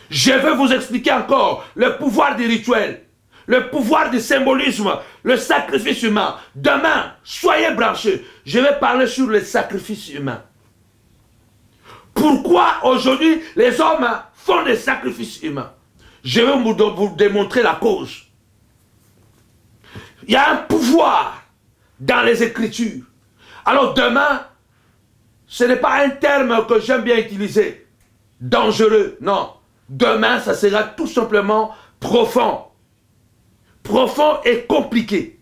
Je vais vous expliquer encore le pouvoir des rituels le pouvoir du symbolisme, le sacrifice humain. Demain, soyez branchés. Je vais parler sur le sacrifice humain. Pourquoi aujourd'hui les hommes font des sacrifices humains? Je vais vous démontrer la cause. Il y a un pouvoir dans les Écritures. Alors demain, ce n'est pas un terme que j'aime bien utiliser. Dangereux, non. Demain, ça sera tout simplement profond profond et compliqué.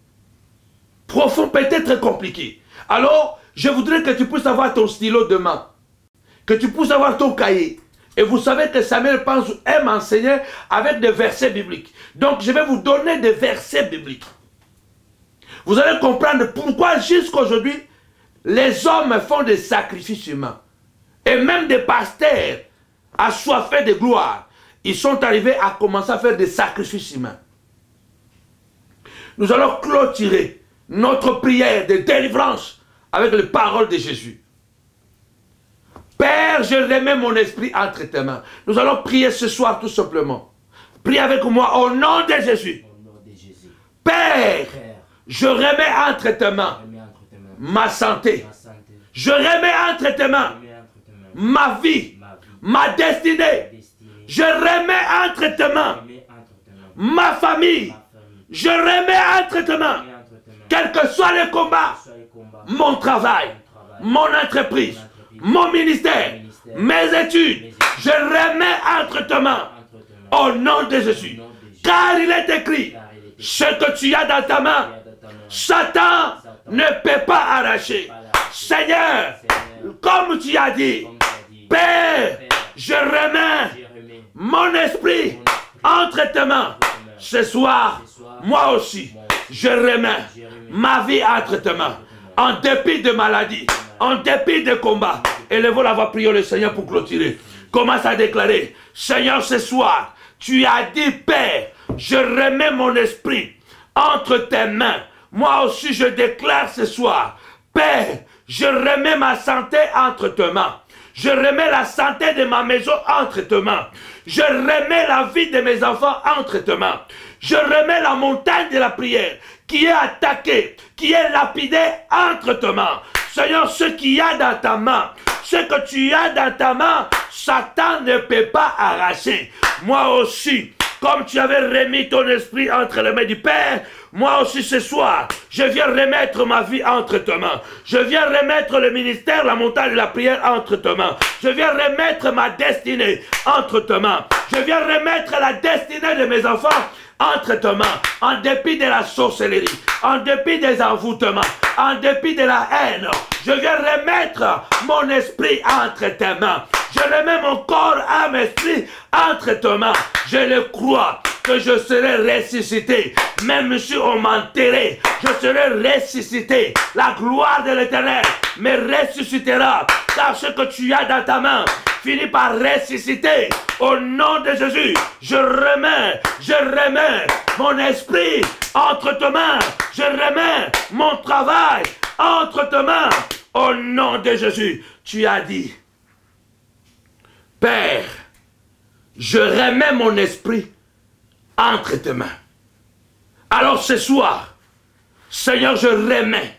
Profond peut être compliqué. Alors, je voudrais que tu puisses avoir ton stylo demain. Que tu puisses avoir ton cahier. Et vous savez que Samuel pense, aime enseigner avec des versets bibliques. Donc je vais vous donner des versets bibliques. Vous allez comprendre pourquoi jusqu'à aujourd'hui, les hommes font des sacrifices humains. Et même des pasteurs assoiffés de gloire, ils sont arrivés à commencer à faire des sacrifices humains. Nous allons clôturer notre prière de délivrance avec les paroles de Jésus. Père, je remets mon esprit entre tes mains. Nous allons prier ce soir tout simplement. Prie avec moi au nom de Jésus. Père, je remets entre tes mains ma santé. Je remets entre tes mains. Ma vie, ma destinée. Je remets entre tes mains. Ma famille. Je remets entre tes mains, quel que soit le combat, mon travail, mon entreprise, mon ministère, mes études, je remets entre tes mains. Au nom de Jésus. Car il est écrit, ce que tu as dans ta main, Satan ne peut pas arracher. Seigneur, comme tu as dit, Père, je remets mon esprit entre tes mains. Ce soir, moi aussi, je remets ma vie entre tes mains. En dépit de maladie, en dépit de combat. Élevons la voix, prions le Seigneur pour clôturer. Commence à déclarer, Seigneur, ce soir, tu as dit, Père, je remets mon esprit entre tes mains. Moi aussi, je déclare ce soir, Père, je remets ma santé entre tes mains. Je remets la santé de ma maison entre tes mains. Je remets la vie de mes enfants entre tes mains. Je remets la montagne de la prière qui est attaquée, qui est lapidée entre tes mains. Seigneur, ce qu'il y a dans ta main, ce que tu as dans ta main, Satan ne peut pas arracher. Moi aussi, comme tu avais remis ton esprit entre les mains du Père, moi aussi ce soir, je viens remettre ma vie entre tes mains. Je viens remettre le ministère, la montagne de la prière entre tes mains. Je viens remettre ma destinée entre tes mains. Je viens remettre la destinée de mes enfants entre tes mains, en dépit de la sorcellerie, en dépit des envoûtements, en dépit de la haine. Je viens remettre mon esprit entre tes mains. Je remets mon corps, âme, esprit entre tes mains. Je le crois que je serai ressuscité. Même si on m'enterrait, je serai ressuscité. La gloire de l'éternel me ressuscitera. Car ce que tu as dans ta main finit par ressusciter. Au nom de Jésus, je remets, je remets mon esprit entre tes mains. Je remets mon travail entre tes mains. Au nom de Jésus, tu as dit, Père, je remets mon esprit entre tes mains. Alors ce soir, Seigneur, je remets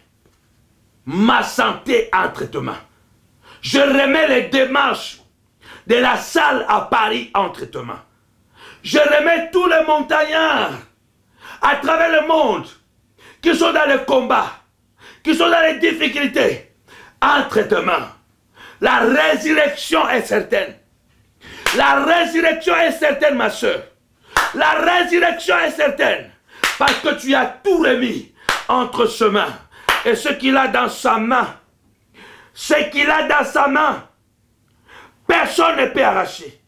ma santé entre tes mains. Je remets les démarches de la salle à Paris entre tes. Je remets tous les montagnards à travers le monde qui sont dans le combat, qui sont dans les difficultés, entre tes. La résurrection est certaine. La résurrection est certaine, ma soeur. La résurrection est certaine. Parce que tu as tout remis entre ses mains. Et ce qu'il a dans sa main, ce qu'il a dans sa main, personne ne peut arracher.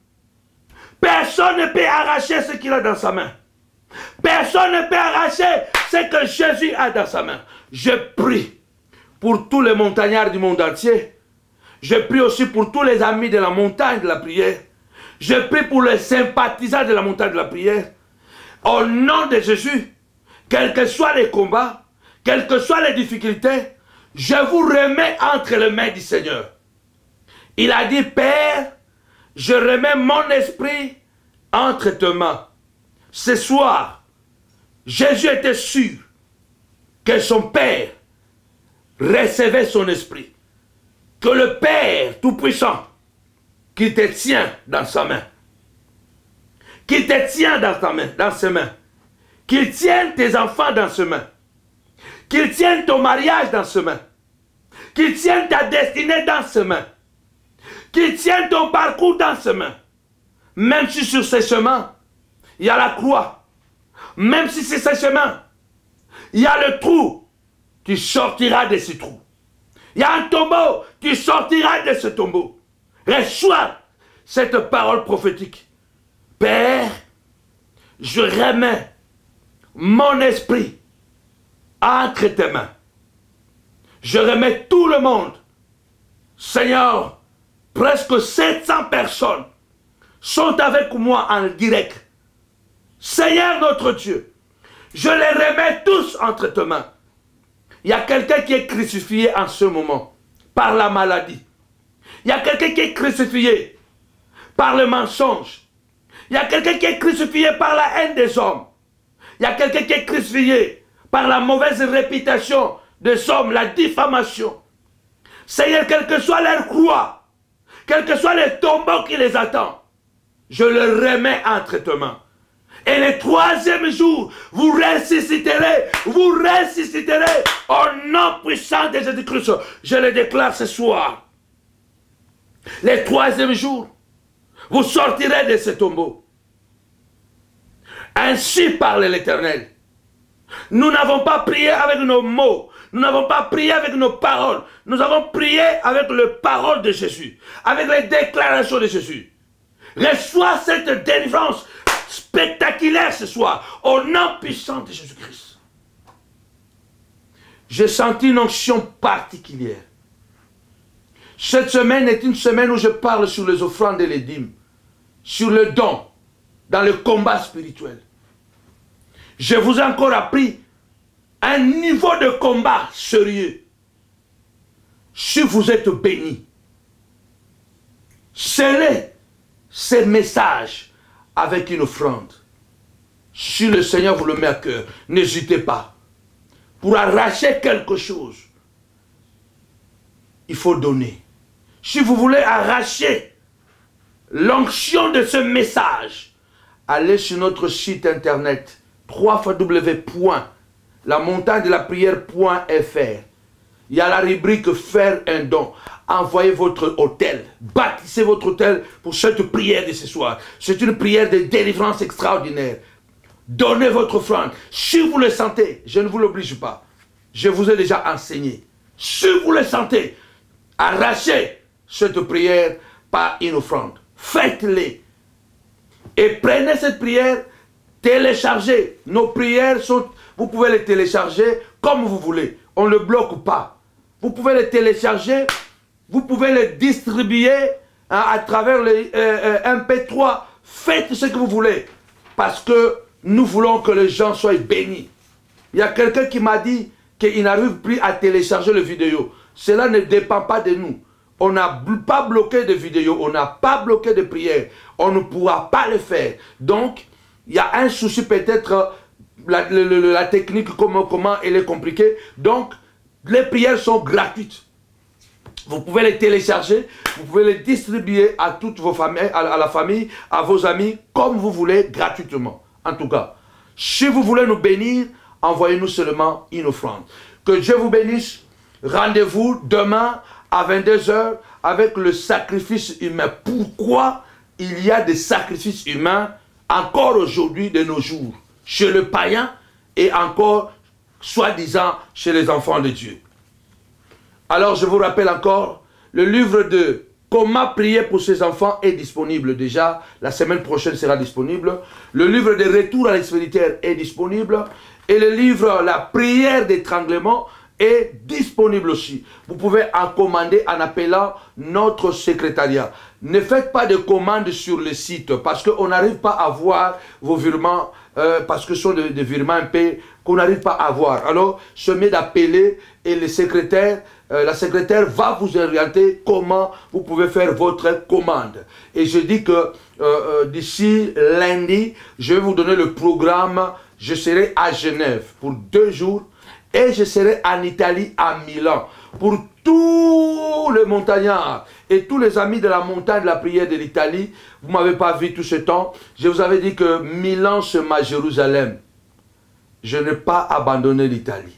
Personne ne peut arracher ce qu'il a dans sa main. Personne ne peut arracher ce que Jésus a dans sa main. Je prie pour tous les montagnards du monde entier. Je prie aussi pour tous les amis de la montagne de la prière. Je prie pour les sympathisants de la montagne de la prière. Au nom de Jésus, quels que soient les combats, quelles que soient les difficultés, je vous remets entre les mains du Seigneur. Il a dit, Père, je remets mon esprit entre tes mains. Ce soir, Jésus était sûr que son Père recevait son esprit. Que le Père Tout-Puissant qui te tient dans sa main. Qui te tient dans ta main, dans ses mains. Qu'il tienne tes enfants dans ses mains. Qu'il tienne ton mariage dans ses mains. Qu'il tienne ta destinée dans ses mains. Qu'il tienne ton parcours dans ses mains. Même si sur ces chemins, il y a la croix. Même si sur ces chemins, il y a le trou, tu sortiras de ce trou. Il y a un tombeau, tu sortiras de ce tombeau. Reçois cette parole prophétique. Père, je remets mon esprit entre tes mains. Je remets tout le monde. Seigneur, presque 700 personnes sont avec moi en direct. Seigneur notre Dieu, je les remets tous entre tes mains. Il y a quelqu'un qui est crucifié en ce moment par la maladie. Il y a quelqu'un qui est crucifié par le mensonge. Il y a quelqu'un qui est crucifié par la haine des hommes. Il y a quelqu'un qui est crucifié par la mauvaise réputation des hommes, la diffamation. Seigneur, quelle que soit leur croix, quel que soit le tombeau qui les attend, je le remets entre tes mains. Et le troisième jour, vous ressusciterez, vous ressusciterez au nom puissant de Jésus-Christ. Je le déclare ce soir. Le troisième jour, vous sortirez de ce tombeau. Ainsi parle l'Éternel. Nous n'avons pas prié avec nos mots. Nous n'avons pas prié avec nos paroles. Nous avons prié avec les paroles de Jésus. Avec les déclarations de Jésus. Reçois cette délivrance spectaculaire ce soir. Au nom puissant de Jésus-Christ. J'ai senti une onction particulière. Cette semaine est une semaine où je parle sur les offrandes et les dîmes. Sur le don. Dans le combat spirituel. Je vous ai encore appris un niveau de combat sérieux. Si vous êtes béni, scellez ces messages avec une offrande. Si le Seigneur vous le met à cœur, n'hésitez pas. Pour arracher quelque chose, il faut donner. Si vous voulez arracher l'onction de ce message, allez sur notre site internet www.lamontagne de la prière.fr. Il y a la rubrique faire un don. Envoyez votre hôtel. Bâtissez votre hôtel pour cette prière de ce soir. C'est une prière de délivrance extraordinaire. Donnez votre offrande. Si vous le sentez, je ne vous l'oblige pas. Je vous ai déjà enseigné. Si vous le sentez, arrachez cette prière par une offrande. Faites-les. Et prenez cette prière Téléchargez. Nos prières sont... Vous pouvez les télécharger comme vous voulez. On ne le bloque pas. Vous pouvez les télécharger. Vous pouvez les distribuer hein, à travers les euh, euh, MP3. Faites ce que vous voulez. Parce que nous voulons que les gens soient bénis. Il y a quelqu'un qui m'a dit qu'il n'arrive plus à télécharger les vidéos. Cela ne dépend pas de nous. On n'a pas bloqué de vidéos, on n'a pas bloqué de prières. On ne pourra pas le faire. Donc, il y a un souci peut-être, la, technique, comment, comment elle est compliquée. Donc, les prières sont gratuites. Vous pouvez les télécharger, vous pouvez les distribuer à toutes vos familles, à, la famille, à vos amis, comme vous voulez, gratuitement. En tout cas, si vous voulez nous bénir, envoyez-nous seulement une offrande. Que Dieu vous bénisse. Rendez-vous demain à 22h avec le sacrifice humain. Pourquoi il y a des sacrifices humains encore aujourd'hui de nos jours, chez le païen et encore, soi-disant, chez les enfants de Dieu. Alors je vous rappelle encore, le livre de Comment prier pour ses enfants est disponible déjà. La semaine prochaine sera disponible. Le livre de Retour à l'expéditeur est disponible. Et le livre La prière d'étranglement est disponible aussi. Vous pouvez en commander en appelant notre secrétariat. Ne faites pas de commandes sur le site parce qu'on n'arrive pas à voir vos virements, euh, parce que ce sont des, virements un qu'on n'arrive pas à voir. Alors, se met d'appeler et le secrétaire, euh, la secrétaire va vous orienter comment vous pouvez faire votre commande. Et je dis que euh, d'ici lundi, je vais vous donner le programme. Je serai à Genève pour deux jours et je serai en Italie, à Milan, pour tous les montagnards et tous les amis de la montagne de la prière de l'Italie. Vous ne m'avez pas vu tout ce temps. Je vous avais dit que Milan, c'est ma Jérusalem. Je n'ai pas abandonné l'Italie.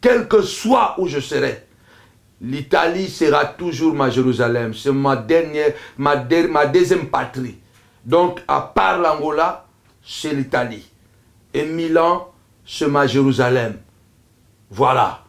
Quel que soit où je serai, l'Italie sera toujours ma Jérusalem. C'est ma dernière, ma, ma deuxième patrie. Donc, à part l'Angola, c'est l'Italie. Et Milan, c'est ma Jérusalem. Voilà.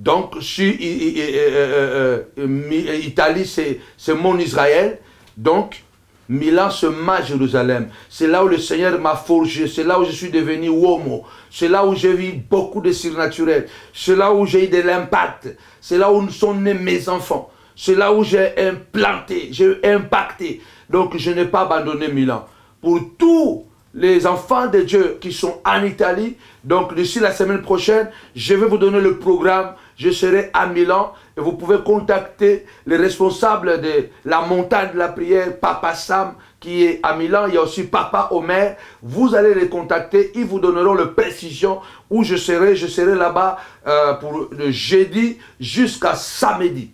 Donc, si euh, euh, euh, Italie, c'est mon Israël. Donc, Milan, c'est ma Jérusalem. C'est là où le Seigneur m'a forgé. C'est là où je suis devenu homo. C'est là où j'ai vu beaucoup de surnaturels. C'est là où j'ai eu de l'impact. C'est là où sont nés mes enfants. C'est là où j'ai implanté, j'ai impacté. Donc je n'ai pas abandonné Milan. Pour tous les enfants de Dieu qui sont en Italie, donc d'ici la semaine prochaine, je vais vous donner le programme. Je serai à Milan et vous pouvez contacter les responsables de la montagne de la prière, Papa Sam, qui est à Milan. Il y a aussi Papa Omer. Vous allez les contacter. Ils vous donneront le précision où je serai. Je serai là-bas euh, pour le jeudi jusqu'à samedi.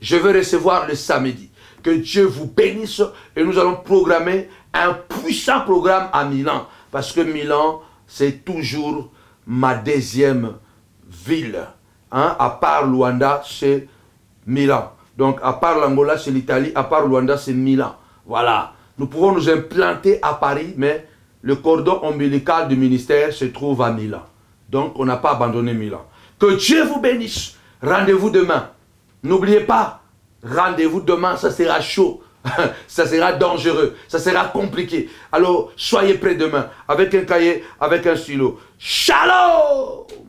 Je vais recevoir le samedi. Que Dieu vous bénisse et nous allons programmer un puissant programme à Milan. Parce que Milan, c'est toujours ma deuxième ville. Hein? À part Luanda, c'est Milan. Donc, à part l'Angola, c'est l'Italie. À part Luanda, c'est Milan. Voilà. Nous pouvons nous implanter à Paris, mais le cordon ombilical du ministère se trouve à Milan. Donc, on n'a pas abandonné Milan. Que Dieu vous bénisse. Rendez-vous demain. N'oubliez pas, rendez-vous demain, ça sera chaud. ça sera dangereux, ça sera compliqué. Alors, soyez prêts demain avec un cahier, avec un stylo. Shalom